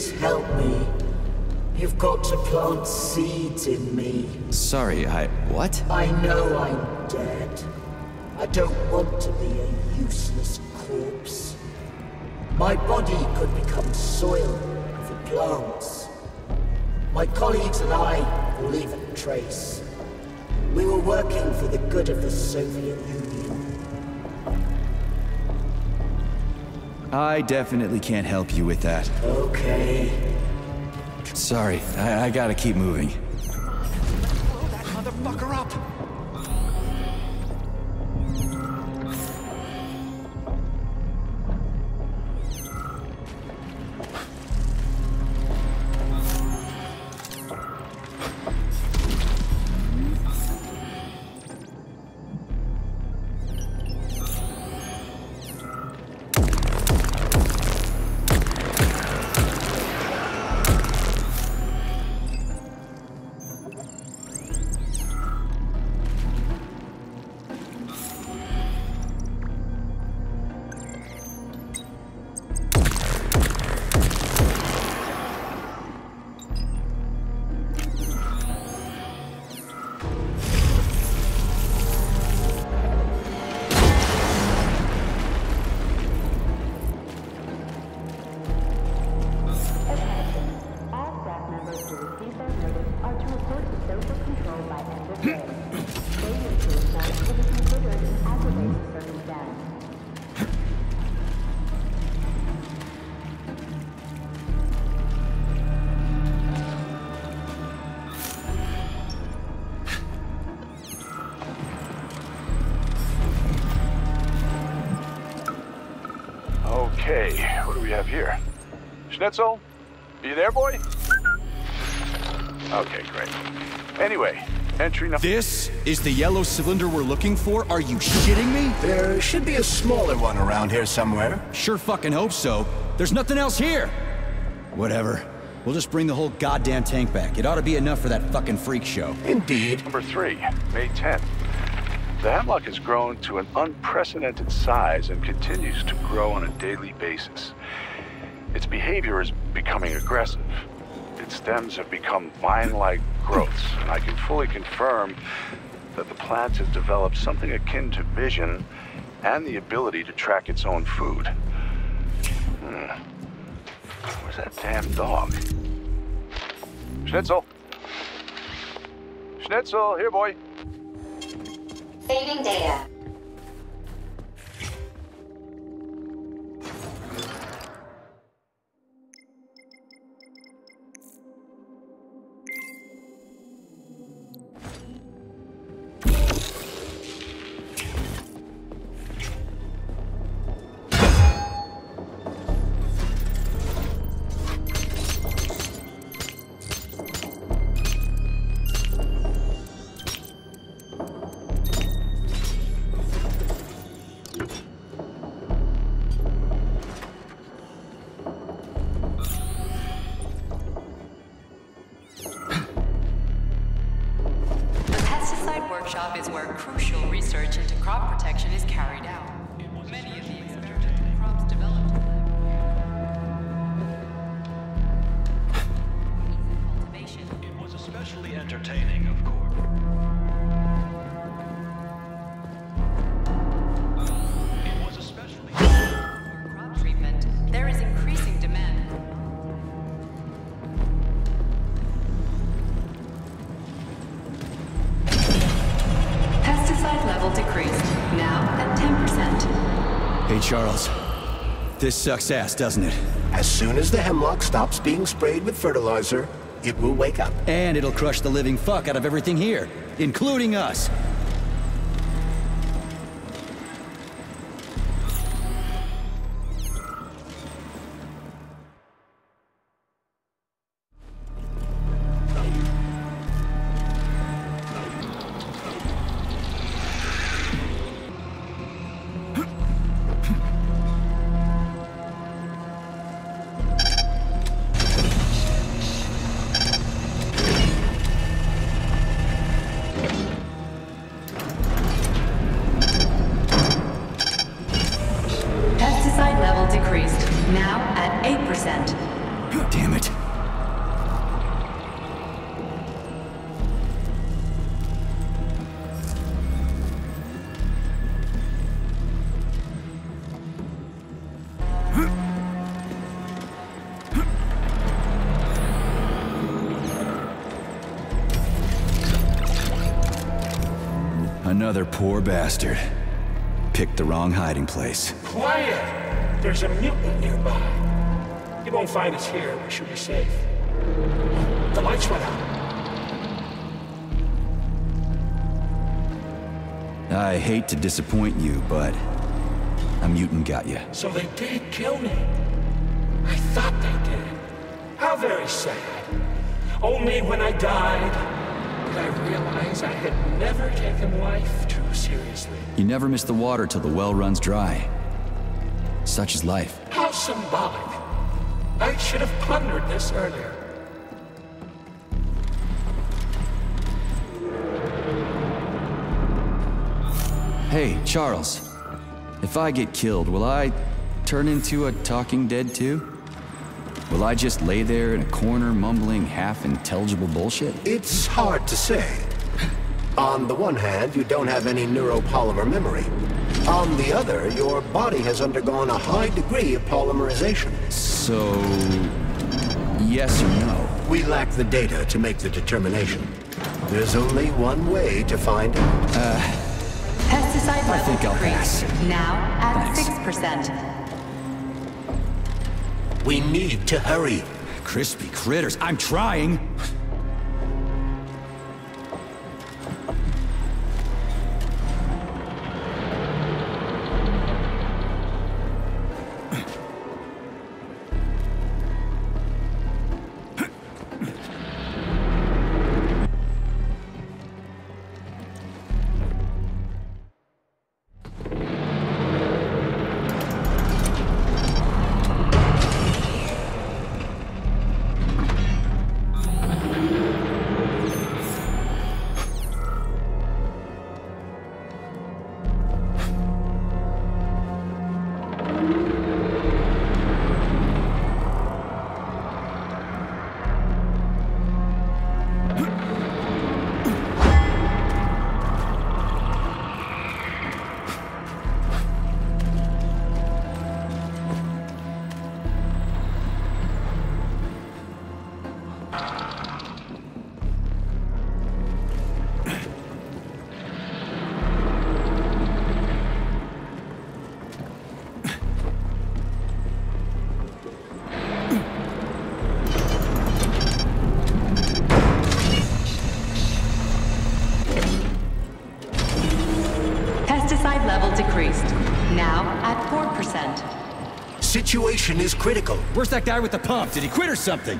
Please help me. You've got to plant seeds in me. Sorry, I. What? I know I'm dead. I don't want to be a useless corpse. My body could become soil for plants. My colleagues and I will leave a trace. We were working for the good of the Soviet Union. I definitely can't help you with that. Okay. Sorry, I, I gotta keep moving. Schnitzel? You there, boy? Okay, great. Anyway, entry number. This is the yellow cylinder we're looking for? Are you shitting me? There should be a smaller one around here somewhere. Sure fucking hope so. There's nothing else here. Whatever. We'll just bring the whole goddamn tank back. It ought to be enough for that fucking freak show. Indeed. Number three, May 10th. The hemlock has grown to an unprecedented size and continues to grow on a daily basis. Behavior is becoming aggressive. Its stems have become vine-like growths, and I can fully confirm that the plant has developed something akin to vision and the ability to track its own food. Hmm. Where's that damn dog? Schnitzel? Schnitzel, here, boy. Saving data. This sucks ass, doesn't it? As soon as the hemlock stops being sprayed with fertilizer, it will wake up. And it'll crush the living fuck out of everything here, including us. Bastard. Picked the wrong hiding place. Quiet! There's a mutant nearby. You won't find us here. We should be safe. The lights went out. I hate to disappoint you, but a mutant got you. So they did kill me. I thought they did. How very sad. Only when I died did I realize I had never taken life seriously. You never miss the water till the well runs dry. Such is life. How symbolic. I should have pondered this earlier. Hey, Charles. If I get killed, will I turn into a talking dead too? Will I just lay there in a corner mumbling half-intelligible bullshit? It's hard to say. On the one hand, you don't have any neuropolymer memory. On the other, your body has undergone a high degree of polymerization. So... yes or no? We lack the data to make the determination. There's only one way to find out. Uh, Pesticide I level think I'll pass. Now at Thanks. 6%. We need to hurry. Crispy critters, I'm trying! Where's that guy with the pump? Did he quit or something?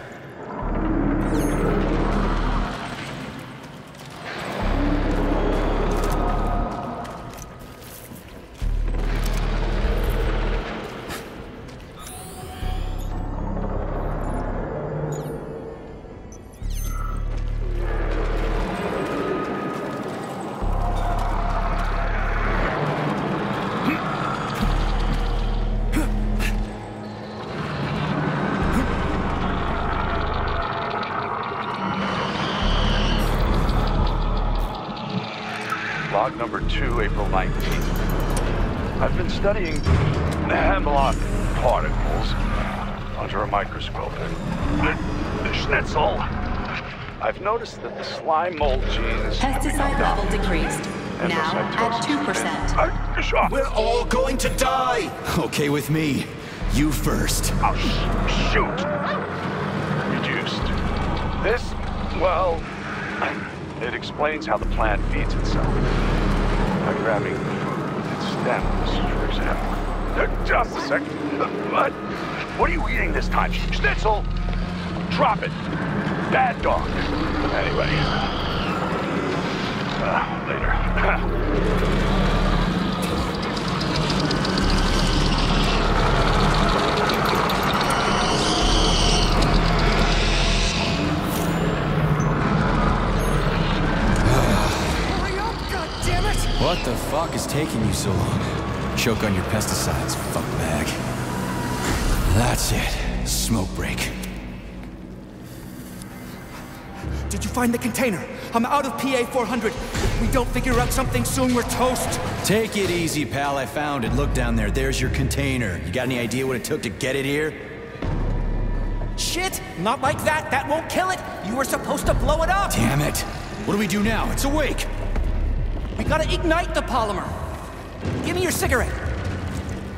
Studying hemlock particles under a microscope. Schnitzel. I've noticed that the slime mold gene is Pesticide level decreased. Now at 2%. We're all going to die! Okay with me. You first. Oh, sh- shoot. Reduced. This, well, it explains how the plant feeds itself. By grabbing stems, for example. Uh, Just a second. What? What are you eating this time? Schnitzel! Drop it! Bad dog. Anyway. Uh, later. [LAUGHS] What the fuck is taking you so long? Choke on your pesticides, fuck bag. That's it. Smoke break. Did you find the container? I'm out of PA 400. If we don't figure out something soon, we're toast. Take it easy, pal. I found it. Look down there. There's your container. You got any idea what it took to get it here? Shit! Not like that. That won't kill it. You were supposed to blow it up. Damn it. What do we do now? It's awake. Gotta ignite the polymer. Give me your cigarette.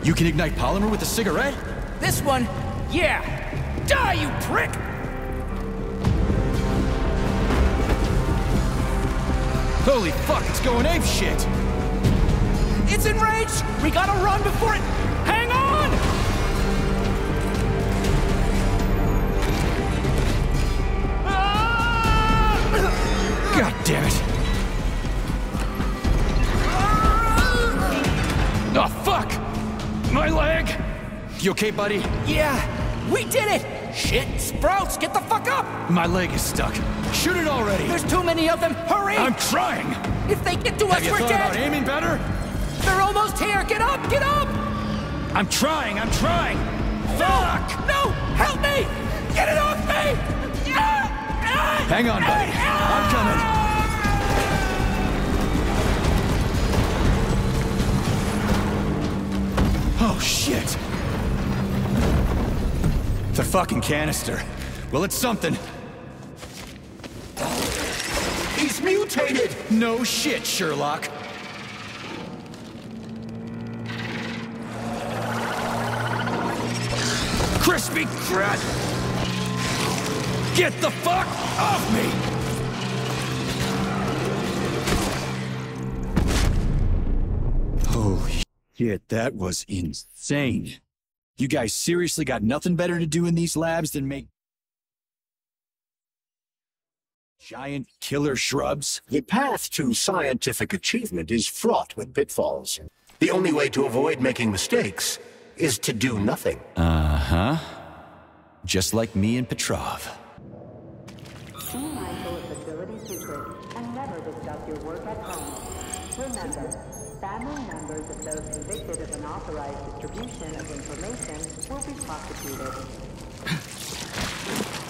You can ignite polymer with a cigarette? This one, yeah. Die, you prick! Holy fuck, it's going ape shit! It's enraged! We gotta run before it... Hang on! Ah! God damn it! You okay, buddy? Yeah, we did it! Shit, Sprouts, get the fuck up! My leg is stuck. Shoot it already! There's too many of them, hurry! I'm trying! If they get to Have us, we're dead! about aiming better? They're almost here, get up, get up! I'm trying, I'm trying! No! Fuck! No! Help me! Get it off me! Hang on, buddy. I'm coming. Oh, shit. The fucking canister. Well, it's something. He's mutated! No shit, Sherlock. Crispy crud! Get the fuck off me! Holy shit, that was insane. You guys seriously got nothing better to do in these labs than make giant killer shrubs? The path to scientific achievement is fraught with pitfalls. The only way to avoid making mistakes is to do nothing. Uh-huh. Just like me and Petrov. Be mindful of facility secrets and never discuss your work at home. Remember, family members of those convicted of unauthorized distribution of information will be prosecuted. [LAUGHS]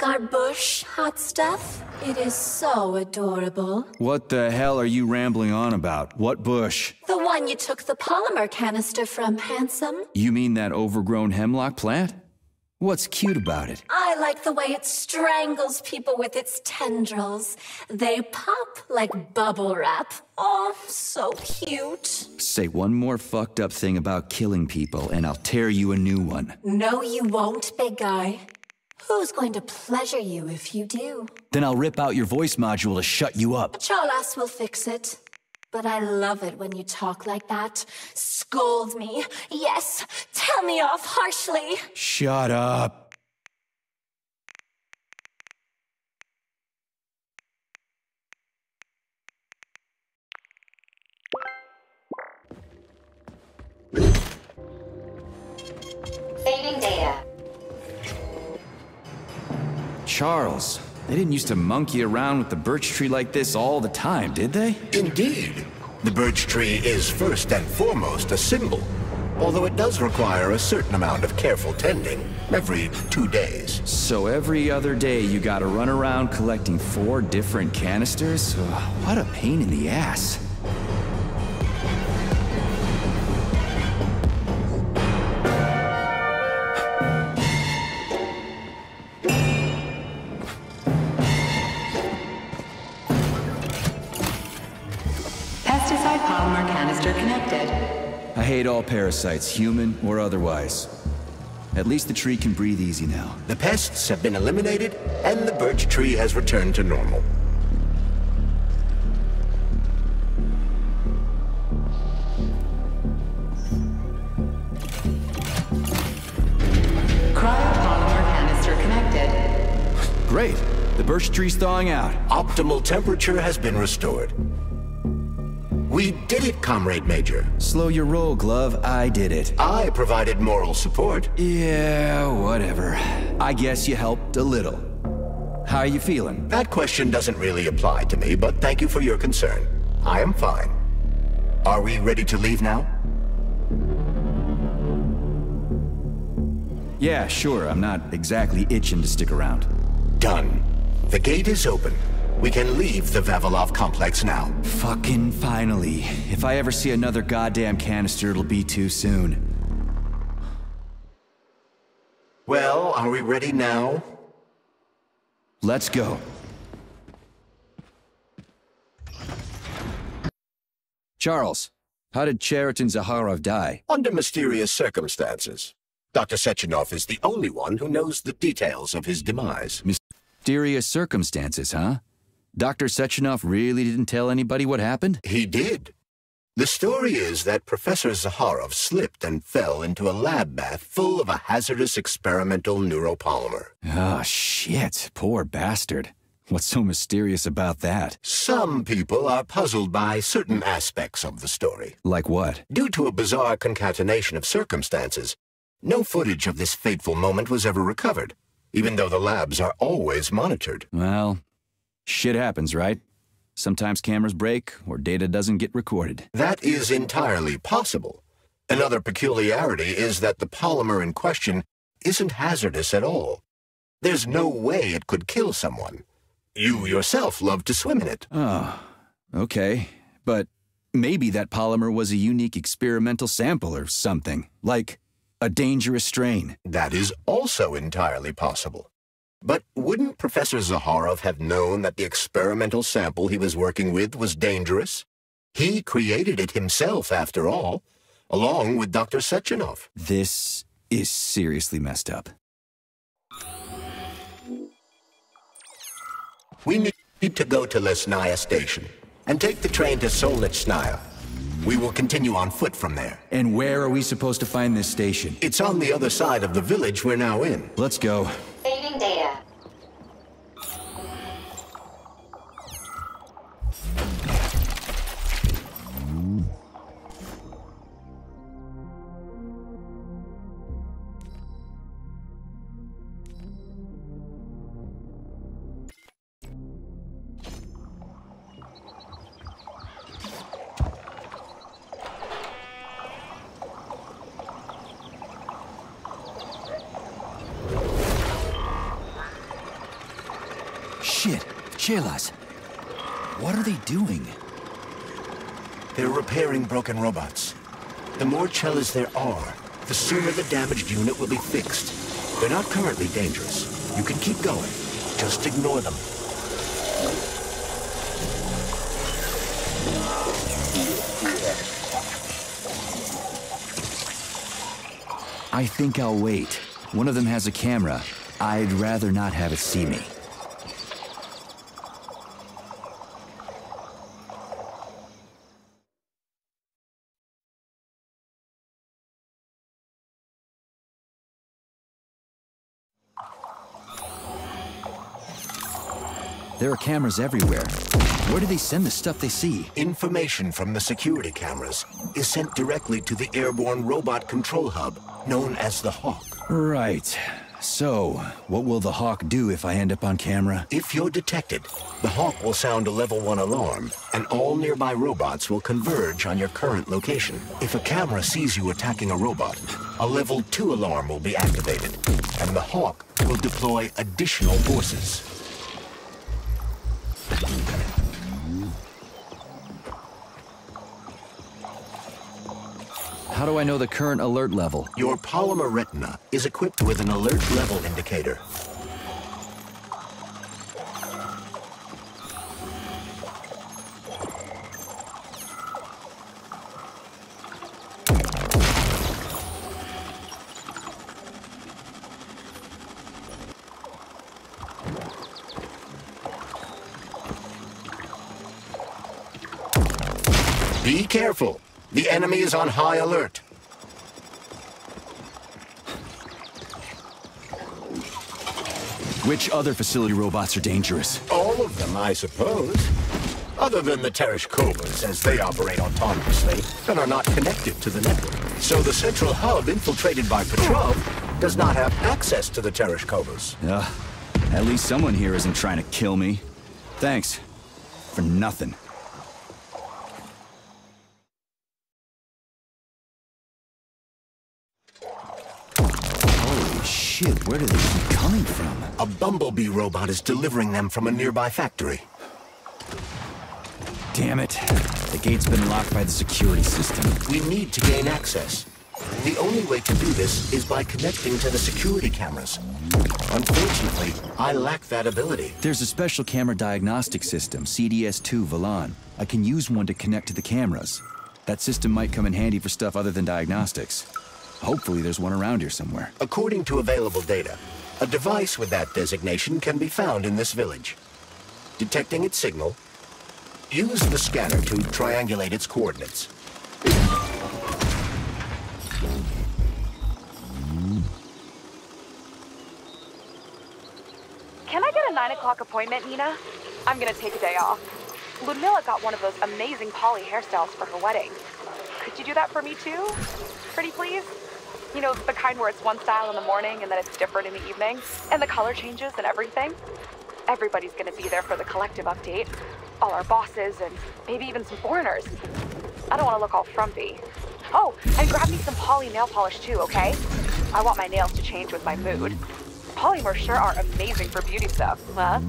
like our bush, hot stuff? It is so adorable. What the hell are you rambling on about? What bush? The one you took the polymer canister from, handsome. You mean that overgrown hemlock plant? What's cute about it? I like the way it strangles people with its tendrils. They pop like bubble wrap. Oh, so cute. Say one more fucked up thing about killing people, and I'll tear you a new one. No, you won't, big guy. Who's going to pleasure you if you do? Then I'll rip out your voice module to shut you up. Chelas will fix it. But I love it when you talk like that. Scold me. Yes, tell me off harshly. Shut up. Saving data. Charles, they didn't used to monkey around with the birch tree like this all the time, did they? Indeed. The birch tree is first and foremost a symbol, although it does require a certain amount of careful tending every two days. So every other day you gotta run around collecting four different canisters? What a pain in the ass. All parasites, human or otherwise. At least the tree can breathe easy now. The pests have been eliminated, and the birch tree has returned to normal. Cryopolymer canister connected. Great. The birch tree's thawing out. Optimal temperature has been restored. We did it, Comrade Major. Slow your roll, Glove. I did it. I provided moral support. Yeah, whatever. I guess you helped a little. How are you feeling? That question doesn't really apply to me, but thank you for your concern. I am fine. Are we ready to leave now? Yeah, sure. I'm not exactly itching to stick around. Done. The gate is open. We can leave the Vavilov complex now. Fucking finally. If I ever see another goddamn canister, it'll be too soon. Well, are we ready now? Let's go. Charles, how did Khariton Zakharov die? Under mysterious circumstances. Dr. Sechenov is the only one who knows the details of his demise. Mysterious circumstances, huh? Dr. Sechenov really didn't tell anybody what happened? He did. The story is that Professor Zakharov slipped and fell into a lab bath full of a hazardous experimental neuropolymer. Oh, shit. Poor bastard. What's so mysterious about that? Some people are puzzled by certain aspects of the story. Like what? Due to a bizarre concatenation of circumstances, no footage of this fateful moment was ever recovered, even though the labs are always monitored. Well, shit happens, right? Sometimes cameras break or data doesn't get recorded. That is entirely possible. Another peculiarity is that the polymer in question isn't hazardous at all. There's no way it could kill someone. You yourself love to swim in it. Oh, okay. But maybe that polymer was a unique experimental sample or something, like a dangerous strain. That is also entirely possible. But wouldn't Professor Zakharov have known that the experimental sample he was working with was dangerous? He created it himself, after all, along with Dr. Sechenov. This is seriously messed up. We need to go to Lesnaya Station and take the train to Solnitsnaya. We will continue on foot from there. And where are we supposed to find this station? It's on the other side of the village we're now in. Let's go. Saving data. Chelas. What are they doing? They're repairing broken robots. The more Chelas there are, the sooner the damaged unit will be fixed. They're not currently dangerous. You can keep going. Just ignore them. I think I'll wait. One of them has a camera. I'd rather not have it see me. There are cameras everywhere. Where do they send the stuff they see? Information from the security cameras is sent directly to the airborne robot control hub, known as the Hawk. Right. So, what will the Hawk do if I end up on camera? If you're detected, the Hawk will sound a level 1 alarm, and all nearby robots will converge on your current location. If a camera sees you attacking a robot, a level 2 alarm will be activated, and the Hawk will deploy additional forces. How do I know the current alert level? Your polymer retina is equipped with an alert level indicator. Enemy is on high alert. Which other facility robots are dangerous? All of them, I suppose. Other than the Tereshkovas, as they operate autonomously and are not connected to the network. So the central hub infiltrated by Petrov does not have access to the Tereshkovas. Uh, at least someone here isn't trying to kill me. Thanks. For nothing. Shit, where do they keep coming from? A bumblebee robot is delivering them from a nearby factory. Damn it. The gate's been locked by the security system. We need to gain access. The only way to do this is by connecting to the security cameras. Unfortunately, I lack that ability. There's a special camera diagnostic system, CDS-2 Valan. I can use one to connect to the cameras. That system might come in handy for stuff other than diagnostics. Hopefully there's one around here somewhere. According to available data, a device with that designation can be found in this village. Detecting its signal, use the scanner to triangulate its coordinates. Can I get a 9 o'clock appointment, Nina? I'm gonna take a day off. Ludmilla got one of those amazing poly hairstyles for her wedding. Could you do that for me too? Pretty please? You know, the kind where it's one style in the morning and then it's different in the evening, and the color changes and everything. Everybody's gonna be there for the collective update. All our bosses and maybe even some foreigners. I don't wanna look all frumpy. Oh, and grab me some poly nail polish too, okay? I want my nails to change with my mood. Polymers sure are amazing for beauty stuff, huh?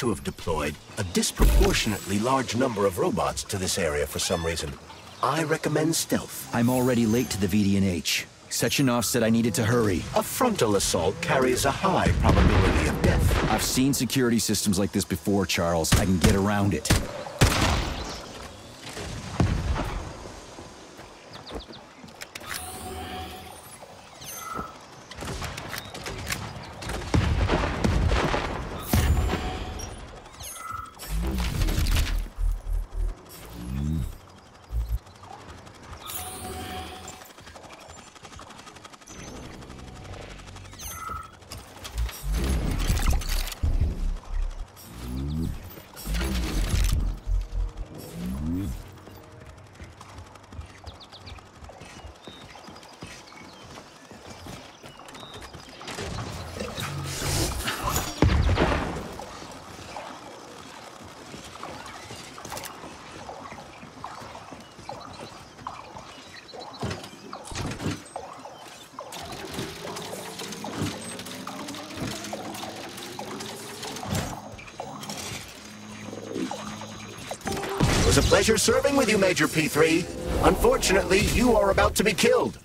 To have deployed a disproportionately large number of robots to this area for some reason. I recommend stealth. I'm already late to the VDNH. Sechenov said I needed to hurry. A frontal assault carries a high probability of death. I've seen security systems like this before, Charles. I can get around it. Pleasure serving with you, Major P3. Unfortunately, you are about to be killed.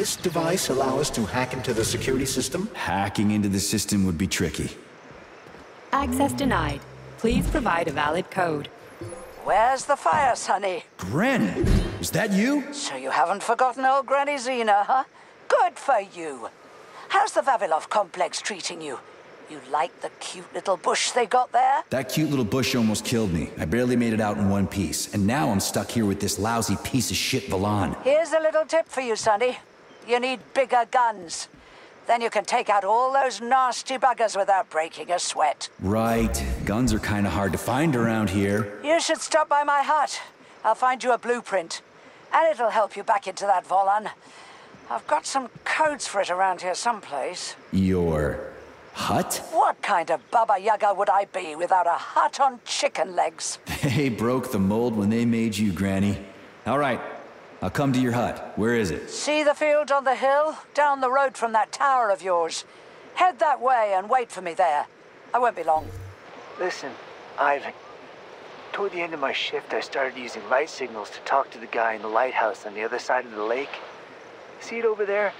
This device allow us to hack into the security system? Hacking into the system would be tricky. Access denied. Please provide a valid code. Where's the fire, Sonny? Granny! Is that you? So you haven't forgotten old Granny Zina, huh? Good for you. How's the Vavilov complex treating you? You like the cute little bush they got there? That cute little bush almost killed me. I barely made it out in one piece. And now I'm stuck here with this lousy piece of shit Valan. Here's a little tip for you, Sonny. You need bigger guns. Then you can take out all those nasty buggers without breaking a sweat. Right. Guns are kind of hard to find around here. You should stop by my hut. I'll find you a blueprint. And it'll help you back into that Volan. I've got some codes for it around here someplace. Your hut? What kind of Baba Yaga would I be without a hut on chicken legs? [LAUGHS] They broke the mold when they made you, Granny. All right, I'll come to your hut. Where is it? See the field on the hill? Down the road from that tower of yours. Head that way and wait for me there. I won't be long. Listen, Ivan. Toward the end of my shift, I started using light signals to talk to the guy in the lighthouse on the other side of the lake. See it over there?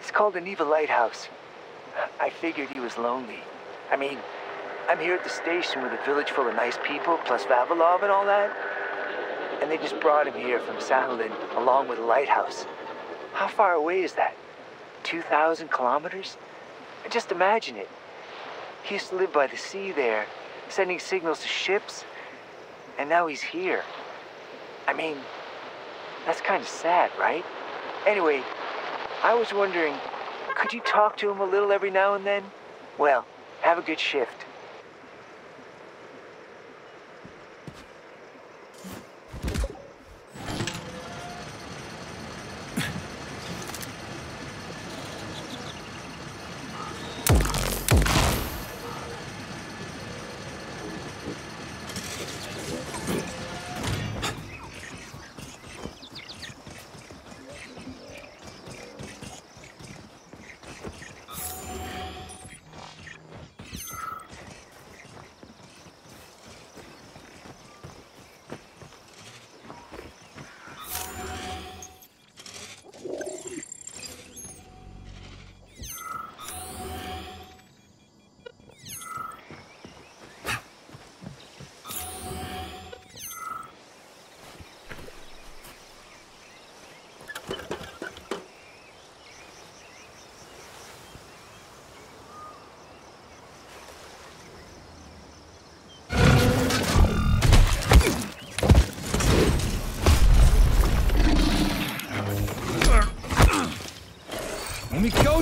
It's called the Neva Lighthouse. I figured he was lonely. I mean, I'm here at the station with a village full of nice people, plus Vavilov and all that. And they just brought him here from Sakhalin, along with a lighthouse. How far away is that? 2,000 kilometers? Just imagine it. He used to live by the sea there, sending signals to ships, and now he's here. I mean, that's kind of sad, right? Anyway, I was wondering, could you talk to him a little every now and then? Well, have a good shift.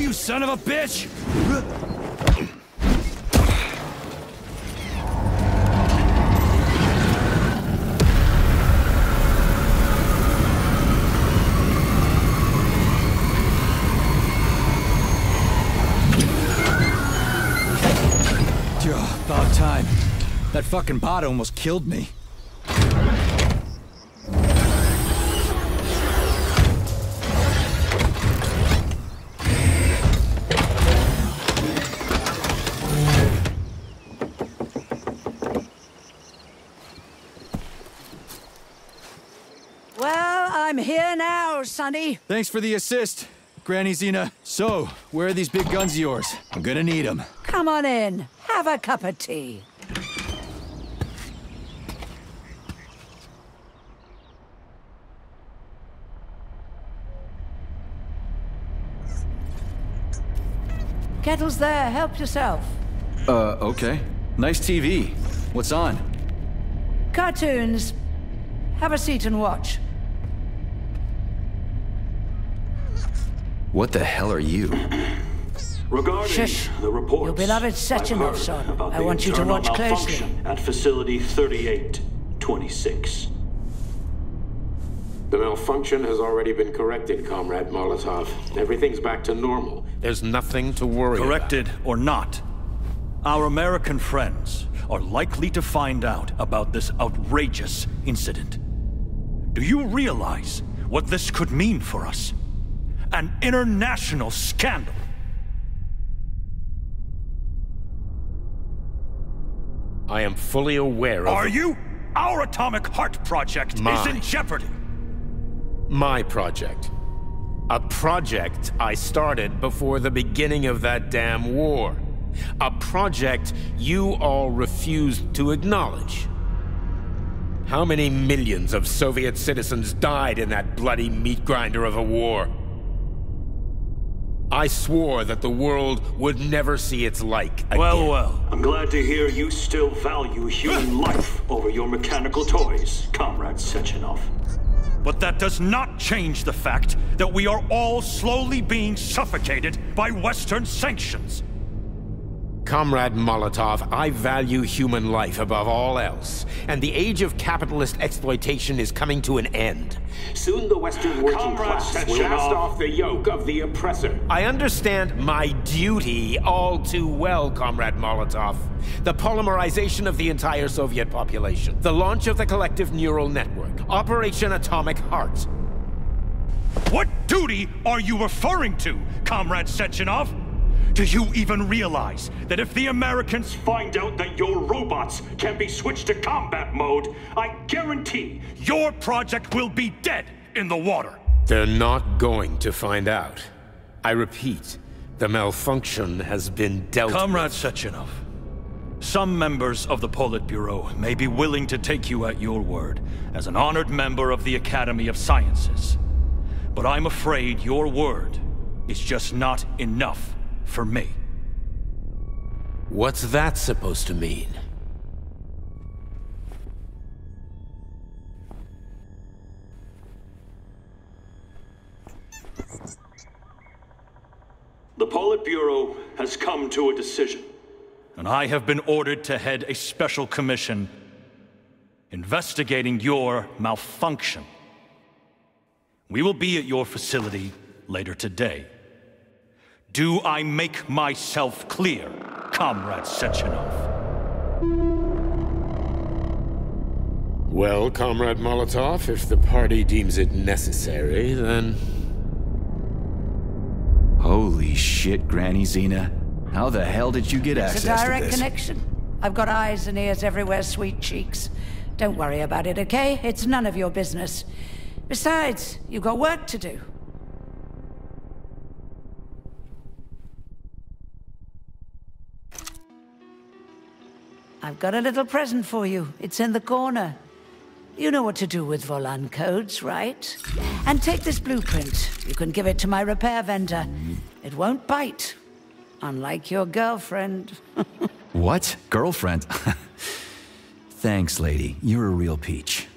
You son of a bitch! About time. That fucking bot almost killed me. Sonny. Thanks for the assist, Granny Zina. So, where are these big guns of yours? I'm gonna need them. Come on in. Have a cup of tea. Kettle's there. Help yourself. Uh, okay. Nice TV. What's on? Cartoons. Have a seat and watch. What the hell are you? Regarding Shush. the reports, Your beloved I've Sechenov, son. I want you to watch closely. malfunction At facility 3826. The malfunction has already been corrected, Comrade Molotov. Everything's back to normal. There's nothing to worry Corrected or not, our American friends are likely to find out about this outrageous incident. Do you realize what this could mean for us? An international scandal. I am fully aware of... Are you? Our Atomic Heart Project My. is in jeopardy. My project. A project I started before the beginning of that damn war. A project you all refused to acknowledge. How many millions of Soviet citizens died in that bloody meat grinder of a war? I swore that the world would never see its like again. Well, well. I'm glad to hear you still value human [LAUGHS] life over your mechanical toys, Comrade Sechenov. But that does not change the fact that we are all slowly being suffocated by Western sanctions. Comrade Molotov, I value human life above all else, and the age of capitalist exploitation is coming to an end. Soon the Western working Comrade class will cast off the yoke of the oppressor. I understand my duty all too well, Comrade Molotov. The polymerization of the entire Soviet population, the launch of the collective neural network, Operation Atomic Heart. What duty are you referring to, Comrade Sechenov? Do you even realize that if the Americans find out that your robots can be switched to combat mode, I guarantee your project will be dead in the water? They're not going to find out. I repeat, the malfunction has been dealt Comrade Sechenov, some members of the Politburo may be willing to take you at your word as an honored member of the Academy of Sciences. But I'm afraid your word is just not enough for me. What's that supposed to mean? The Politburo has come to a decision. And I have been ordered to head a special commission investigating your malfunction. We will be at your facility later today. Do I make myself clear, Comrade Sechenov? Well, Comrade Molotov, if the party deems it necessary, then... Holy shit, Granny Zina. How the hell did you get It's a access to direct connection. I've got eyes and ears everywhere, sweet cheeks. Don't worry about it, okay? It's none of your business. Besides, you've got work to do. I've got a little present for you. It's in the corner. You know what to do with Volan codes, right? And take this blueprint. You can give it to my repair vendor. It won't bite. Unlike your girlfriend. [LAUGHS] What? Girlfriend? [LAUGHS] Thanks, lady. You're a real peach.